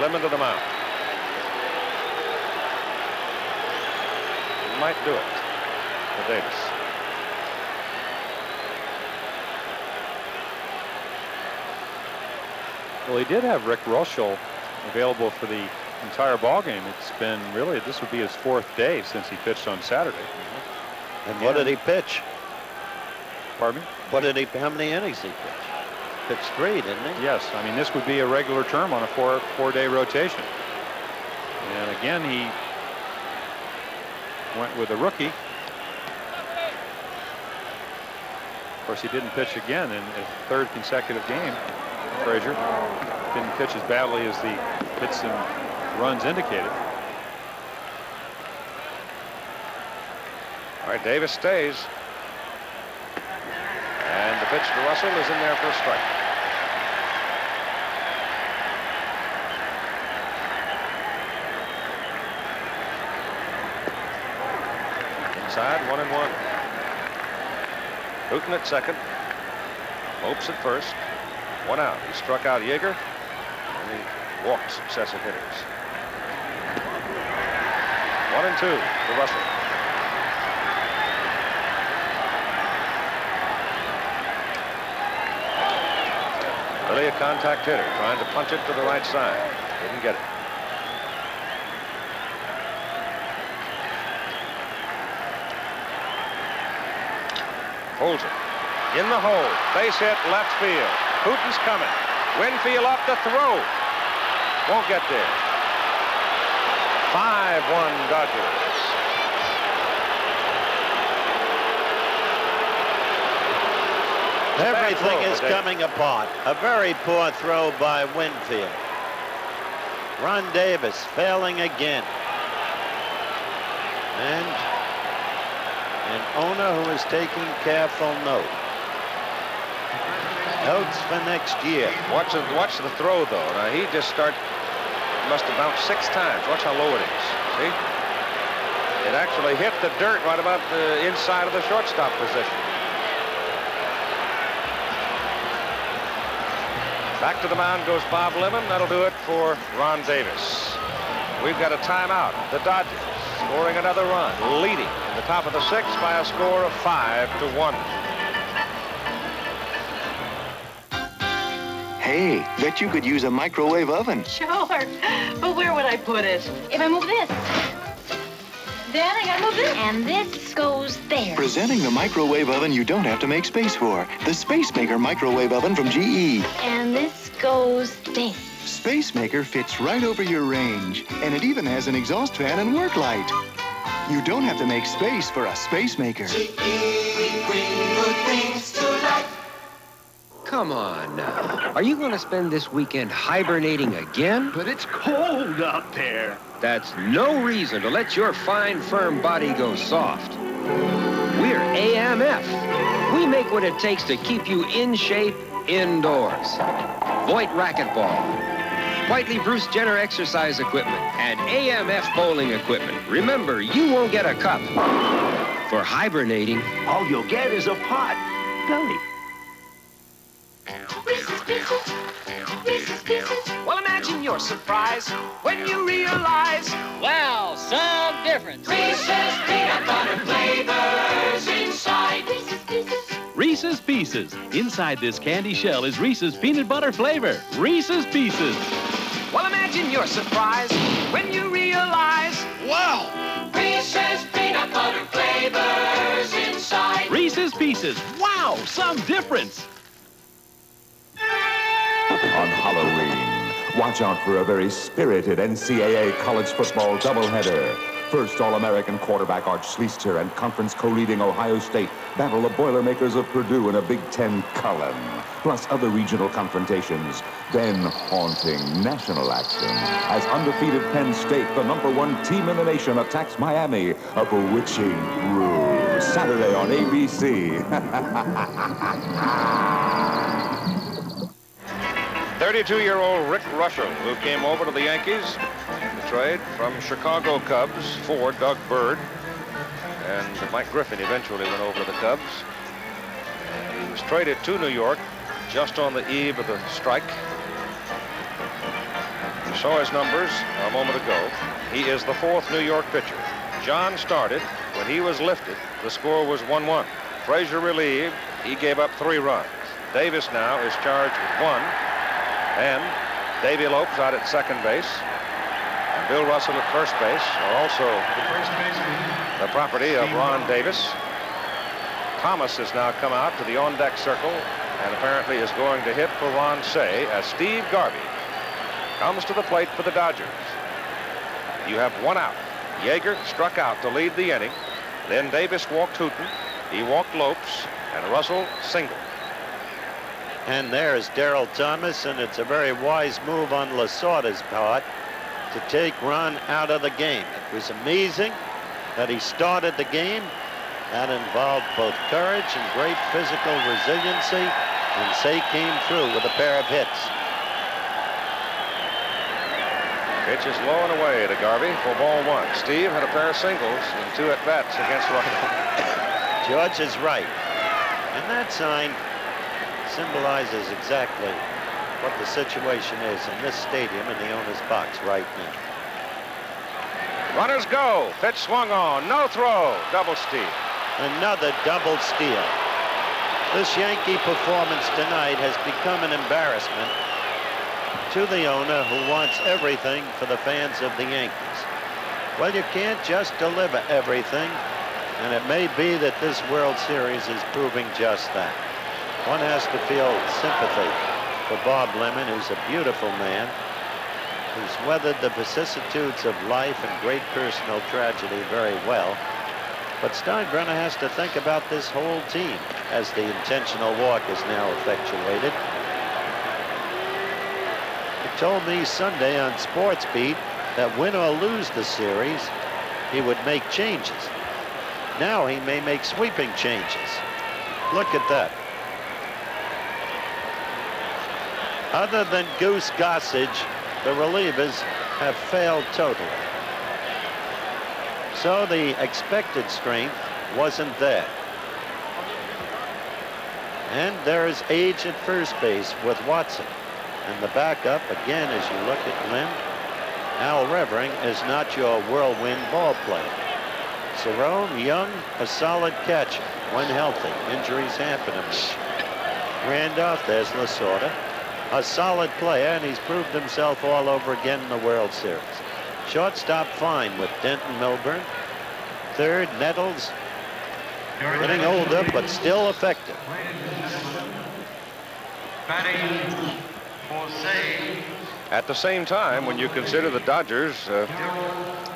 Lemon to the mound. Might do it for Davis. Well, he did have Rick Reuschel available for the entire ball game. It's been really, this would be his fourth day since he pitched on Saturday. And what did he pitch? Pardon me? What did he, how many innings he pitch? Pitched three, didn't he? Yes, I mean, this would be a regular term on a four, four-day rotation. And again, he went with a rookie. Of course, he didn't pitch again in his third consecutive game. Frazier didn't pitch as badly as the hits and runs indicated. All right, Davis stays. And the pitch to Russell is in there for a strike. Inside, one and one. Hooton at second. Lopes at first. One out. He struck out Yeager. And he walked successive hitters. One and two for Russell. Really a contact hitter, trying to punch it to the right side. Didn't get it. Holds it. In the hole. Base hit left field. Hooton's coming. Winfield up the throw. Won't get there. 5-1 Dodgers. Everything is coming apart. A very poor throw by Winfield. Ron Davis failing again. And an owner who is taking careful note. Notes for next year. Watch the, watch the throw, though. Now, he just start, must have bounced six times. Watch how low it is. See? It actually hit the dirt right about the inside of the shortstop position. Back to the mound goes Bob Lemon. That'll do it for Ron Davis. We've got a timeout. The Dodgers scoring another run, leading in the top of the sixth by a score of five to one. Hey, bet you could use a microwave oven. Sure. But where would I put it? If I move this. Then I gotta move this. And this goes there. Presenting the microwave oven you don't have to make space for. The Space Maker microwave oven from GE. And this goes there. Space Maker fits right over your range, and it even has an exhaust fan and work light. You don't have to make space for a Space Maker. Come on now. Are you going to spend this weekend hibernating again? But it's cold out there. That's no reason to let your fine, firm body go soft. We're AMF. We make what it takes to keep you in shape indoors. Voit racquetball. Whiteley Bruce Jenner exercise equipment and AMF bowling equipment. Remember, you won't get a cup for hibernating. All you'll get is a pot belly. Reeses Pieces, Reeses Pieces. Well, imagine your surprise when you realize, well, some difference. Reese's peanut butter flavors inside. Reese's Pieces. Inside this candy shell is Reese's peanut butter flavor. Reese's Pieces. Well, imagine your surprise when you realize, wow! Reese's peanut butter flavors inside. Reese's Pieces. Wow, some difference. On Halloween, watch out for a very spirited NCAA college football doubleheader. First All-American quarterback Art Schlichter and conference co-leading Ohio State battle the Boilermakers of Purdue in a Big Ten column, plus other regional confrontations. Then haunting national action as undefeated Penn State, the number one team in the nation, attacks Miami, a bewitching brew. Saturday on ABC. 32-year-old Rick Reuschel, who came over to the Yankees trade from Chicago Cubs for Doug Bird. And Mike Griffin eventually went over to the Cubs. He was traded to New York just on the eve of the strike. You saw his numbers a moment ago. He is the fourth New York pitcher. John started. When he was lifted, the score was 1-1. Frazier relieved. He gave up three runs. Davis now is charged with one. And Davey Lopes out at second base. Bill Russell at first base are also the property of Ron Davis. Thomas has now come out to the on-deck circle and apparently is going to hit for Ron Cey as Steve Garvey comes to the plate for the Dodgers. You have one out. Yeager struck out to lead the inning. Then Davis walked Hooton. He walked Lopes, and Russell singled. And there's Derrel Thomas, and it's a very wise move on Lasorda's part to take Ron out of the game. It was amazing that he started the game. That involved both courage and great physical resiliency, and Cey came through with a pair of hits. Pitch is low and away to Garvey for ball one. Steve had a pair of singles and two at-bats against Reuschel. George is right. And that sign symbolizes exactly what the situation is in this stadium in the owner's box right now. Runners go. Pitch swung on. No throw. Double steal. Another double steal. This Yankee performance tonight has become an embarrassment to the owner who wants everything for the fans of the Yankees. Well, you can't just deliver everything, and it may be that this World Series is proving just that. One has to feel sympathy for Bob Lemon, who's a beautiful man, who's weathered the vicissitudes of life and great personal tragedy very well. But Steinbrenner has to think about this whole team as the intentional walk is now effectuated. He told me Sunday on Sports Beat that win or lose the series, he would make changes. Now he may make sweeping changes. Look at that. Other than Goose Gossage, the relievers have failed totally. So the expected strength wasn't there. And there is age at first base with Watson. And the backup, again, as you look at Lim, Al Revering is not your whirlwind ball player. Cerone, young, a solid catcher when healthy. Injuries happen to. Randolph, there's Lasorda a solid player, and he's proved himself all over again in the World Series. Shortstop fine with Denton Milbourne. Third, Nettles. Getting older, but still effective. At the same time, when you consider the Dodgers, uh,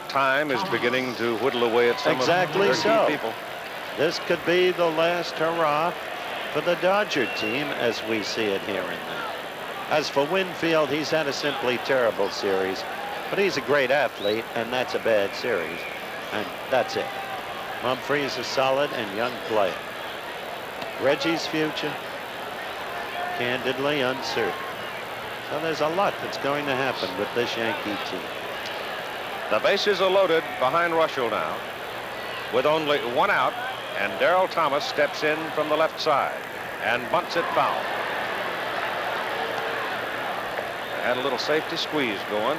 time is beginning to whittle away at some exactly of their so. key people. This could be the last hurrah for the Dodger team as we see it here and now. As for Winfield, he's had a simply terrible series, but he's a great athlete, and that's a bad series, and that's it. Mumphrey is a solid and young player. Reggie's future, candidly uncertain. So there's a lot that's going to happen with this Yankee team. The bases are loaded behind Russell now with only one out, and Derrel Thomas steps in from the left side and bunts it foul. Had a little safety squeeze going.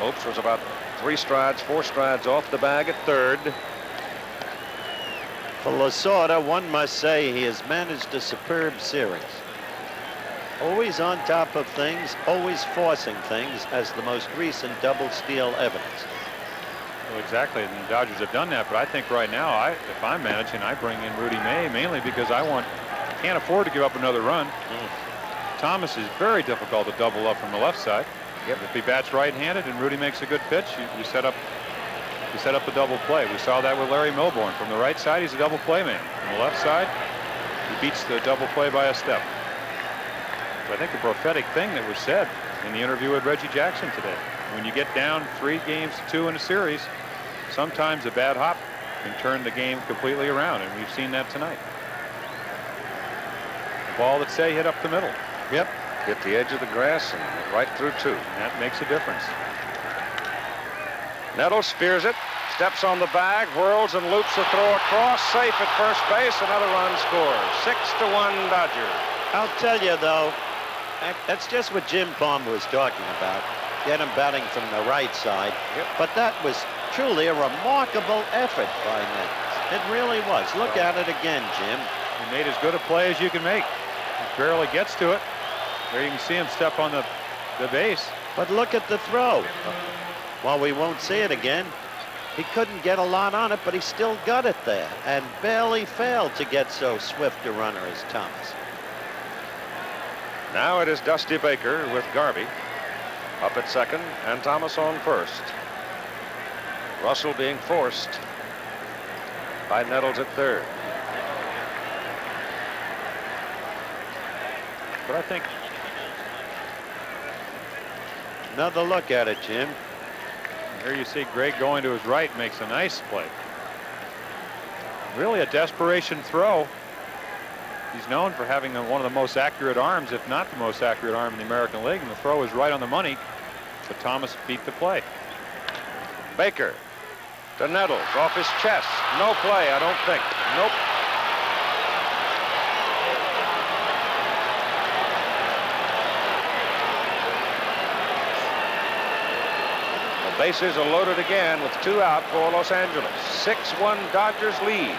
Lopes was about three strides, four strides off the bag at third. For Lasorda, one must say he has managed a superb series. Always on top of things, always forcing things, as the most recent double steal evidence. Well, exactly, and the Dodgers have done that, but I think right now, I, if I'm managing, I bring in Rudy May mainly because I want, can't afford to give up another run. Mm. Thomas is very difficult to double up from the left side. Yep. If he bats right-handed and Rudy makes a good pitch, you, you set up you set up a double play. We saw that with Larry Milbourne. From the right side, he's a double play man. From the left side, he beats the double play by a step. But I think the prophetic thing that was said in the interview with Reggie Jackson today, when you get down three games to two in a series, sometimes a bad hop can turn the game completely around, and we've seen that tonight. The ball that Cey hit up the middle. Yep. Hit the edge of the grass and right through two. And that makes a difference. Nettles spears it, steps on the bag, whirls and loops the throw across, safe at first base. Another run scores. Six to one Dodgers. I'll tell you though, that's just what Jim Palmer was talking about. Get him batting from the right side. Yep. But that was truly a remarkable effort by Nettles. It really was. Look well, at it again, Jim. He made as good a play as you can make. He barely gets to it. There you can see him step on the, the base. But look at the throw. While we won't see it again, he couldn't get a lot on it, but he still got it there and barely failed to get so swift a runner as Thomas. Now it is Dusty Baker with Garvey up at second and Thomas on first. Russell being forced by Nettles at third. But I think another look at it, Jim. Here you see Graig going to his right makes a nice play. Really a desperation throw. He's known for having one of the most accurate arms, if not the most accurate arm in the American League, and the throw is right on the money, but Thomas beat the play. Baker to Nettles off his chest. No play, I don't think. Nope. Bases are loaded again with two out for Los Angeles. 6-1 Dodgers lead.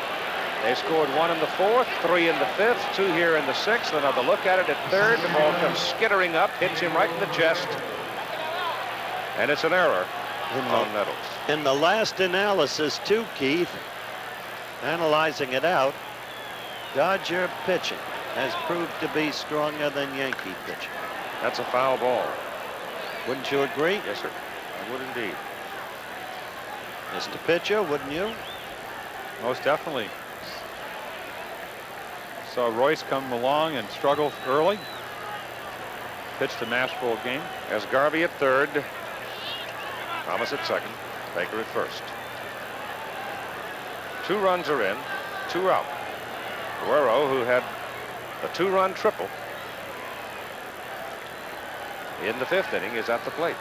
They scored one in the fourth, three in the fifth, two here in the sixth. Another look at it at third. The ball comes skittering up, hits him right in the chest. And it's an error in on Nettles. In the last analysis, too, Keith, analyzing it out, Dodger pitching has proved to be stronger than Yankee pitching. That's a foul ball. Wouldn't you agree? Yes, sir would indeed. Mr. Pitcher, wouldn't you? Most definitely. Saw Reuss come along and struggle early. Pitched a Nashville game. As Garvey at third. Thomas at second. Baker at first. Two runs are in. Two out. Guerrero, who had a two-run triple in the fifth inning, is at the plate.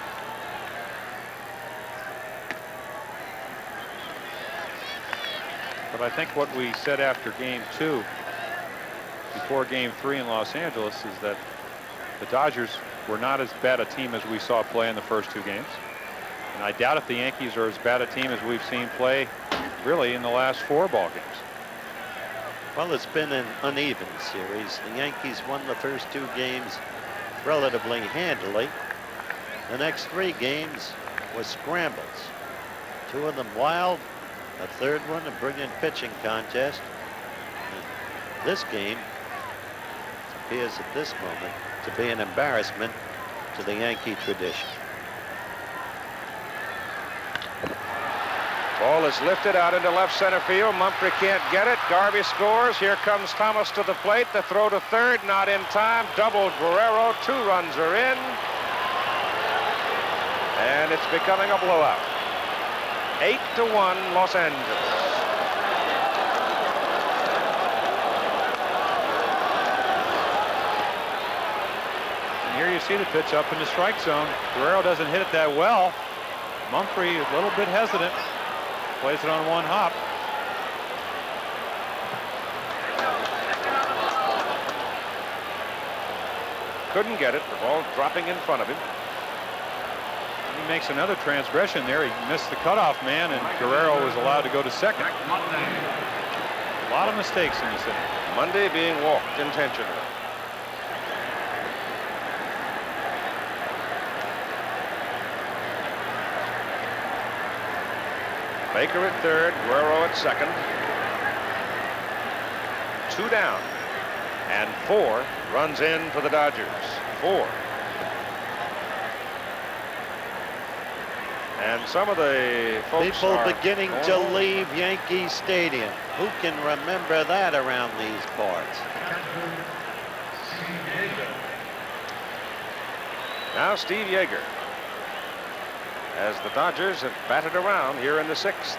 But I think what we said after game two, before game three in Los Angeles, is that the Dodgers were not as bad a team as we saw play in the first two games. And I doubt if the Yankees are as bad a team as we've seen play really in the last four ball games. Well, it's been an uneven series. The Yankees won the first two games relatively handily. The next three games were scrambles. Two of them wild, a third one, a brilliant pitching contest. This game appears at this moment to be an embarrassment to the Yankee tradition. Ball is lifted out into left center field. Mumphrey can't get it. Garvey scores. Here comes Thomas to the plate. The throw to third, not in time. Double Guerrero. Two runs are in. And it's becoming a blowout. 8 to 1 Los Angeles. And here you see the pitch up in the strike zone. Guerrero doesn't hit it that well. Mumphrey a little bit hesitant. Plays it on one hop. Couldn't get it. The ball dropping in front of him. Makes another transgression there. He missed the cutoff man, and Guerrero was allowed to go to second. A lot of mistakes in this inning. Monday being walked intentionally. Baker at third, Guerrero at second. Two down. And four runs in for the Dodgers. Four. Some of the folks People are beginning to leave Yankee Stadium. Who can remember that around these parts? Now Steve Yeager. As the Dodgers have batted around here in the sixth.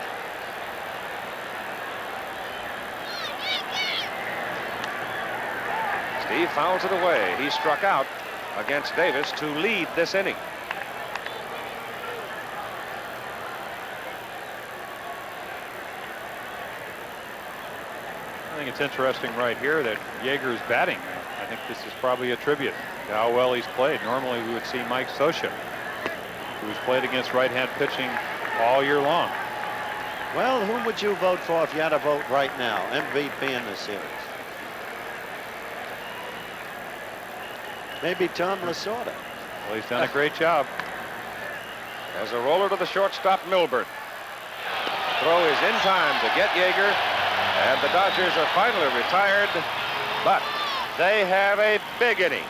Steve fouls it away. He struck out against Davis to lead this inning. It's interesting right here that Yeager is batting. I think this is probably a tribute to how well he's played. Normally we would see Mike Scioscia, who's played against right-hand pitching all year long. Well, whom would you vote for if you had to vote right now? MVP in the series. Maybe Tom Lasorda. Well, he's done a great job. As a roller to the shortstop, Milbourne. Throw is in time to get Yeager. And the Dodgers are finally retired. But they have a big inning.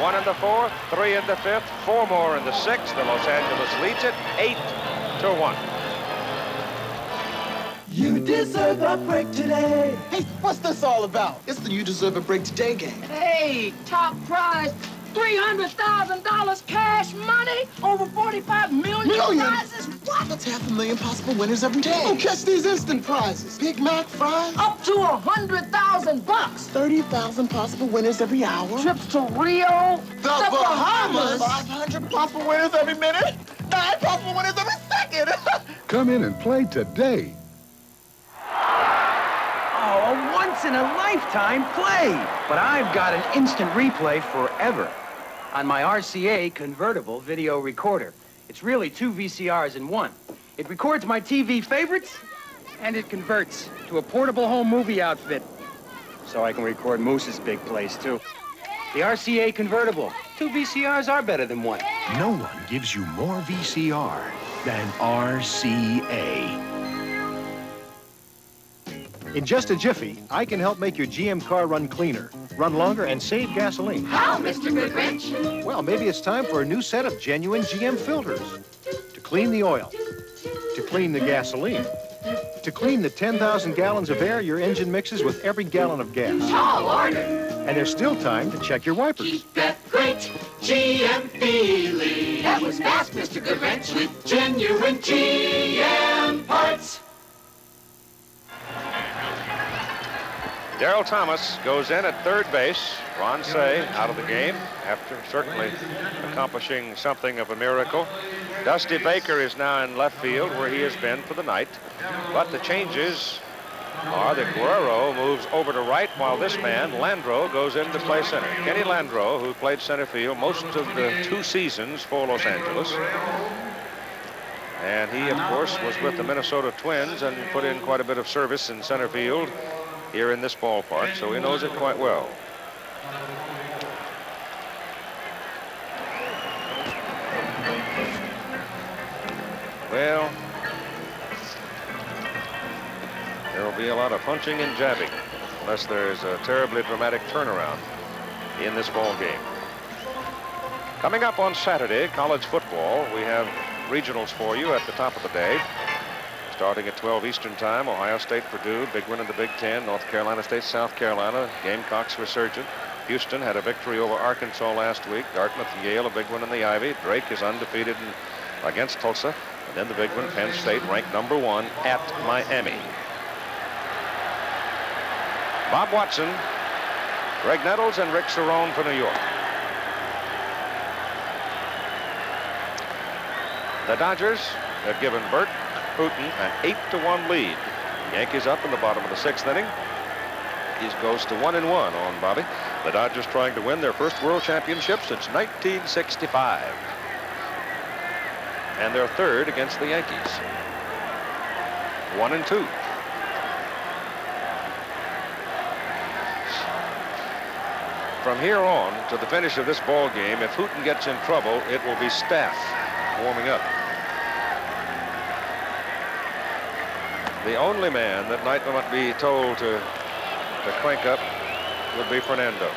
One in the fourth, three in the fifth, four more in the sixth. The Los Angeles leads it eight to one. You deserve a break today. Hey, what's this all about? It's the You Deserve a Break Today game. Hey, top prize, $300,000 cash money, over 45 million, Million? prizes. What? That's half a million possible winners every day. Oh, catch these instant prizes. Big Mac fries. Up to a 100,000 bucks. 30,000 possible winners every hour. Trips to Rio, The, Bahamas. 500 possible winners every minute. Nine possible winners every second. Come in and play today. Oh, a once-in-a-lifetime play. But I've got an instant replay forever on my RCA convertible video recorder. It's really two VCRs in one. It records my TV favorites, and it converts to a portable home movie outfit. So I can record Moose's big place, too. The RCA convertible. Two VCRs are better than one. No one gives you more VCR than RCA. In just a jiffy, I can help make your GM car run cleaner, run longer, and save gasoline. How, Mr. Goodwrench? Well, maybe it's time for a new set of genuine GM filters to clean the oil, to clean the gasoline, to clean the 10,000 gallons of air your engine mixes with every gallon of gas. Tall order. And there's still time to check your wipers. Keep That great GM feeling. That was fast, Mr. Goodwrench. With genuine GM parts. Derrel Thomas goes in at third base. Ron Cey out of the game after certainly accomplishing something of a miracle. Dusty Baker is now in left field where he has been for the night. But the changes are that Guerrero moves over to right while this man, Landreaux, goes in to play center. Kenny Landreaux, who played center field most of the two seasons for Los Angeles. And he, of course, was with the Minnesota Twins and put in quite a bit of service in center field here in this ballpark, so he knows it quite well. Well, there will be a lot of punching and jabbing unless there is a terribly dramatic turnaround in this ball game. Coming up on Saturday, college football, we have regionals for you at the top of the day. Starting at 12 Eastern Time, Ohio State, Purdue, big win in the Big Ten, North Carolina State, South Carolina, Gamecocks resurgent. Houston had a victory over Arkansas last week. Dartmouth, Yale, a big win in the Ivy. Drake is undefeated against Tulsa. And then the big one, Penn State, ranked number one at Miami. Bob Watson, Graig Nettles, and Rick Cerone for New York. The Dodgers have given Burt Hooton an 8 to 1 lead. Yankees up in the bottom of the sixth inning. He goes to 1 and 1 on Bobby. The Dodgers trying to win their first world championship since 1965. And their third against the Yankees. 1 and 2. From here on to the finish of this ball game, if Hooton gets in trouble, it will be Staff warming up. The only man that might not be told to, to crank up would be Fernando.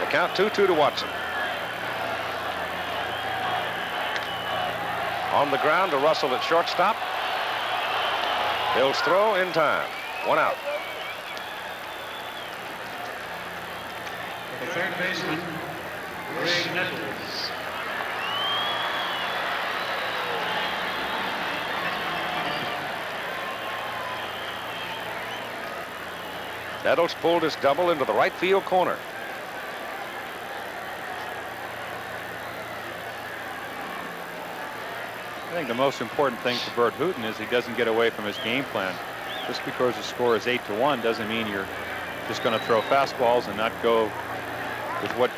The count 2-2 to Watson. On the ground to Russell at shortstop. Hill's throw in time. One out. The third baseman, Graig Nettles. Nettles pulled his double into the right field corner. I think the most important thing for Burt Hooton is he doesn't get away from his game plan. Just because the score is 8 to 1 doesn't mean you're just going to throw fastballs and not go with what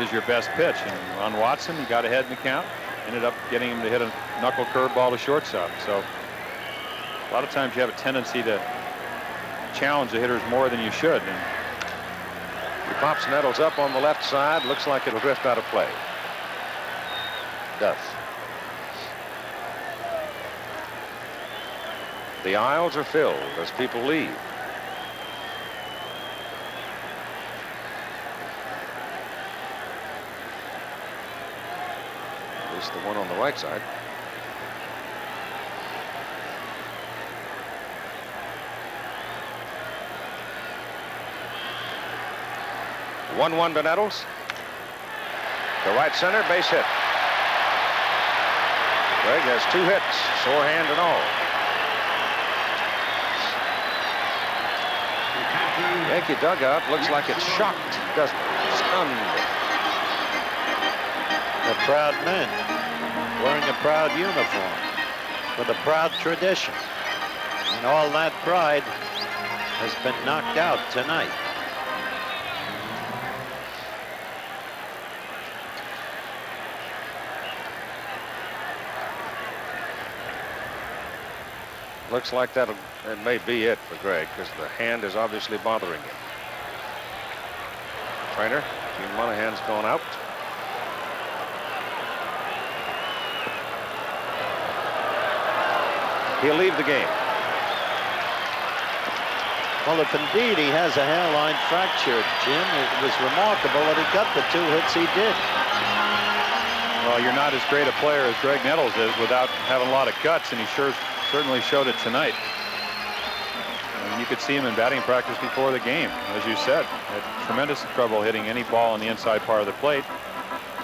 is your best pitch. And on Watson, he got ahead in the count, ended up getting him to hit a knuckle curveball to shortstop. So a lot of times you have a tendency to challenge the hitters more than you should. And he pops Nettles up on the left side. Looks like it'll drift out of play. Does. The aisles are filled as people leave. At least the one on the right side. One one to Nettles. The right center base hit. Graig has two hits, sore hand and all. Yankee dugout looks like it's shocked, doesn't it? Stunned. The proud men wearing a proud uniform with a proud tradition. And all that pride has been knocked out tonight. Looks like that it may be it for Graig because the hand is obviously bothering him. Trainer, Gene Monahan's gone out. He'll leave the game. Well, if indeed he has a hairline fracture, Jim, it was remarkable that he got the two hits he did. Well, you're not as great a player as Graig Nettles is without having a lot of guts, and he sure certainly showed it tonight. And you could see him in batting practice before the game, as you said. Had tremendous trouble hitting any ball on the inside part of the plate.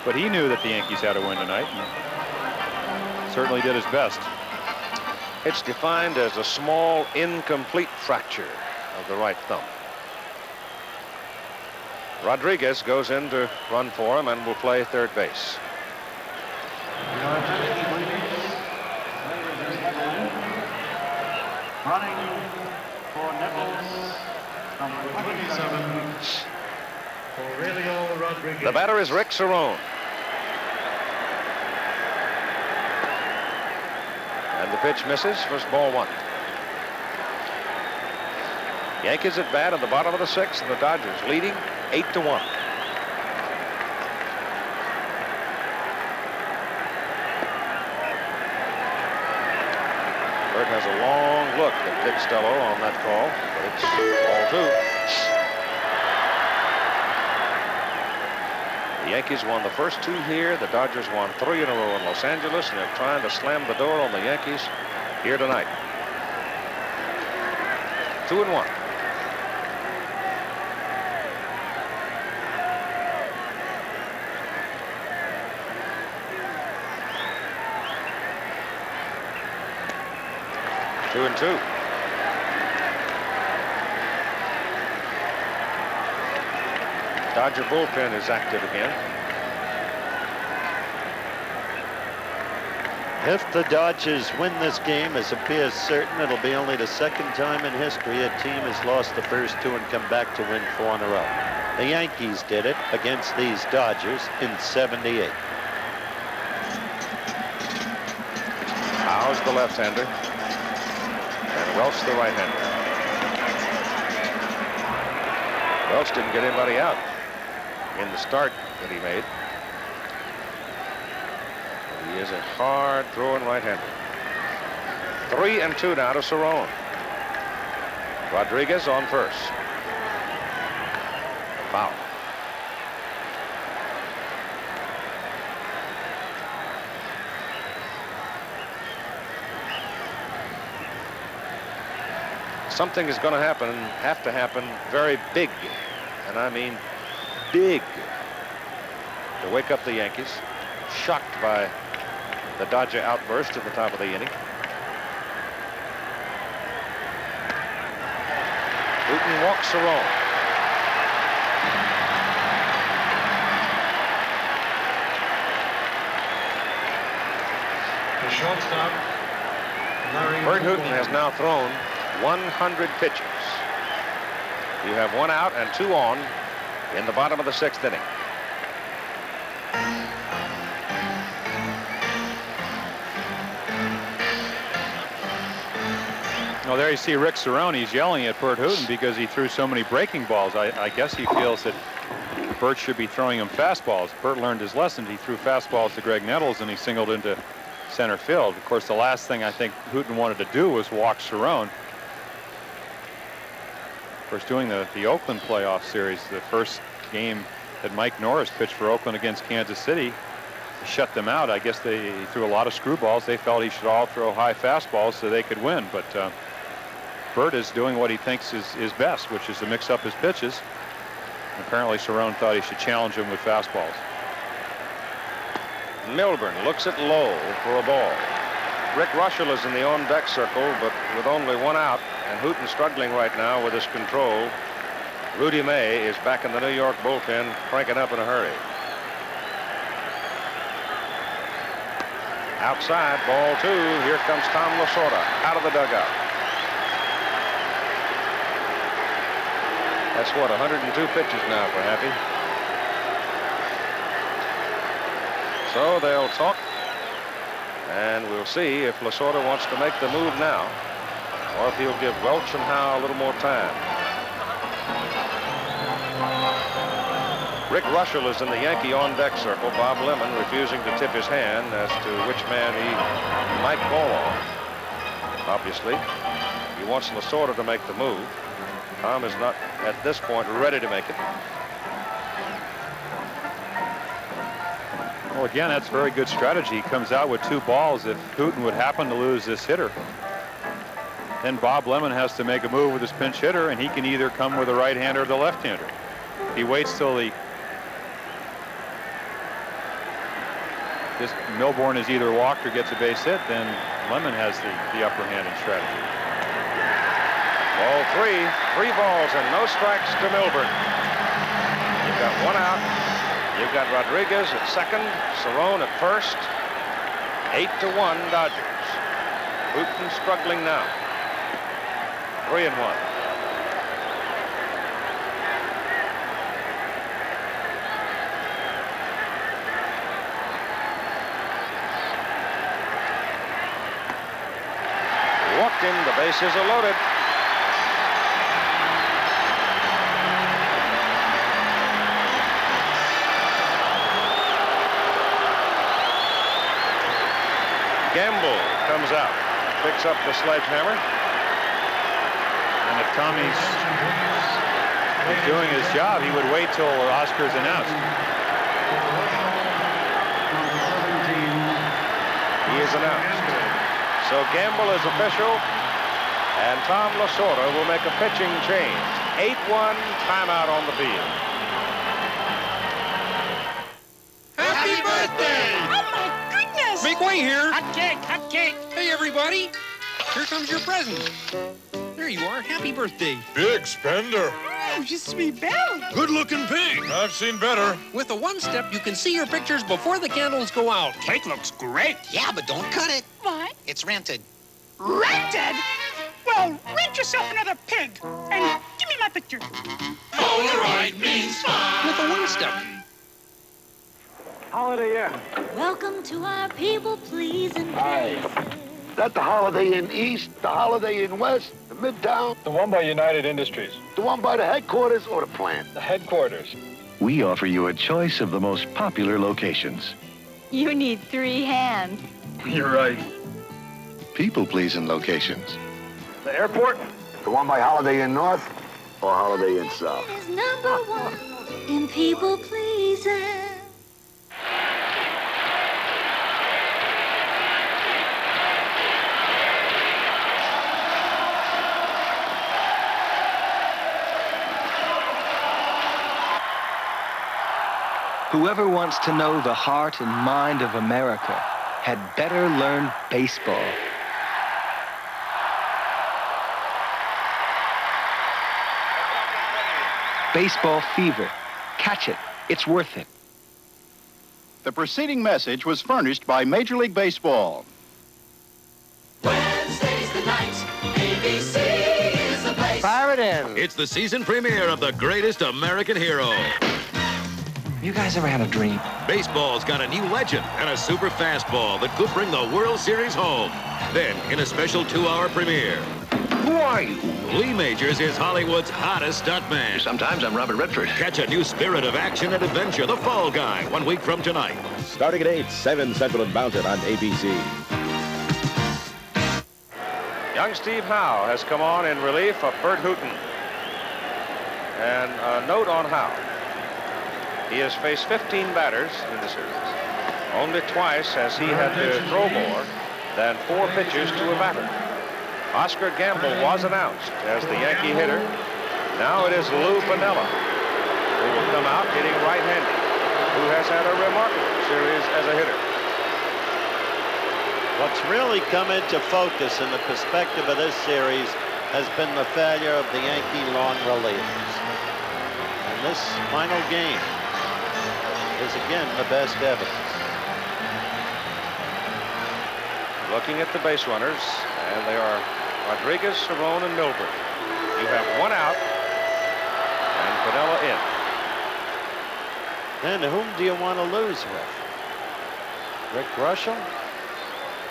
But he knew that the Yankees had to win tonight. And certainly did his best. It's defined as a small, incomplete fracture of the right thumb. Rodriguez goes in to run for him and will play third base. The batter is Rick Cerone. And the pitch misses. First ball one. Yankees at bat in the bottom of the sixth, and the Dodgers leading eight to one. Burt has a long look at Dick Stello on that call, but it's all two. The Yankees won the first two here. The Dodgers won three in a row in Los Angeles, and they're trying to slam the door on the Yankees here tonight. Two and one. Two and two. Dodger bullpen is active again. If the Dodgers win this game, as appears certain, it'll be only the second time in history a team has lost the first two and come back to win four in a row. The Yankees did it against these Dodgers in 78. Howe's the left-hander. And Welch the right-hander. Welch didn't get anybody out in the start that he made. He is a hard throwing right-hander. Three and two now to Cerone. Rodriguez on first. Foul. Something is going to happen, have to happen very big, and I mean big, to wake up the Yankees, shocked by the Dodger outburst at the top of the inning. Hooton walks Cerone. The shortstop, Larry Burt Hooton has now thrown 100 pitches. You have one out and two on in the bottom of the sixth inning. Well, there you see Rick Cerone. He's yelling at Burt Hooton because he threw so many breaking balls. I, I guess he feels that Burt should be throwing him fastballs. Burt learned his lesson. He threw fastballs to Greg Nettles and he singled into center field. Of course, the last thing I think Hooton wanted to do was walk Cerone. Course, doing the, the Oakland playoff series, the first game that Mike Norris pitched for Oakland against Kansas City, shut them out. I guess they threw a lot of screwballs. They felt he should all throw high fastballs so they could win. But uh, Burt is doing what he thinks is, is best, which is to mix up his pitches. Apparently, Cerone thought he should challenge him with fastballs. Milbourne looks at Lowe for a ball. Rick Reuschel is in the on-deck circle, but with only one out, and Hooton struggling right now with his control. Rudy May is back in the New York bullpen, cranking up in a hurry. Outside, ball two. Here comes Tom Lasorda out of the dugout. That's what, 102 pitches now for Happy. So they'll talk, and we'll see if Lasorda wants to make the move now, or if he'll give Welch and Howe a little more time. Rick Reuschel is in the Yankee on-deck circle. Bob Lemon refusing to tip his hand as to which man he might call on. Obviously, he wants Lasorda to make the move. Tom is not, at this point, ready to make it. Well, again, that's very good strategy. He comes out with two balls. If Hooton would happen to lose this hitter, then Bob Lemon has to make a move with his pinch hitter, and he can either come with a right-hander or the left-hander. He waits till the this Milbourne is either walked or gets a base hit, then Lemon has the, the upper hand in strategy. Ball three, three balls and no strikes to Milbourne. You've got one out. You've got Rodriguez at second, Cerone at first. Eight to one Dodgers. Hooton struggling now. Three and one. The bases are loaded. Gamble comes out, picks up the sledgehammer. And if Tommy's doing his job, he would wait till Oscar's announced. He is announced. So Gamble is official, and Tom Lasorda will make a pitching change. 8-1 timeout on the field. Happy birthday! Oh, my goodness! Make way here. Hot cake, hot cake. Hey, everybody. Here comes your present. There you are. Happy birthday. Big spender. Oh, je suis belle. Good looking pig. I've seen better. With a one step, you can see your pictures before the candles go out. Cake looks great. Yeah, but don't cut it. Why? It's rented. Rented? Well, rent yourself another pig. And give me my picture. Polaroid means fun. With a one step. Holiday Inn. Welcome to our people pleasing Hi. That the Holiday Inn East, the Holiday Inn West, the Midtown? The one by United Industries. The one by the headquarters or the plant? The headquarters. We offer you a choice of the most popular locations. You need three hands. You're right. People-pleasing locations. The airport? The one by Holiday Inn North or Holiday Inn South? Is number one in people pleasing. Whoever wants to know the heart and mind of America had better learn baseball. Baseball fever. Catch it. It's worth it. The preceding message was furnished by Major League Baseball. Wednesday's the night. ABC is the place. Fire it in. It's the season premiere of the greatest American hero. You guys ever had a dream? Baseball's got a new legend and a super fastball that could bring the World Series home. Then, in a special two-hour premiere. Who are you? Lee Majors is Hollywood's hottest stuntman. Sometimes I'm Robert Redford. Catch a new spirit of action and adventure, The Fall Guy, one week from tonight. Starting at 8, 7 Central and Mountain on ABC. Young Steve Howe has come on in relief of Burt Hooton. And a note on Howe. He has faced 15 batters in the series. Only twice has he had to throw more than four pitches to a batter. Oscar Gamble was announced as the Yankee hitter. Now it is Lou Piniella who will come out hitting right-handed, who has had a remarkable series as a hitter. What's really come into focus in the perspective of this series has been the failure of the Yankee long relievers. And this final game is again the best evidence. Looking at the base runners, and they are Rodriguez, Cerone, and Milbourne. You have one out, and Piniella in. Then whom do you want to lose with? Rick Reuschel?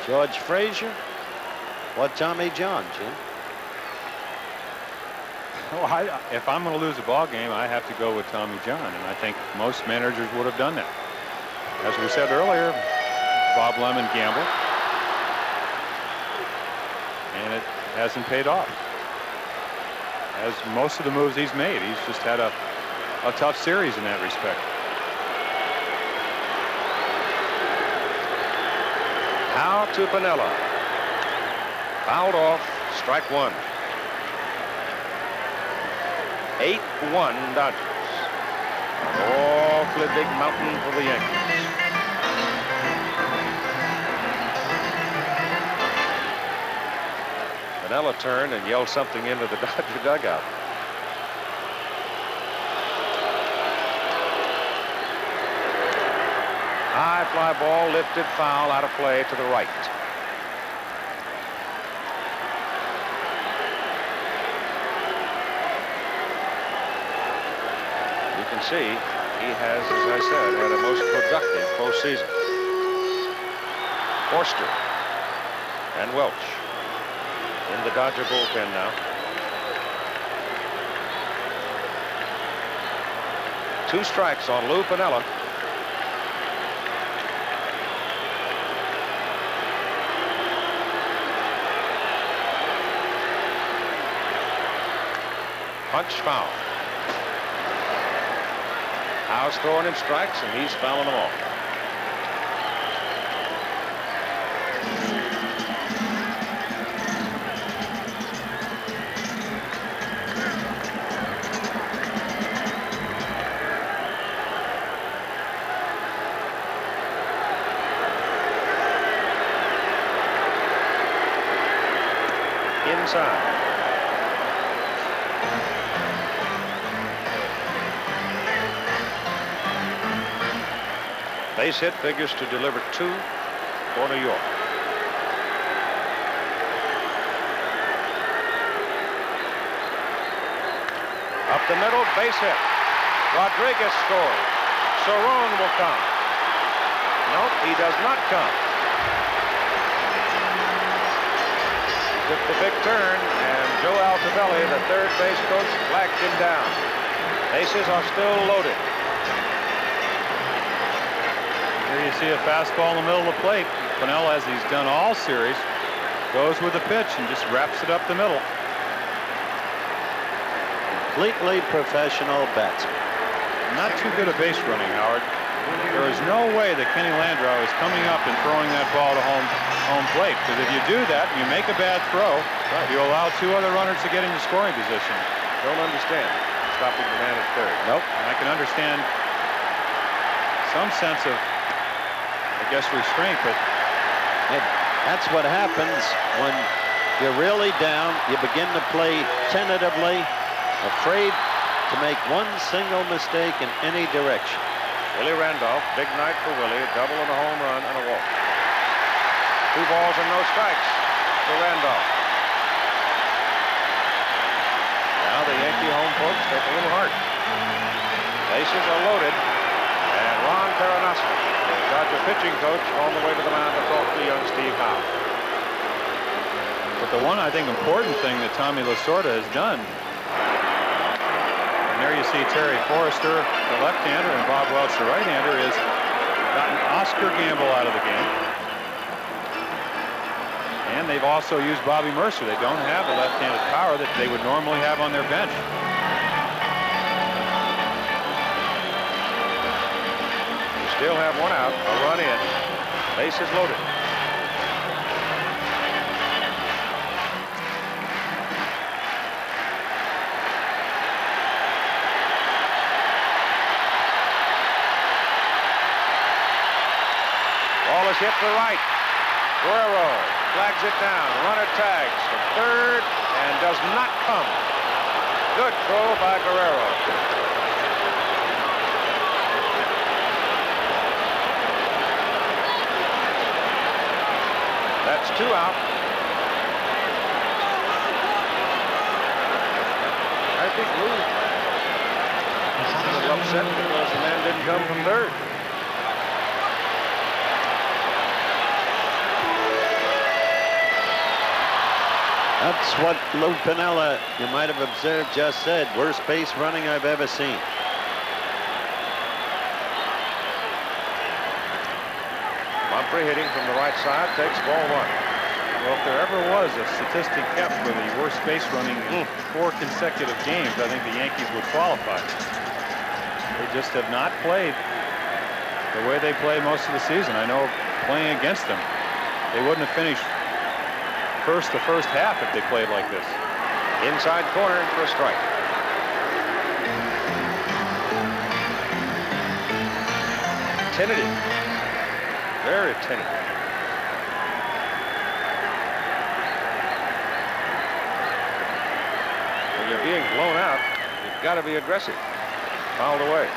George Frazier? Or Tommy John, Jim? I, if I'm going to lose a ball game, I have to go with Tommy John, and I think most managers would have done that. As we said earlier, Bob Lemon gambled, and it hasn't paid off. As most of the moves he's made, he's just had a, a tough series in that respect. Now to Piniella. Fouled off, strike one. 8-1 Dodgers. Awfully big mountain for the Yankees. Piniella turned and yelled something into the Dodger dugout. High fly ball lifted foul out of play to the right. See he has, as I said, had a most productive postseason. Forster and Welch in the Dodger bullpen now. Two strikes on Lou Piniella. Punch foul. Howe's throwing him strikes, and he's fouling them all. Base hit figures to deliver two for New York. Up the middle, base hit. Rodriguez scores. Cerone will come. Nope, he does not come. Took the big turn, and Joe Altobelli, the third base coach, flagged him down. Bases are still loaded. Here you see a fastball in the middle of the plate. Piniella, as he's done all series, goes with the pitch and just wraps it up the middle. Completely professional batsman. Not too good a base running, Howard. There is no way that Kenny Landreaux is coming up and throwing that ball to home home plate. Because if you do that and you make a bad throw, right. you allow two other runners to get into scoring position. Don't understand stopping the man at third. Nope. And I can understand some sense of, I guess, restraint, but and that's what happens when you're really down. You begin to play tentatively, afraid to make one single mistake in any direction. Willie Randolph, big night for Willie, a double and a home run and a walk. Two balls and no strikes for Randolph. Now the Yankee home folks take a little heart. Bases are loaded, and Ron Perranoski, the Dodger pitching coach, on the way to the mound to talk to young Steve Howe. But the one, I think, important thing that Tommy Lasorda has done and there you see Terry Forster, the left-hander, and Bob Welch, the right-hander, is gotten Oscar Gamble out of the game. And they've also used Bobby Murcer. They don't have the left-handed power that they would normally have on their bench. Still have one out, a run in. Bases loaded. Ball is hit to right. Guerrero flags it down. Runner tags from third and does not come. Good throw by Guerrero. Two out. I think Lou was upset because the man didn't come from third. That's what Lou Piniella, you might have observed, just said. Worst base running I've ever seen. Mumphrey hitting from the right side takes ball one. Well, if there ever was a statistic kept for the worst base running in mm. four consecutive games, I think the Yankees would qualify. They just have not played the way they play most of the season. I know playing against them, they wouldn't have finished first the first half if they played like this. Inside corner for a strike. Tentative. Very tentative. When you're being blown out, you've got to be aggressive. Fouled away.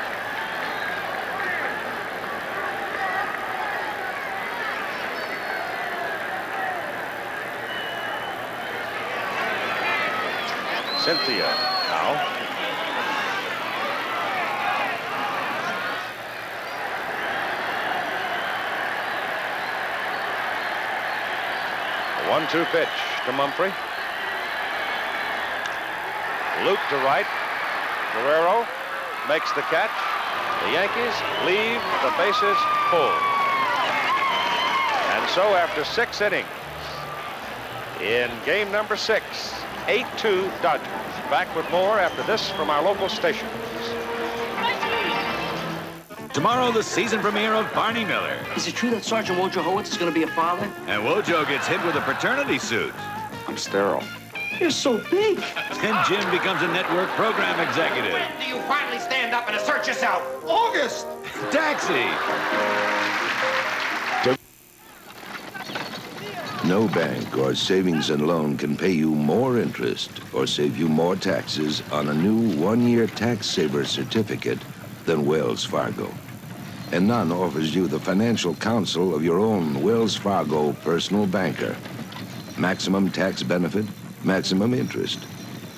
Cynthia now. One-two pitch to Mumphrey. Loop to right. Guerrero makes the catch. The Yankees leave the bases full. And so after six innings, in game number six, 8-2 Dodgers. Back with more after this from our local stations. Tomorrow, the season premiere of Barney Miller. Is it true that Sergeant Wojciehowicz is going to be a father? And Wojo gets hit with a paternity suit. I'm sterile. You're so big. And Jim becomes a network program executive. When do you finally stand up and assert yourself? August! Taxi! No bank or savings and loan can pay you more interest or save you more taxes on a new one-year tax saver certificate than Wells Fargo. And none offers you the financial counsel of your own Wells Fargo personal banker. Maximum tax benefit, maximum interest.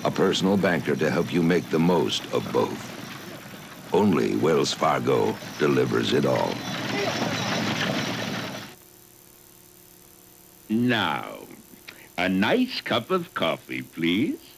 A personal banker to help you make the most of both. Only Wells Fargo delivers it all. Now, a nice cup of coffee, please.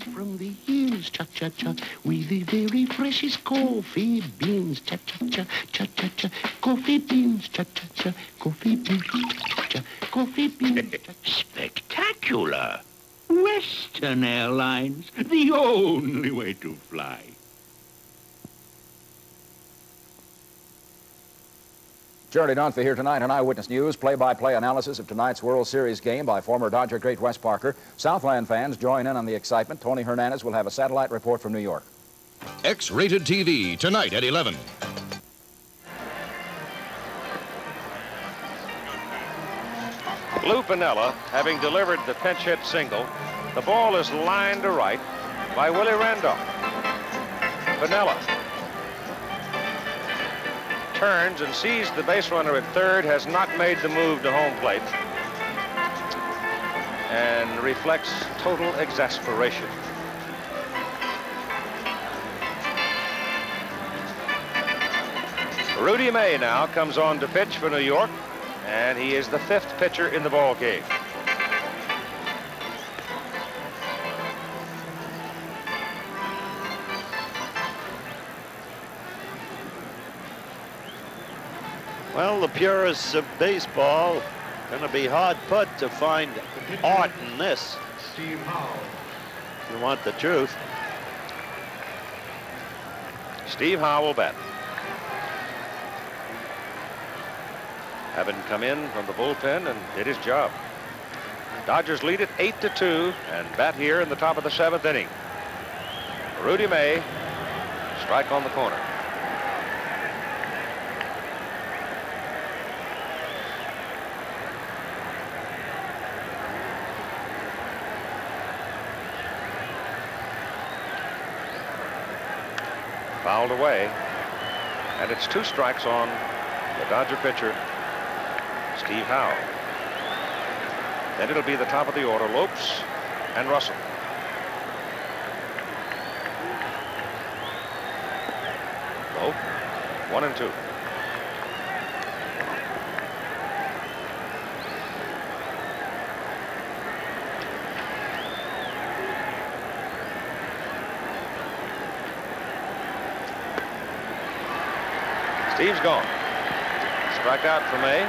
From the hills, cha-cha-cha, with the very freshest coffee beans, cha-cha-cha, cha-cha-cha, coffee beans, cha-cha-cha, coffee beans, cha-cha-cha, coffee beans. Spectacular. Western Airlines, the only way to fly. Jerry Dunphy here tonight on Eyewitness News. Play-by-play analysis of tonight's World Series game by former Dodger great Wes Parker. Southland fans join in on the excitement. Tony Hernandez will have a satellite report from New York. X-rated TV tonight at 11. Lou Piniella, having delivered the pinch hit single, the ball is lined to right by Willie Randolph. Piniella turns and sees the base runner at third, has not made the move to home plate, and reflects total exasperation. Rudy May now comes on to pitch for New York, and he is the fifth pitcher in the ball game. The purists of baseball going to be hard put to find art in this. Steve Howe. If you want the truth. Steve Howe will bat. Having come in from the bullpen and did his job. Dodgers lead it 8 to 2 and bat here in the top of the seventh inning. Rudy May strike on the corner. Fouled away. And it's two strikes on the Dodger pitcher, Steve Howe. Then it'll be the top of the order, Lopes and Russell. Lope, one and two. Steve's gone. Strike out for May.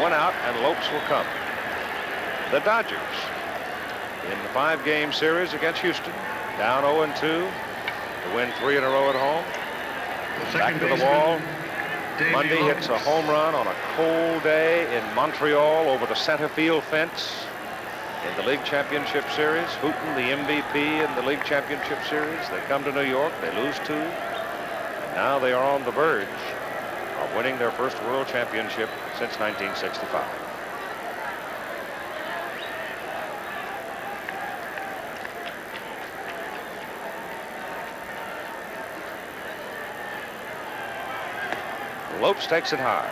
One out, and Lopes will come. The Dodgers in the five-game series against Houston, down 0-2 to win three in a row at home. Back to the wall. Monday hits a home run on a cold day in Montreal over the center field fence in the League Championship Series. Hooton, the MVP in the League Championship Series. They come to New York. They lose two. Now they are on the verge of winning their first World Championship since 1965. Lopes takes it high.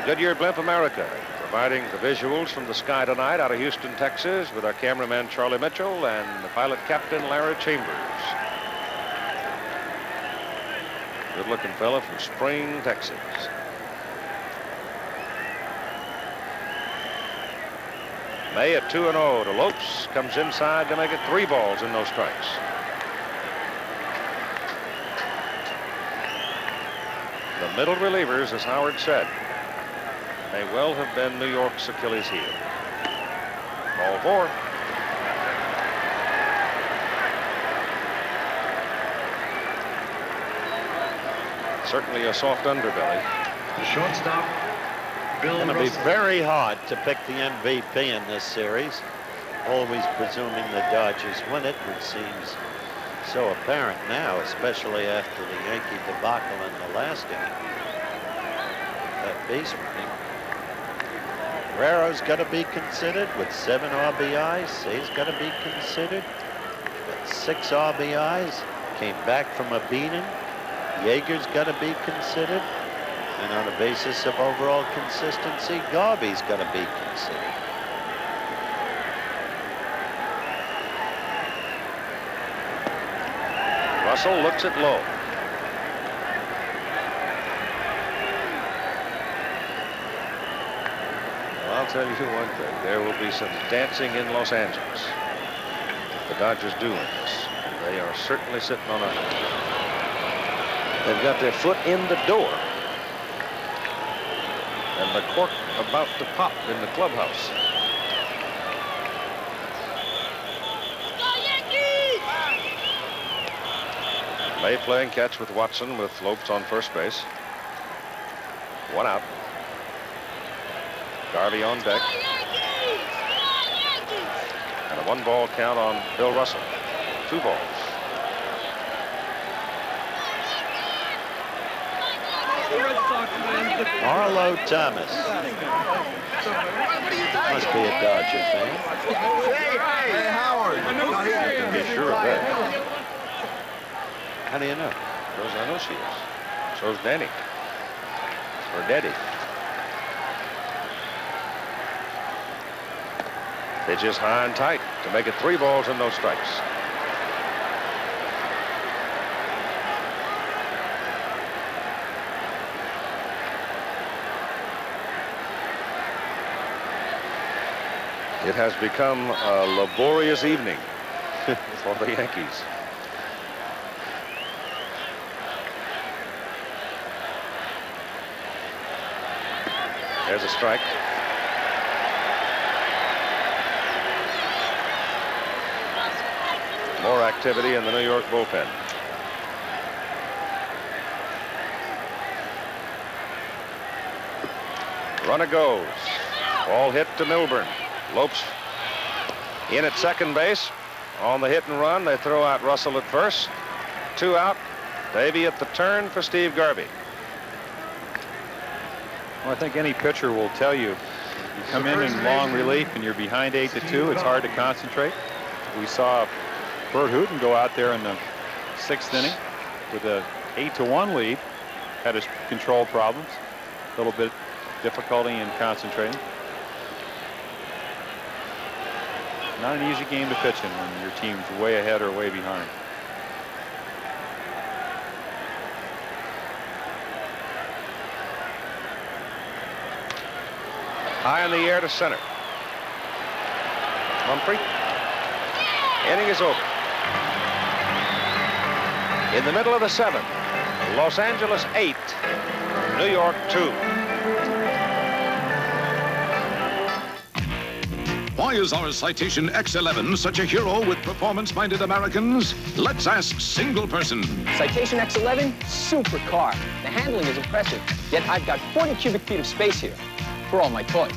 The Goodyear Blimp America providing the visuals from the sky tonight out of Houston, Texas with our cameraman Charlie Mitchell and the pilot captain Larry Chambers. Good looking fella from Spring, Texas. May at 2 and 0 to Lopes comes inside to make it three balls and no strikes. The middle relievers, as Howard said, may well have been New York's Achilles heel. Ball four. Certainly a soft underbelly. The shortstop, Bill Going to be very hard to pick the MVP in this series. Always presuming the Dodgers win it, which seems so apparent now, especially after the Yankee debacle in the last game. That base running. Guerrero's got to be considered with seven RBIs. Cey's got to be considered with six RBIs. came back from a beating. Yeager's got to be considered. And on the basis of overall consistency, Garvey's got to be considered. Russell looks at Lowe. Well, I'll tell you one thing. There will be some dancing in Los Angeles. The Dodgers doing this. They are certainly sitting on a... They've got their foot in the door. And the cork about to pop in the clubhouse. May playing catch with Watson with Lopes on first base. One out. Garvey on deck. And a one ball count on Bill Russell. Two balls. Marlo Thomas. Must be a Dodger fan. Hey, Howard. You be sure of that. How do you know? Because I know she is. So's Danny. Or Daddy. Pitches high and tight to make it three balls and no strikes. It has become a laborious evening for the Yankees. There's a strike. More activity in the New York bullpen. Runner goes. Ball hit to Milbourne. Lopes in at second base. On the hit and run, they throw out Russell at first. Two out. Davey at the turn for Steve Garvey. Well, I think any pitcher will tell you, you come in in long relief and you're behind eight to two, it's hard to concentrate. We saw Burt Hooton go out there in the sixth inning with a eight to one lead, had his control problems, a little bit difficulty in concentrating. Not an easy game to pitch in when your team's way ahead or way behind. High in the air to center. Mumphrey. Inning is over. In the middle of the seventh, Los Angeles 8, New York 2. Why is our Citation X11 such a hero with performance-minded Americans? Let's ask single person. Citation X11, super car. The handling is impressive, yet I've got 40 cubic feet of space here for all my toys.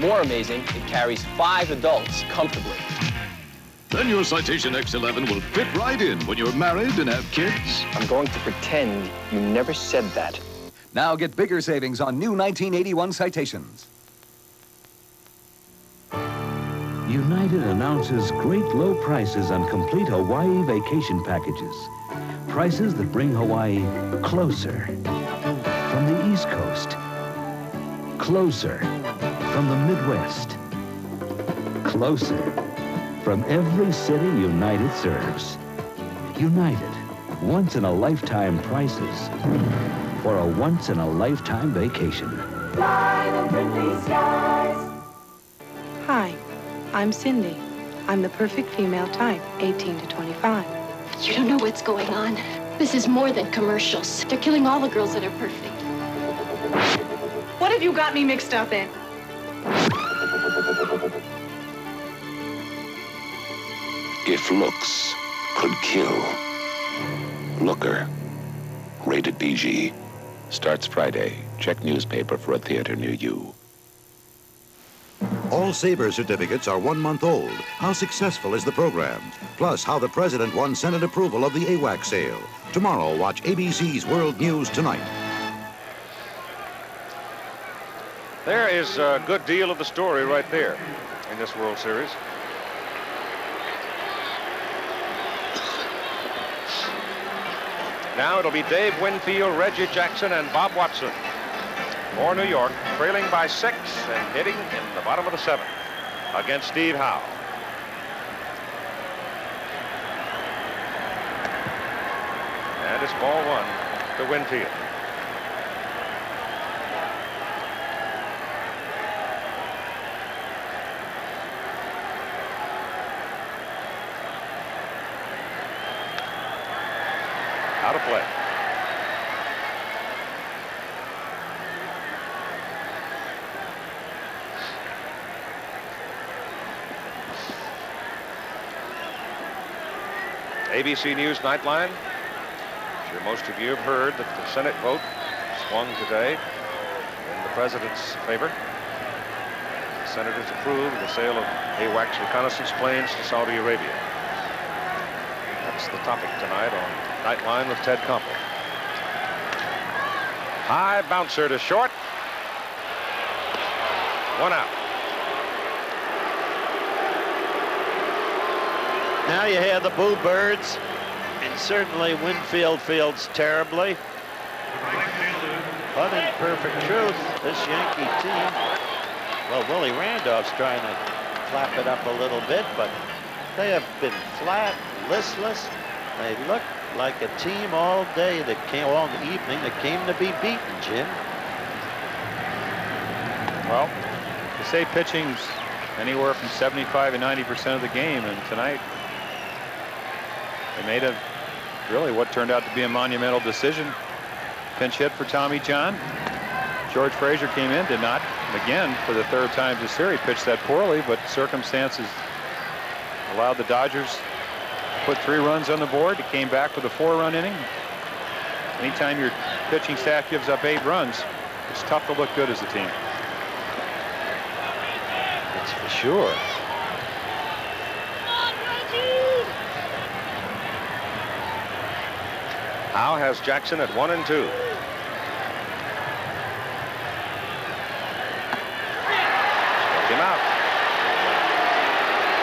More amazing, it carries five adults comfortably. Then your Citation X11 will fit right in when you're married and have kids. I'm going to pretend you never said that. Now get bigger savings on new 1981 Citations. United announces great low prices on complete Hawaii vacation packages. Prices that bring Hawaii closer from the East Coast, closer from the Midwest, closer from every city United serves. United, once in a lifetime prices for a once in a lifetime vacation. Fly the friendly skies. Hi, I'm Cindy. I'm the perfect female type, 18 to 25. You don't know what's going on. This is more than commercials. They're killing all the girls that are perfect. What have you got me mixed up in? If looks could kill. Looker. Rated PG. Starts Friday. Check newspaper for a theater near you. All Savers certificates are one month old. How successful is the program? Plus, how the president won Senate approval of the AWACS sale. Tomorrow, watch ABC's World News Tonight. There is a good deal of the story right there in this World Series. Now it'll be Dave Winfield, Reggie Jackson, and Bob Watson. For New York, trailing by six and hitting in the bottom of the seventh against Steve Howe. And it's ball one to Winfield. Out of play. ABC News Nightline. I'm sure most of you have heard that the Senate vote swung today in the president's favor. The senators approved the sale of AWACS reconnaissance planes to Saudi Arabia. That's the topic tonight on Nightline with Ted Koppel. High bouncer to short. One out. Now you hear the boo birds, and certainly Winfield feels terribly. But in perfect truth, this Yankee team, well, Willie Randolph's trying to clap it up a little bit, but they have been flat, listless. They look like a team all day that came all the evening that came to be beaten, Jim. Well, they say pitching's anywhere from 75 and 90 percent of the game, and tonight they made a really what turned out to be a monumental decision. Pinch hit for Tommy John. George Frazier came in, did not, again, for the third time this series, pitched that poorly, but circumstances allowed the Dodgers to put three runs on the board. It came back with a four-run inning. Anytime your pitching staff gives up eight runs, it's tough to look good as a team. That's for sure. Howe has Jackson at one and two. Struck him out.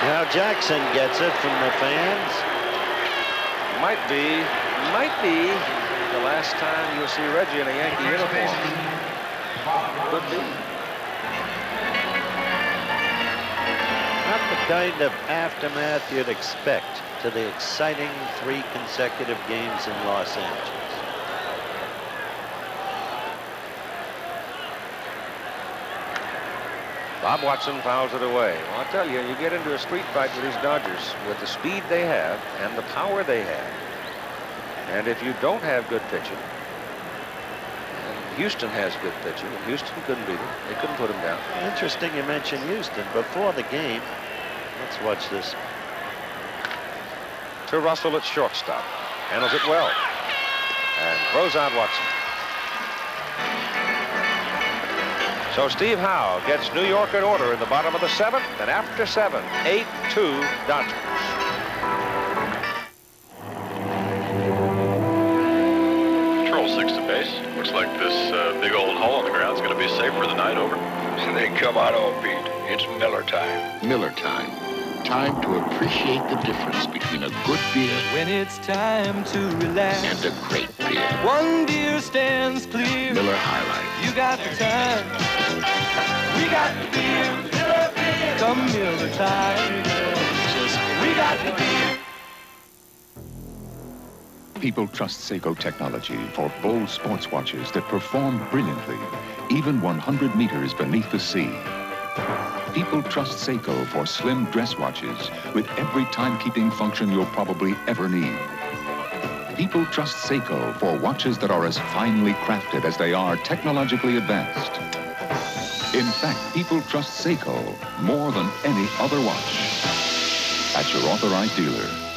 Now Jackson gets it from the fans. Might be, might be the last time you'll see Reggie in a Yankee uniform. Could be. Not the kind of aftermath you'd expect to the exciting three consecutive games in Los Angeles. Bob Watson fouls it away. Well, I'll tell you, you get into a street fight with these Dodgers with the speed they have and the power they have. And if you don't have good pitching, and Houston has good pitching, Houston couldn't beat them. They couldn't put them down. Interesting you mentioned Houston. Before the game, let's watch this. To Russell at shortstop. Handles it well. And throws out Watson. So Steve Howe gets New York in order in the bottom of the seventh, and after seven, 8-2 Dodgers. Control six to base. Looks like this uh, big old hole in the ground is going to be safe for the night. Over. They come out all beat. It's Miller time. Miller time. Time to appreciate the difference between a good beer When it's time to relax and a great beer. One beer stands clear Miller High Life. You got the time We got the beer Miller beer Come Miller time We got the beer People trust Seiko technology for bold sports watches that perform brilliantly, even 100 meters beneath the sea. People trust Seiko for slim dress watches with every timekeeping function you'll probably ever need. People trust Seiko for watches that are as finely crafted as they are technologically advanced. In fact, people trust Seiko more than any other watch. At your authorized dealer.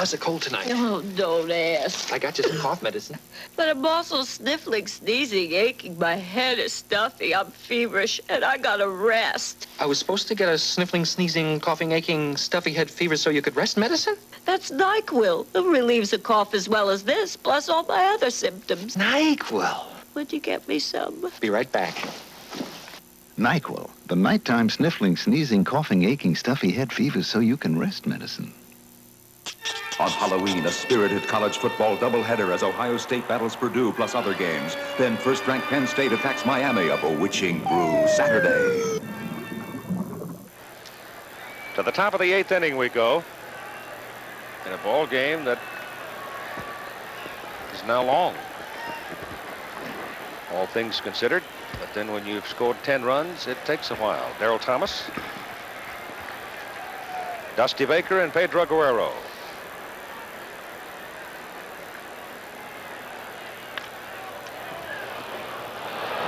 How's the cold tonight? Oh, don't ask. I got you some cough medicine. But I'm also sniffling, sneezing, aching. My head is stuffy. I'm feverish, and I gotta rest. I was supposed to get a sniffling, sneezing, coughing, aching, stuffy head fever so you could rest medicine? That's NyQuil. It relieves a cough as well as this, plus all my other symptoms. NyQuil. Would you get me some? Be right back. NyQuil, the nighttime sniffling, sneezing, coughing, aching, stuffy head fever so you can rest medicine. On Halloween, a spirited college football doubleheader as Ohio State battles Purdue plus other games. Then first-ranked Penn State attacks Miami, of a bewitching brew Saturday. To the top of the eighth inning we go. In a ball game that is now long. All things considered. But then when you've scored 10 runs, it takes a while. Derrel Thomas. Dusty Baker and Pedro Guerrero.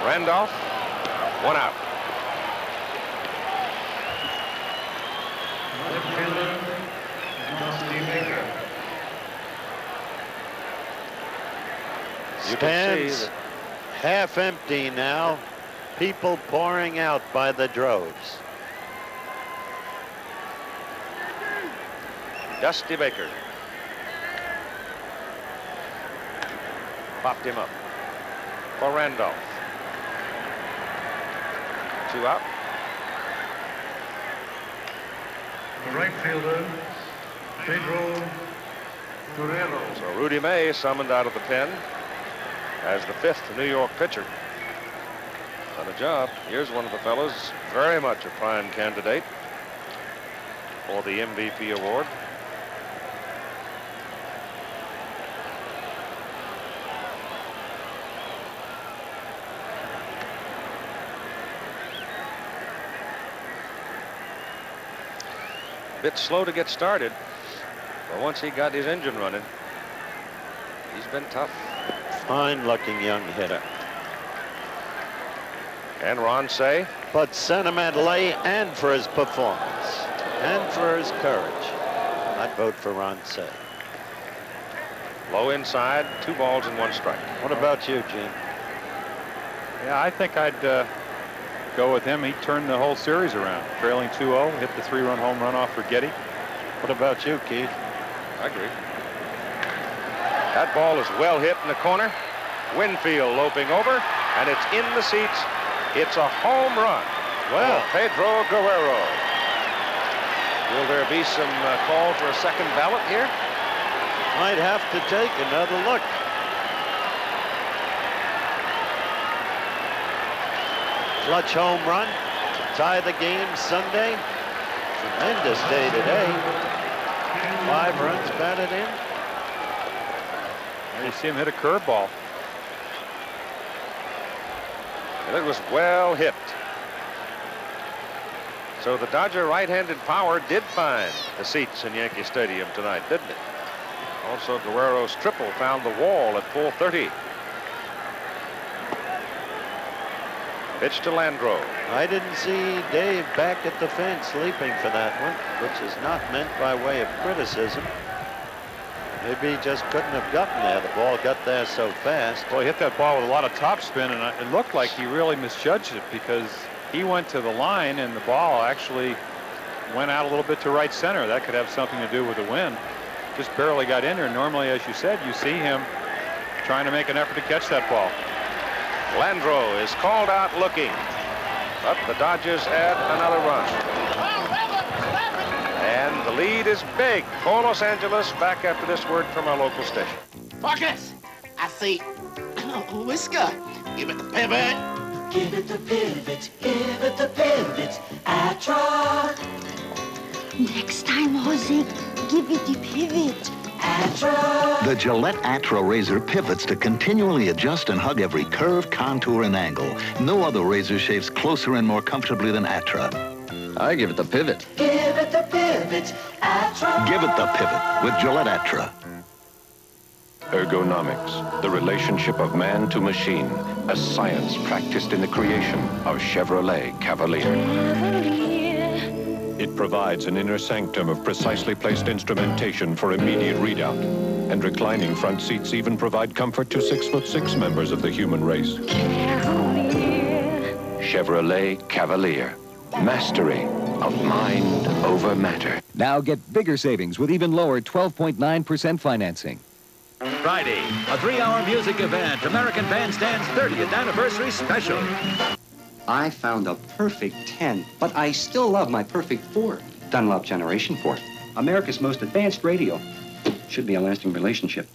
Randolph, uh, one out. You Stands half empty now. People pouring out by the droves. Dusty Baker. Popped him up. For Randolph. Two out. The right fielder, Pedro Guerrero. So Rudy May summoned out of the pen as the fifth New York pitcher. Done a job. Here's one of the fellows, very much a prime candidate for the MVP award. Bit slow to get started, but once he got his engine running, he's been tough. Fine looking young hitter. And Ron Cey. But sentimentally and for his performance and for his courage, I'd vote for Ron Cey. Low inside, two balls and one strike. What about you, Gene? Yeah, I think I'd uh, go with him. He turned the whole series around. Trailing 2-0, hit the three-run home run off Righetti. What about you, Keith? I agree. That ball is well hit in the corner. Winfield loping over, and it's in the seats. It's a home run. Well, Pedro Guerrero. Will there be some uh, call for a second ballot here? Might have to take another look. Clutch home run to tie the game Sunday. Tremendous day today. Five runs batted in. You see him hit a curveball. And it was well hit. So the Dodger right-handed power did find the seats in Yankee Stadium tonight, didn't it? Also, Guerrero's triple found the wall at 430. Pitch to Landreaux. I didn't see Dave back at the fence leaping for that one, which is not meant by way of criticism. Maybe he just couldn't have gotten there. The ball got there so fast. Well, he hit that ball with a lot of topspin, and it looked like he really misjudged it because he went to the line, and the ball actually went out a little bit to right center. That could have something to do with the wind. Just barely got in there. Normally, as you said, you see him trying to make an effort to catch that ball. Landreaux is called out looking, but the Dodgers add another run. And the lead is big for Los Angeles back after this word from our local station. Focus! I see Whisker. Give it the pivot. Give it the pivot, give it the pivot. Atra. Next time, Jose, give it the pivot. Atra. The Gillette Atra razor pivots to continually adjust and hug every curve, contour, and angle. No other razor shaves closer and more comfortably than Atra. I give it the pivot. Give it the pivot. Atra. Give it the pivot with Gillette Atra. Ergonomics, the relationship of man to machine, a science practiced in the creation of Chevrolet Cavalier. It provides an inner sanctum of precisely placed instrumentation for immediate readout. And reclining front seats even provide comfort to six foot six members of the human race. Chevrolet Cavalier. Mastery of mind over matter. Now get bigger savings with even lower 12.9% financing. Friday, a three-hour music event, American Bandstand's 30th anniversary special. I found a perfect 10, but I still love my perfect 4. Dunlop Generation 4. America's most advanced radio. Should be a lasting relationship.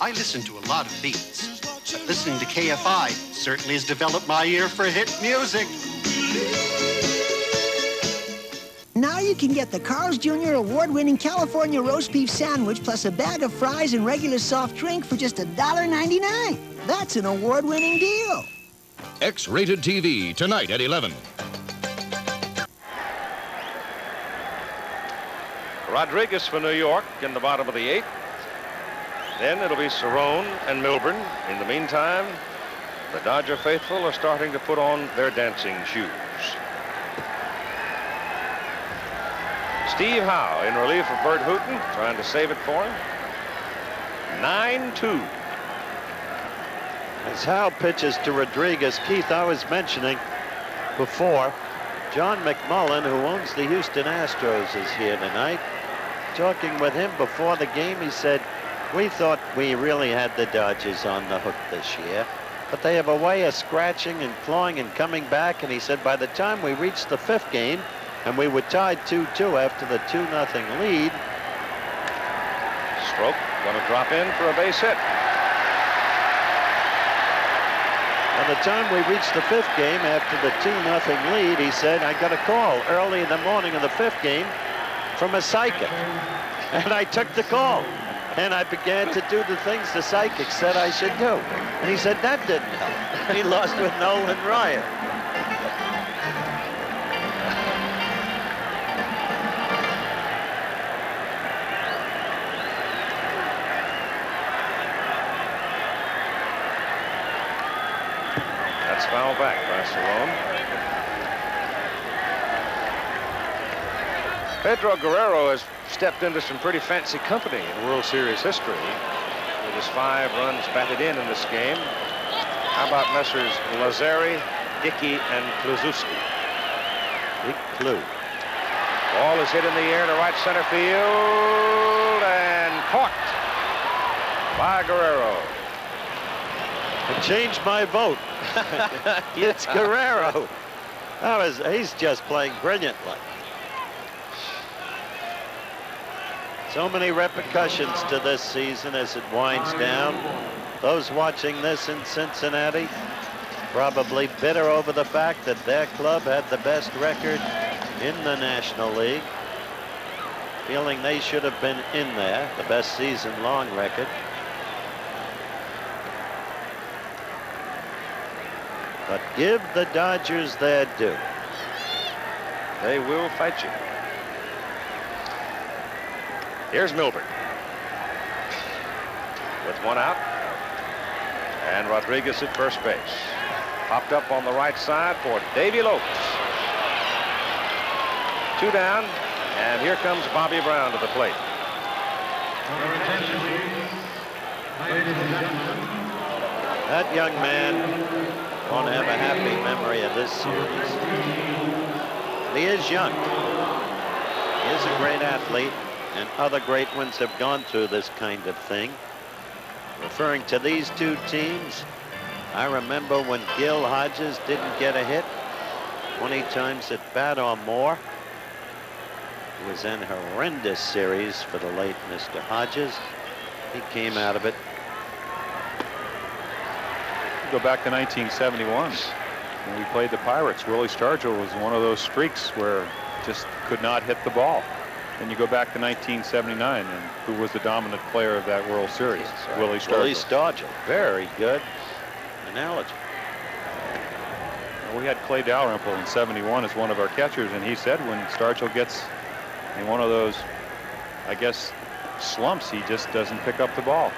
I listen to a lot of beats, but listening to KFI certainly has developed my ear for hit music. Now you can get the Carl's Jr. award-winning California roast beef sandwich plus a bag of fries and regular soft drink for just $1.99. That's an award-winning deal. X-rated TV tonight at 11. Rodriguez for New York in the bottom of the eighth. Then it'll be Cerone and Milbourne. In the meantime, the Dodger faithful are starting to put on their dancing shoes. Steve Howe in relief of Burt Hooton, trying to save it for him. 9-2. As Howe pitches to Rodriguez, Keith, I was mentioning before, John McMullen, who owns the Houston Astros, is here tonight. Talking with him before the game, he said, we thought we really had the Dodgers on the hook this year, but they have a way of scratching and clawing and coming back, and he said by the time we reached the fifth game, and we were tied 2-2 after the 2-0 lead. Stroke going to drop in for a base hit. By the time we reached the fifth game after the 2-0 lead, he said, I got a call early in the morning of the fifth game from a psychic. And I took the call. And I began to do the things the psychic said I should do. And he said, that didn't help. He lost with Nolan Ryan. Foul back by Cerone. Pedro Guerrero has stepped into some pretty fancy company in World Series history with his five runs batted in in this game. How about Messrs. Lazzeri, Dickey, and Kluszewski? Big clue. Ball is hit in the air to right center field and caught by Guerrero. It changed my vote. it's Guerrero. He's just playing brilliantly. So many repercussions to this season as it winds down. Those watching this in Cincinnati probably bitter over the fact that their club had the best record in the National League. Feeling they should have been in there, the best season-long record. But give the Dodgers their due. They will fight you. Here's Milbourne. With one out. And Rodriguez at first base. Popped up on the right side for Davey Lopes. Two down. And here comes Bobby Brown to the plate. That young man going to have a happy memory of this series. He is young. He is a great athlete, and other great ones have gone through this kind of thing. Referring to these two teams, I remember when Gil Hodges didn't get a hit 20 times at bat or more. It was an horrendous series for the late Mr. Hodges. He came out of it Go back to 1971 when we played the Pirates. Willie Stargell was one of those streaks where just could not hit the ball. And you go back to 1979, and who was the dominant player of that World Series? Willie Stargell. Willie Stargell. Very good analogy. We had Clay Dalrymple in 71 as one of our catchers, and he said when Stargell gets in one of those, I guess, slumps, he just doesn't pick up the ball.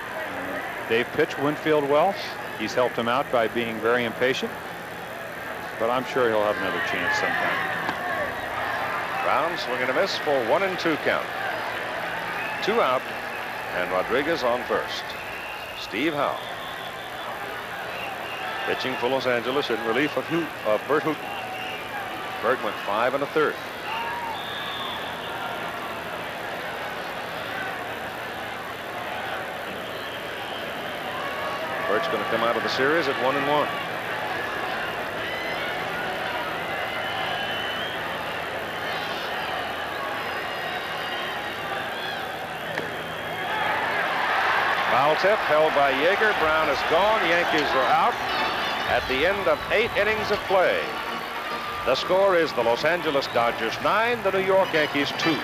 Dave pitched Winfield well. He's helped him out by being very impatient, but I'm sure he'll have another chance sometime. Brown swinging a miss for one and two count. Two out, and Rodriguez on first. Steve Howe. Pitching for Los Angeles in relief of, Hugh, of Burt Hooton. Burt went five and a third. Detroit's going to come out of the series at one and one. Foul tip held by Yeager. Brown is gone. Yankees are out at the end of eight innings of play. The score is the Los Angeles Dodgers nine, the New York Yankees two.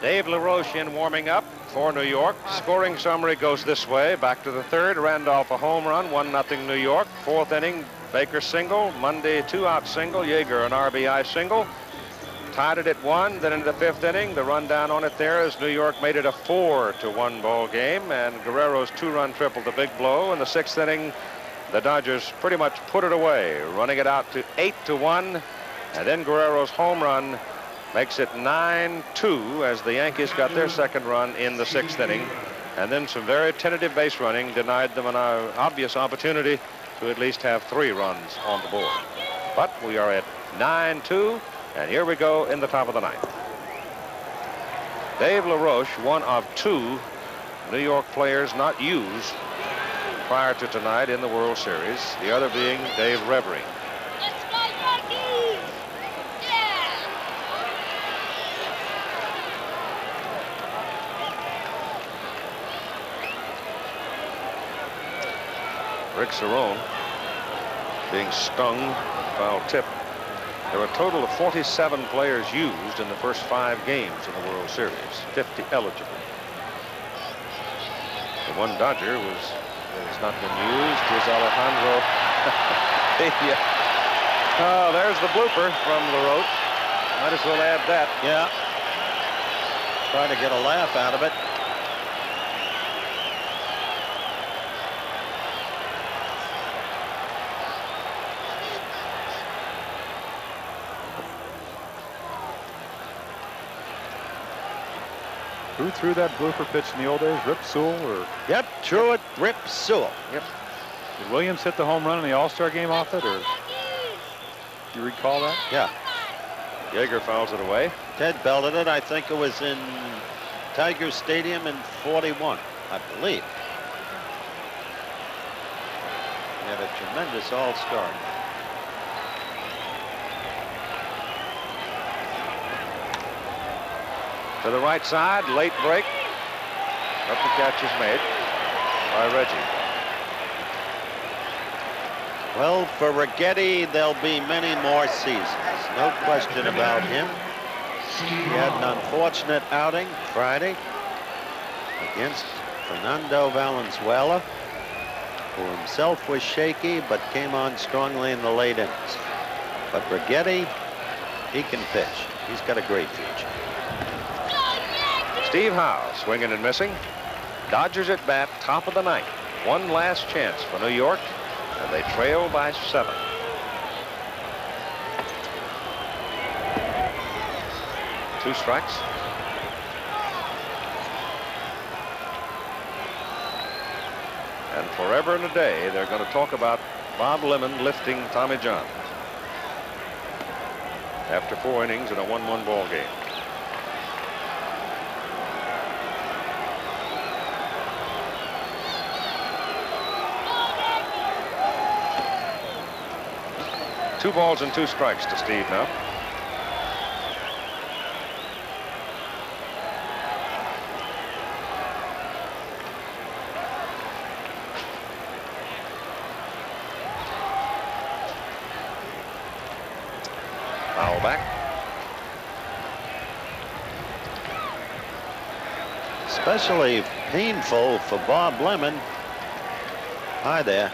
Dave LaRoche in warming up for New York. Scoring summary goes this way. Back to the third. Randolph a home run. 1-0 New York. Fourth inning. Baker single. Monday two-out single. Yeager an RBI single. Tied it at one. Then into the fifth inning. The rundown on it there is New York made it a four to one ball game. And Guerrero's two-run triple the big blow. In the sixth inning, the Dodgers pretty much put it away, running it out to eight to one. And then Guerrero's home run makes it 9-2 as the Yankees got their second run in the sixth inning. And then some very tentative base running denied them an obvious opportunity to at least have three runs on the board. But we are at 9-2, and here we go in the top of the ninth. Dave LaRoche, one of two New York players not used prior to tonight in the World Series, the other being Dave Revering. Rick Cerone being stung, foul tip. There were a total of 47 players used in the first five games in the World Series, 50 eligible. The one Dodger was has not been used is Alejandro. yeah. Oh, there's the blooper from LaRoche. Might as well add that. Yeah. Trying to get a laugh out of it. Who threw that blooper pitch in the old days? Rip Sewell or? Yep, threw it. Rip Sewell. Yep. Did Williams hit the home run in the All-Star game off it, or do you recall that? Yeah. Yeager fouls it away. Ted belted it. I think it was in Tiger Stadium in 41, I believe. He had a tremendous All-Star. To the right side, late break. Up the catch is made by Reggie. Well, for Righetti, there'll be many more seasons. No question about him. He had an unfortunate outing Friday against Fernando Valenzuela, who himself was shaky but came on strongly in the late innings. But Righetti, he can pitch. He's got a great future. Steve Howe swinging and missing. Dodgers at bat, top of the ninth. One last chance for New York, and they trail by seven. Two strikes. And forever and a day, they're going to talk about Bob Lemon lifting Tommy John after four innings in a 1-1 ball game. Two balls and two strikes to Steve now. Foul back. Especially painful for Bob Lemon. Hi there.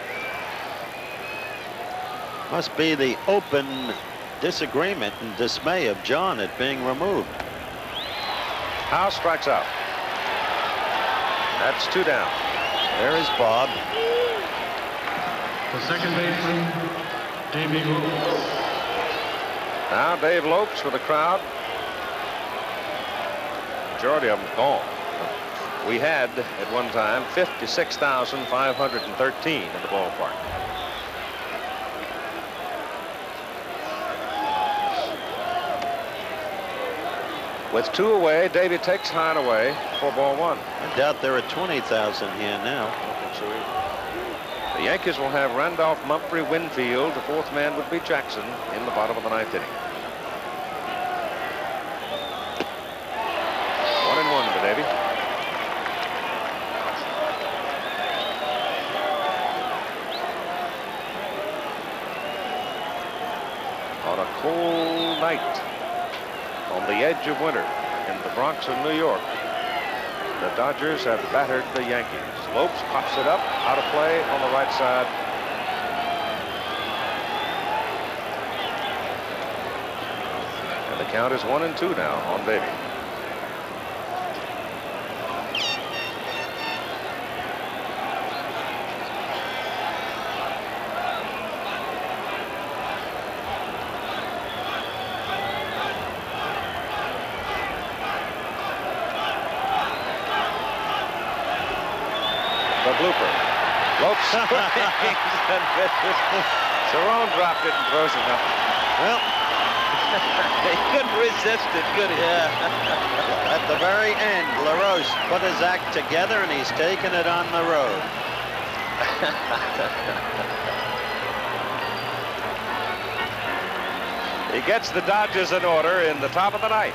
Must be the open disagreement and dismay of John at being removed. Howe strikes out. That's two down. There is Bob. The second baseman, Davey Lopes. Now Dave Lopes with the crowd. Majority of them gone. We had at one time 56,513 in the ballpark. With two away, Davey takes Hine away for ball one. I doubt there are 20,000 here now. The Yankees will have Randolph, Mumphrey, Winfield. The fourth man would be Jackson in the bottom of the ninth inning. One and one to Davey. On a cold night, on the edge of winter, in the Bronx of New York, the Dodgers have battered the Yankees. Lopes pops it up, out of play on the right side. And the count is one and two now on Davey. Cerone dropped it and throws it up. Well, he couldn't resist it, could he? Yeah. At the very end, LaRoche put his act together, and he's taken it on the road. He gets the Dodgers in order in the top of the ninth.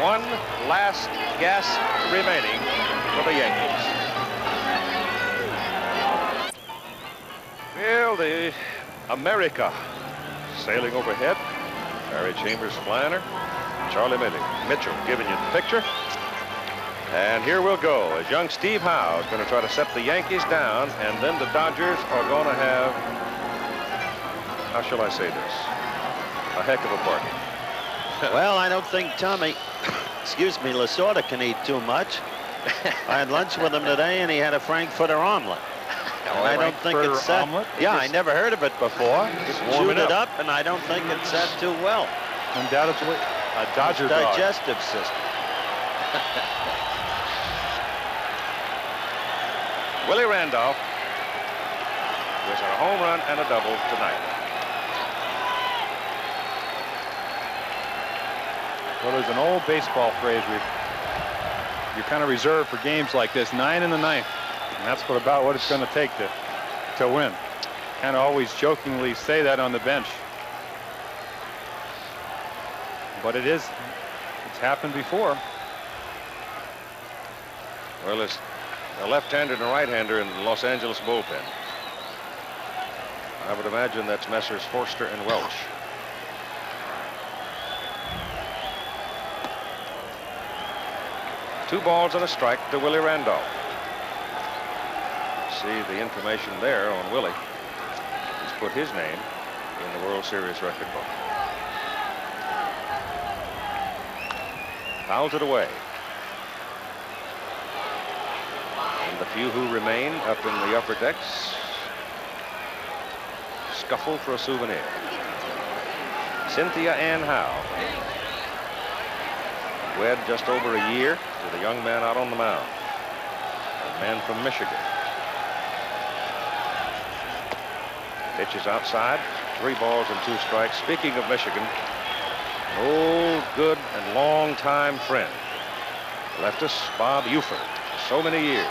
One last gasp remaining for the Yankees. The America sailing overhead. Harry Chambers flying her. Charlie Mitchell giving you the picture. And here we'll go as young Steve Howe is going to try to set the Yankees down, and then the Dodgers are going to have, how shall I say this, a heck of a party. well, I don't think Tommy, excuse me, Lasorda can eat too much. I had lunch with him today, and he had a Frankfurter omelet. I don't think it's set. omelet? Yeah, I never heard of it before. Just warm it up. up, and I don't think it's set too well. Undoubtedly, a Dodger digestive system. Willie Randolph with a home run and a double tonight. Well, there's an old baseball phrase we you're kind of reserved for games like this, nine in the ninth, and that's what about what it's going to take to to win. Kind of always jokingly say that on the bench, but it is it's happened before. Well, it's a left-hander and a right-hander in the Los Angeles bullpen. I would imagine that's Messrs. Forster and Welch. Two balls and a strike to Willie Randolph. See the information there on Willie. He's put his name in the World Series record book. Fouls it away. And the few who remain up in the upper decks scuffle for a souvenir. Cynthia Ann Howe. Wed just over a year to the young man out on the mound. A man from Michigan. Pitch is outside. Three balls and two strikes. Speaking of Michigan, an old, good, and long-time friend left us, Bob Ufer, so many years.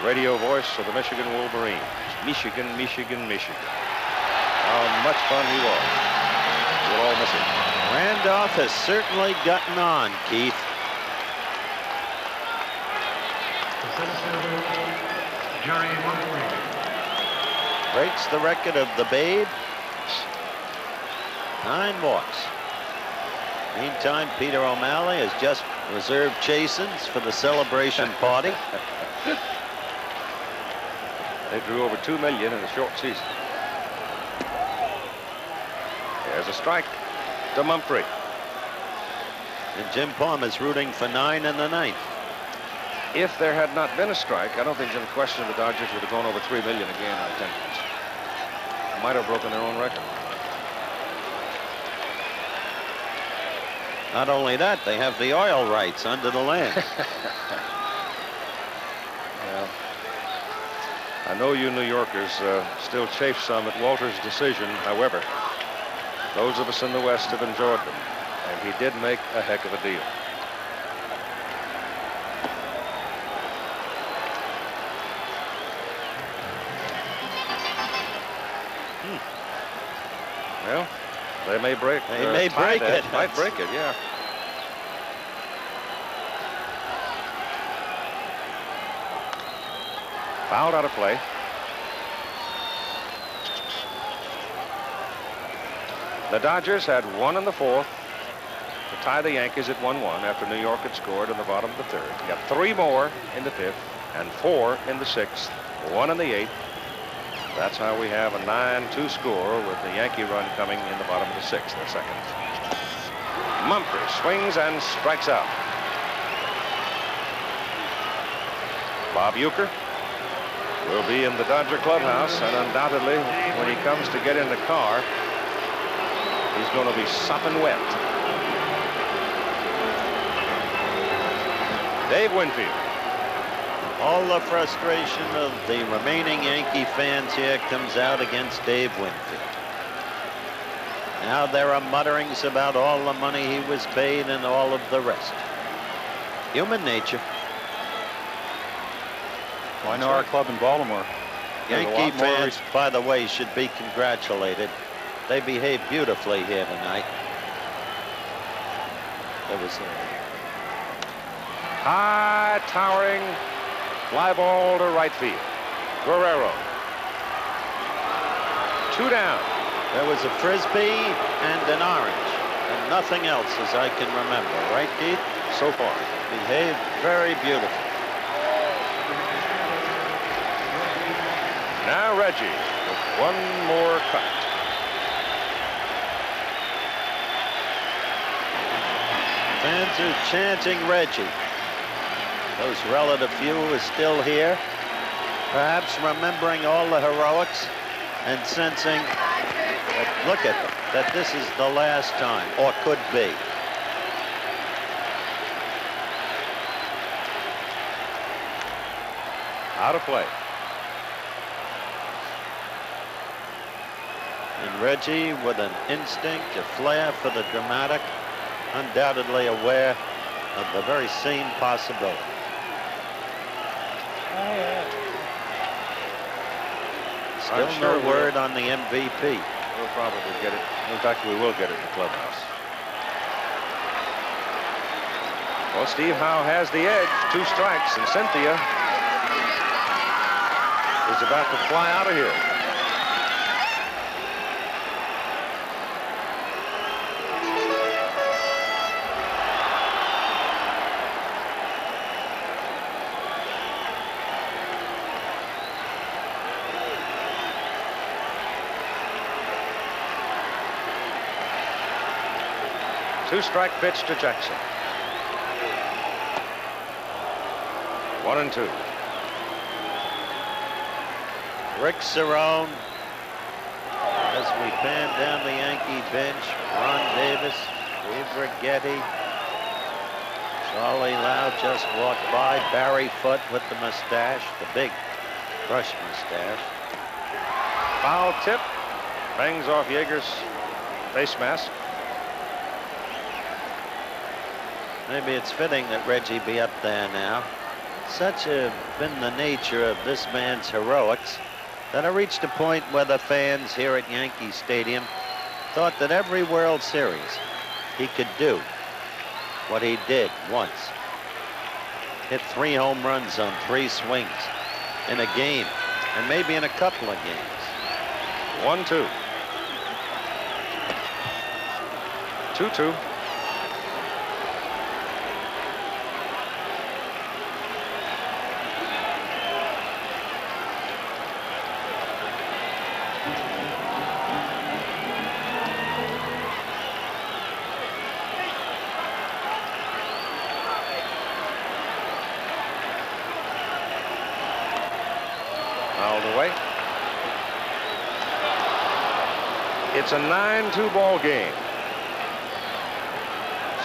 The radio voice of the Michigan Wolverines. Michigan, Michigan, Michigan. How much fun he was. We'll all miss him. Randolph has certainly gotten on, Keith. Jerry Montgomery. Breaks the record of the Babe. Nine walks. Meantime, Peter O'Malley has just reserved Chasen's for the celebration party. They drew over two million in a short season. There's a strike to Mumphrey. And Jim Palmer's rooting for nine in the ninth. If there had not been a strike, I don't think there's any question the Dodgers would have gone over three million again on attendance. Might have broken their own record. Not only that, they have the oil rights under the land. Yeah. I know you New Yorkers uh, still chafe some at Walter's decision. However, those of us in the West have enjoyed them, and he did make a heck of a deal. may break. They uh, may break it. Might break it, yeah. Fouled out of play. The Dodgers had one in the fourth to tie the Yankees at 1-1 after New York had scored in the bottom of the third. Got three more in the fifth and four in the sixth, one in the eighth, that's how we have a 9-2 score with the Yankee run coming in the bottom of the sixth, the second. Mumphrey swings and strikes out. Bob Uecker will be in the Dodger clubhouse, and undoubtedly, when he comes to get in the car, he's going to be sopping wet. Dave Winfield. All the frustration of the remaining Yankee fans here comes out against Dave Winfield. Now there are mutterings about all the money he was paid and all of the rest. Human nature. Well, I know our club in Baltimore. has a lot Yankee fans, by the way, should be congratulated. They behaved beautifully here tonight. There was a High towering fly ball to right field. Guerrero. Two down. There was a frisbee and an orange, and nothing else as I can remember. Right, Keith? So far. Behaved very beautiful. Now Reggie with one more cut. Fans are chanting Reggie. Those relative few are still here, perhaps remembering all the heroics and sensing that, look at them, that this is the last time, or could be. Out of play. And Reggie, with an instinct, a flair for the dramatic, undoubtedly aware of the very same possibility. Still I'm no we'll- word on the MVP. We'll probably get it. In fact, we will get it in the clubhouse. Well, Steve Howe has the edge. Two strikes, and Cynthia is about to fly out of here. Two strike pitch to Jackson. One and two. Rick Cerone, as we pan down the Yankee bench, Ron Davis, Dave Righetti, Charlie Lau just walked by, Barry Foote with the mustache, the big brush mustache. Foul tip. Bangs off Yeager's face mask. Maybe it's fitting that Reggie be up there now. Such have been the nature of this man's heroics that I reached a point where the fans here at Yankee Stadium thought that every World Series he could do what he did once. Hit three home runs on three swings in a game, and maybe in a couple of games. One, two. Two, two. Fouled away. It's a 9-2 ball game.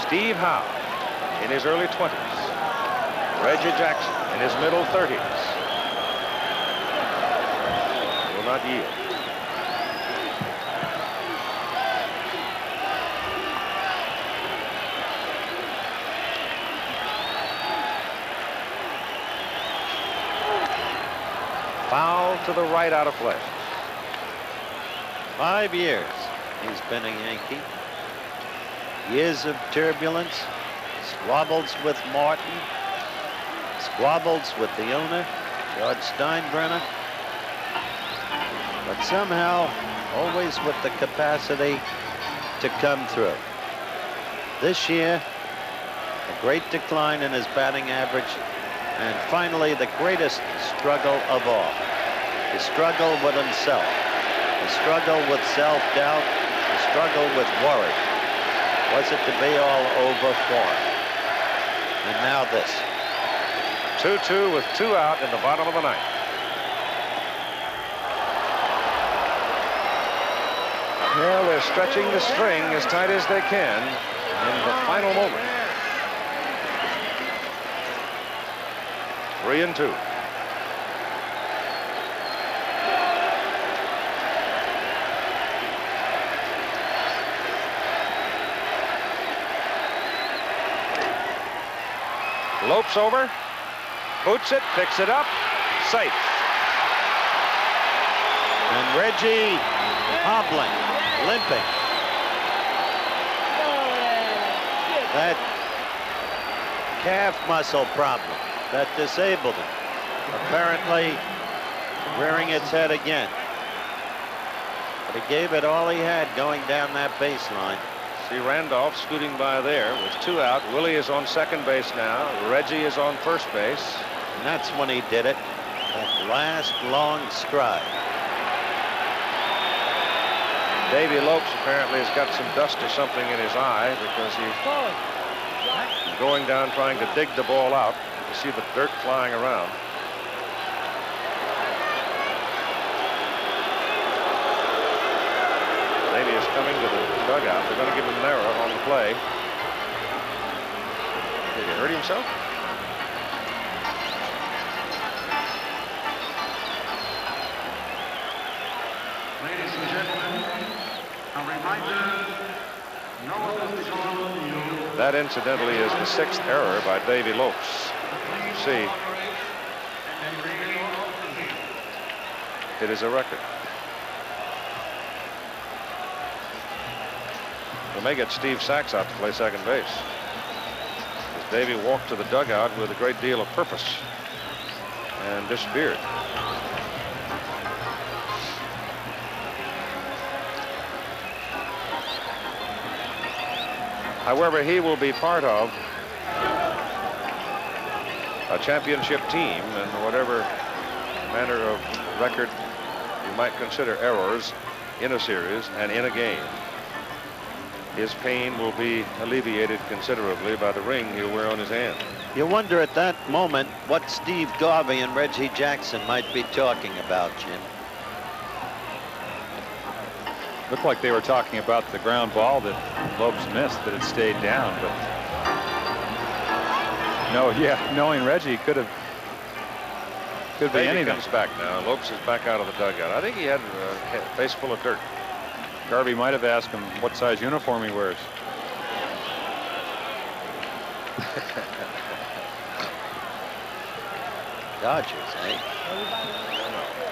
Steve Howe in his early 20s. Reggie Jackson in his middle 30s. Will not yield. Foul to the right out of play. Five years he's been a Yankee. Years of turbulence, squabbles with Martin, squabbles with the owner, George Steinbrenner. But somehow, always with the capacity to come through. This year, a great decline in his batting average, and finally the greatest struggle of all. The struggle with himself, the struggle with self-doubt, struggle with worry. Was it to be all over for him? And now this. 2-2 with two out in the bottom of the ninth. Well, they're stretching the string as tight as they can in the final moment. Three and two. Lopes over, boots it, picks it up, safe. And Reggie hobbling, limping. That calf muscle problem that disabled him. Apparently rearing its head again. But he gave it all he had going down that baseline. See Randolph scooting by there with two out. Willie is on second base now. Reggie is on first base. And that's when he did it. That last long stride. Davey Lopes apparently has got some dust or something in his eye because he's going down trying to dig the ball out. You see the dirt flying around. Davey is coming to the dugout. They're going to give him an error on the play. Did he hurt himself? Ladies and gentlemen, a reminder, no one is on you. That incidentally is the sixth error by Davy Lopes. See, it is a record. We may get Steve Sax out to play second base. As Davey walked to the dugout with a great deal of purpose and disappeared. However, he will be part of a championship team and whatever manner of record you might consider errors in a series and in a game. His pain will be alleviated considerably by the ring he'll wear on his hand. You wonder at that moment what Steve Garvey and Reggie Jackson might be talking about, Jim. Looked like they were talking about the ground ball that Lopes missed, that it stayed down. But no, yeah, knowing Reggie could have could be Davey anything. comes back now. Lopes is back out of the dugout. I think he had uh, a face full of dirt. Garvey might have asked him what size uniform he wears. Dodgers, eh?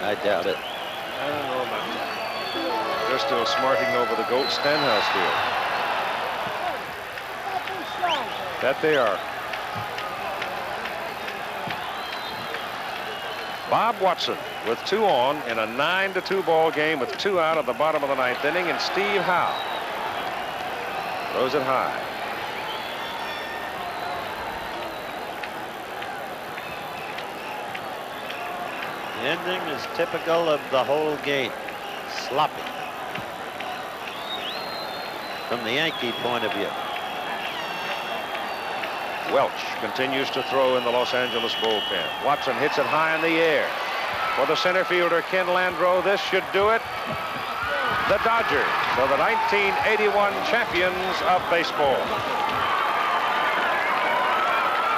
I doubt it. I don't know about that. They're still smarting over the GOAT Stenhouse deal. That they are. Bob Watson with two on in a 9 to 2 ball game with two out at the bottom of the ninth inning, and Steve Howe throws it high. The ending is typical of the whole game. Sloppy. From the Yankee point of view. Welch continues to throw in the Los Angeles bullpen. Watson hits it high in the air. For the center fielder, Ken Landreaux. this should do it. The Dodgers are the 1981 champions of baseball.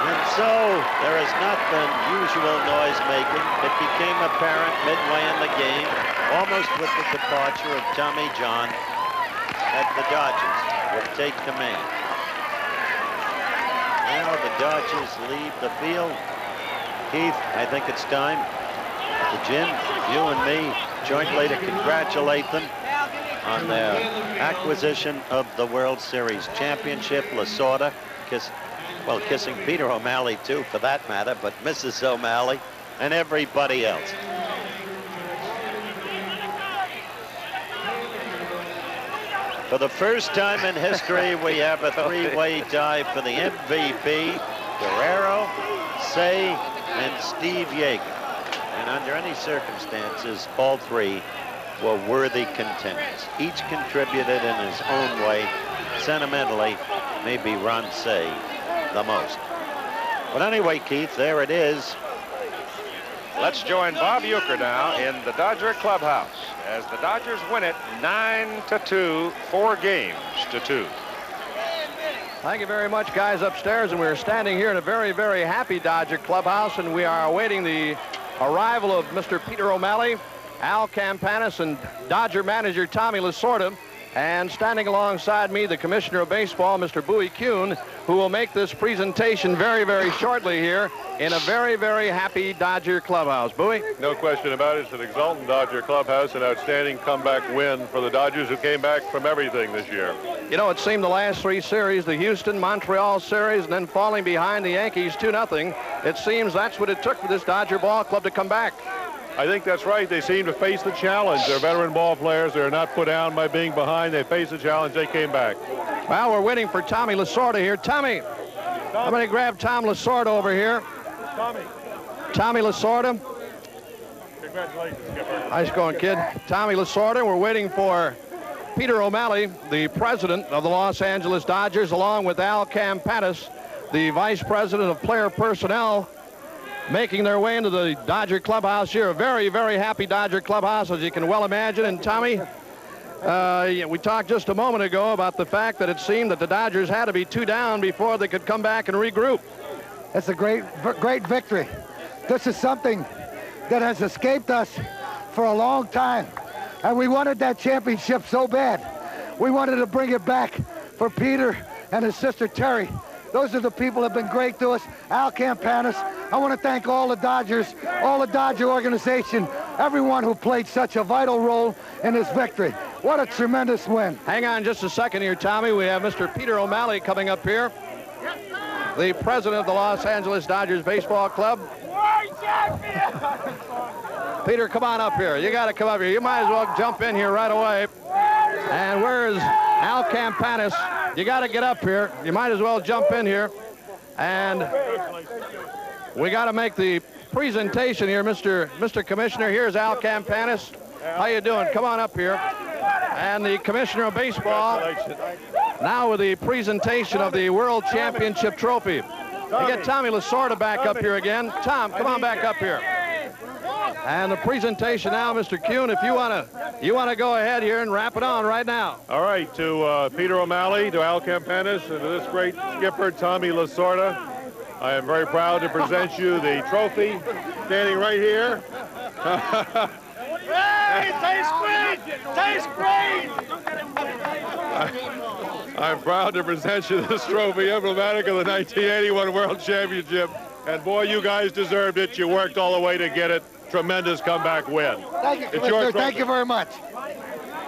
And so there has not been usual noise making. It became apparent midway in the game, almost with the departure of Tommy John, that the Dodgers would take command. Now the Dodgers leave the field. Keith, I think it's time for Jim, you and me jointly to congratulate them on their acquisition of the World Series championship. Lasorda, kiss, well, kissing Peter O'Malley too, for that matter, but Mrs. O'Malley and everybody else. For the first time in history, we have a three-way tie for the MVP, Guerrero, Cey, and Steve Yeager. And under any circumstances, all three were worthy contenders. Each contributed in his own way. Sentimentally, maybe Ron Cey the most. But anyway, Keith, there it is. Let's join Bob Uecker now in the Dodger clubhouse as the Dodgers win it 9 to 2, four games to two. Thank you very much, guys, upstairs. And we're standing here in a very, very happy Dodger clubhouse, and we are awaiting the arrival of Mr. Peter O'Malley, Al Campanis, and Dodger manager Tommy Lasorda. And standing alongside me, the Commissioner of Baseball, Mr. Bowie Kuhn, who will make this presentation very, very shortly here in a very, very happy Dodger clubhouse. Bowie? No question about it. It's an exultant Dodger clubhouse, an outstanding comeback win for the Dodgers who came back from everything this year. You know, it seemed the last three series, the Houston, Montreal series, and then falling behind the Yankees 2-0, it seems that's what it took for this Dodger ball club to come back. I think that's right. They seem to face the challenge. They're veteran ball players. They're not put down by being behind. They face the challenge. They came back. Well, we're waiting for Tommy Lasorda here. Tommy, I'm going to grab Tom Lasorda over here. Tommy. Tommy Lasorda. Congratulations, Skipper. Nice going, kid. Tommy Lasorda. We're waiting for Peter O'Malley, the president of the Los Angeles Dodgers, along with Al Campanis, the vice president of player personnel, making their way into the Dodger clubhouse here. A very, very happy Dodger clubhouse, as you can well imagine. And Tommy, uh, we talked just a moment ago about the fact that it seemed that the Dodgers had to be two down before they could come back and regroup. It's a great, great victory. This is something that has escaped us for a long time. And we wanted that championship so bad. We wanted to bring it back for Peter and his sister Terry. Those are the people that have been great to us. Al Campanis. I want to thank all the Dodgers, all the Dodger organization, everyone who played such a vital role in this victory. What a tremendous win. Hang on just a second here, Tommy. We have Mr. Peter O'Malley coming up here, the president of the Los Angeles Dodgers Baseball Club. Peter, come on up here. You got to come up here. You might as well jump in here right away. And where's Al Campanis? You got to get up here. You might as well jump in here. And we got to make the presentation here, Mr. Mr. Commissioner. Here's Al Campanis. How you doing? Come on up here. And the Commissioner of Baseball, now with the presentation of the World Championship Trophy. You get Tommy Lasorda back up here again. Tom, come on back up here. And the presentation now, Mr. Kuhn, if you want to you want to go ahead here and wrap it on right now. All right, to uh, Peter O'Malley, to Al Campanis, and to this great skipper, Tommy Lasorda, I am very proud to present you the trophy standing right here. Hey, tastes great! Tastes great! I'm proud to present you this trophy, emblematic of the 1981 World Championship. And boy, you guys deserved it. You worked all the way to get it. Tremendous comeback win. Thank you, It's Commissioner. yours, Thank you very much.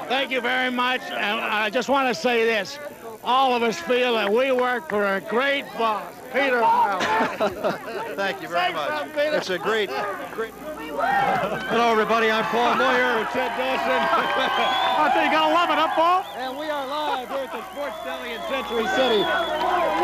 Thank you very much. And I just want to say this. All of us feel that we work for a great boss, Peter O'Malley. Thank you very much. It's a great, great. Hello, everybody. I'm Paul Moyer with Ted Dawson. I think you gotta love it, huh, Paul? And we are live here at the Sports Deli in Century City.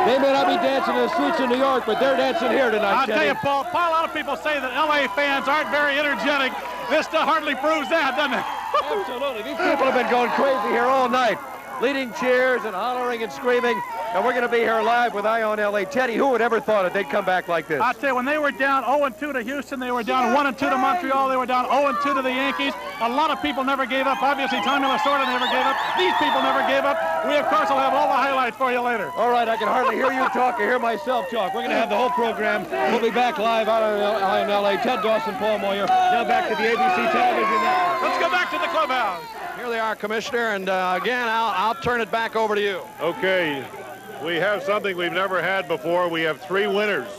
They may not be dancing in the streets of New York, but they're dancing here tonight, I'll tell you, Paul, Paul, a lot of people say that LA fans aren't very energetic. This still hardly proves that, doesn't it? Absolutely. These people have been going crazy here all night, leading cheers and hollering and screaming. And we're going to be here live with Eye on LA. Teddy, who would ever thought it? They'd come back like this. I tell you, when they were down 0-2 to Houston, they were down 1-2 to Montreal, they were down 0-2 to the Yankees. A lot of people never gave up. Obviously, Tommy Lasorda never gave up. These people never gave up. We, of course, will have all the highlights for you later. All right, I can hardly hear you talk or hear myself talk. We're going to have the whole program. We'll be back live out of Eye on LA. Ted Dawson, Paul Moyer. Now back to the ABC Television Network. Let's go back to the clubhouse. Here they are, Commissioner, and uh, again, I'll, I'll turn it back over to you. Okay, we have something we've never had before. We have three winners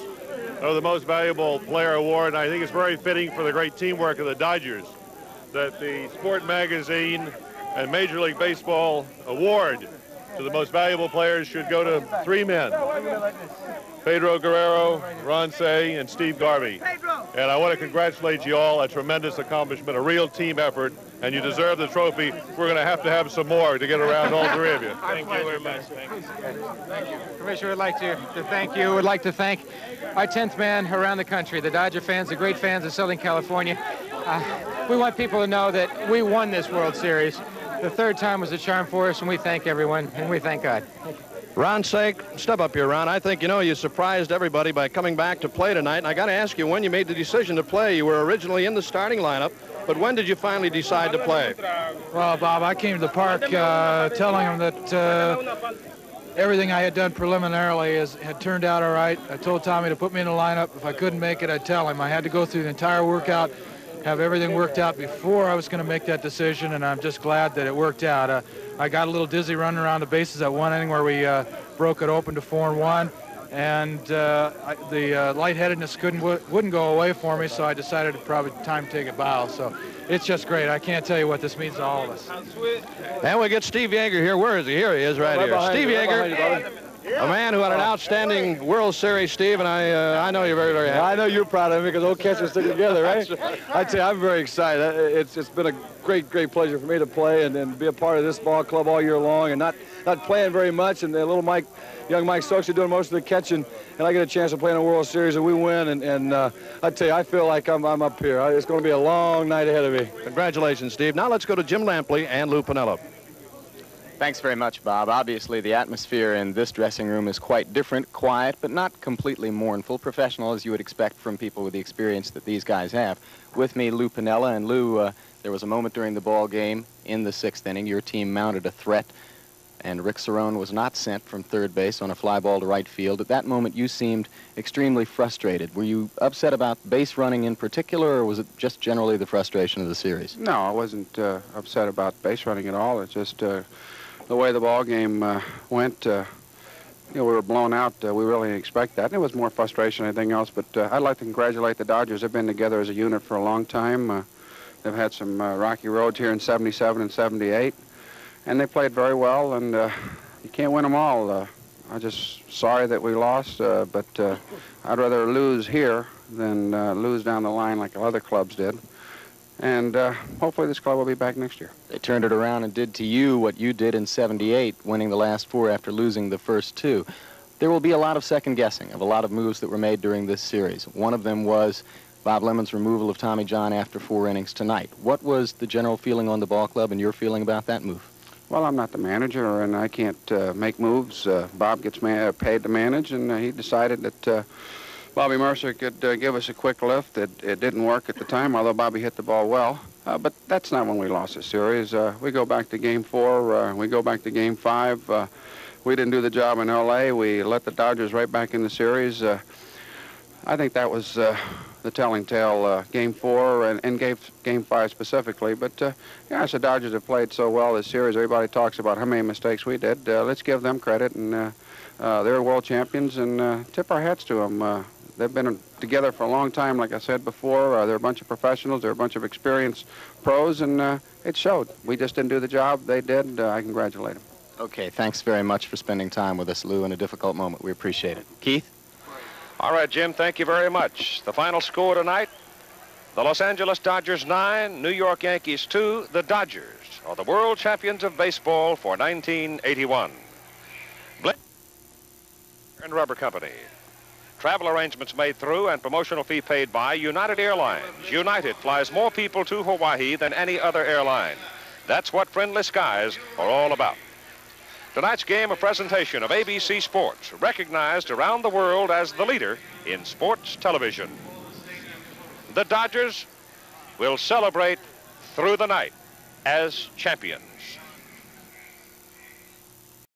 of the Most Valuable Player Award, and I think it's very fitting for the great teamwork of the Dodgers that the Sport Magazine and Major League Baseball award to the most valuable players should go to three men. Pedro Guerrero, Ron Cey, and Steve Garvey. And I want to congratulate you all. A tremendous accomplishment, a real team effort, and you deserve the trophy. We're going to have to have some more to get around all three of you. Thank you very much. Thank you. Commissioner, would like to, to thank you. Would like to thank our 10th man around the country, the Dodger fans, the great fans of Southern California. Uh, we want people to know that we won this World Series. The third time was a charm for us, and we thank everyone, and we thank God. Ron Cey, step up here, Ron. I think, you know, you surprised everybody by coming back to play tonight. And I got to ask you, when you made the decision to play, you were originally in the starting lineup, but when did you finally decide to play? Well, Bob, I came to the park uh, telling them that uh, everything I had done preliminarily is, had turned out all right. I told Tommy to put me in the lineup. If I couldn't make it, I'd tell him. I had to go through the entire workout, have everything worked out before I was going to make that decision, and I'm just glad that it worked out. Uh, I got a little dizzy running around the bases at one inning where we uh, broke it open to four and one, and uh, I, the uh, lightheadedness couldn't wouldn't go away for me, so I decided it probably time to take a bow. So it's just great. I can't tell you what this means to all of us. And we get Steve Yeager here. Where is he? Here he is, right, Right here. Steve you, right Yeager. Behind you, A man who had an outstanding World Series, Steve, and I uh, I know you're very, very happy. I know you're proud of him because old catchers stick together, right? I tell you, I'm very excited. Uh, It's it's been a great, great pleasure for me to play and, and be a part of this ball club all year long, and not not playing very much. And the little Mike, young Mike Scioscia, are doing most of the catching, and I get a chance to play in a World Series, and we win. And, and uh, I tell you, I feel like I'm I'm up here. It's going to be a long night ahead of me. Congratulations, Steve. Now let's go to Jim Lampley and Lou Piniella. Thanks very much, Bob. Obviously, the atmosphere in this dressing room is quite different, quiet, but not completely mournful, professional as you would expect from people with the experience that these guys have. With me, Lou Piniella, and Lou, uh, there was a moment during the ball game in the sixth inning. Your team mounted a threat, and Rick Cerone was not sent from third base on a fly ball to right field. At that moment, you seemed extremely frustrated. Were you upset about base running in particular, or was it just generally the frustration of the series? No, I wasn't uh, upset about base running at all. It's just uh, the way the ball game uh, went. Uh, you know, we were blown out. Uh, we really didn't expect that. And it was more frustration than anything else. But uh, I'd like to congratulate the Dodgers. They've been together as a unit for a long time. Uh, they've had some uh, rocky roads here in 77 and 78. And they played very well. And uh, you can't win them all. Uh, I'm just sorry that we lost. Uh, but uh, I'd rather lose here than uh, lose down the line like other clubs did. And uh, hopefully this club will be back next year. They turned it around and did to you what you did in 78, winning the last four after losing the first two. There will be a lot of second guessing of a lot of moves that were made during this series. One of them was Bob Lemon's removal of Tommy John after four innings tonight. What was the general feeling on the ball club and your feeling about that move? Well, I'm not the manager, and I can't uh, make moves. Uh, Bob gets ma- paid to manage, and uh, he decided that uh, Bobby Murcer could uh, give us a quick lift. It, it didn't work at the time, although Bobby hit the ball well. Uh, but that's not when we lost the series. Uh, we go back to Game Four. Uh, we go back to Game Five. Uh, we didn't do the job in L.A. We let the Dodgers right back in the series. Uh, I think that was the telling tale, Game Four and, and Game Game Five specifically. But yeah, the Dodgers have played so well this series. Everybody talks about how many mistakes we did. Let's give them credit, and they're world champions, and tip our hats to them. They've been together for a long time, like I said before. Uh, they're a bunch of professionals. They're a bunch of experienced pros, and uh, it showed. We just didn't do the job. They did. Uh, I congratulate them. Okay, thanks very much for spending time with us, Lou, in a difficult moment. We appreciate it. Keith? All right, Jim, thank you very much. The final score tonight, the Los Angeles Dodgers 9, New York Yankees 2. The Dodgers are the world champions of baseball for 1981. Blake and Rubber Company. Travel arrangements made through and promotional fee paid by United Airlines. United flies more people to Hawaii than any other airline. That's what Friendly Skies are all about. Tonight's game, a presentation of ABC Sports, recognized around the world as the leader in sports television. The Dodgers will celebrate through the night as champions.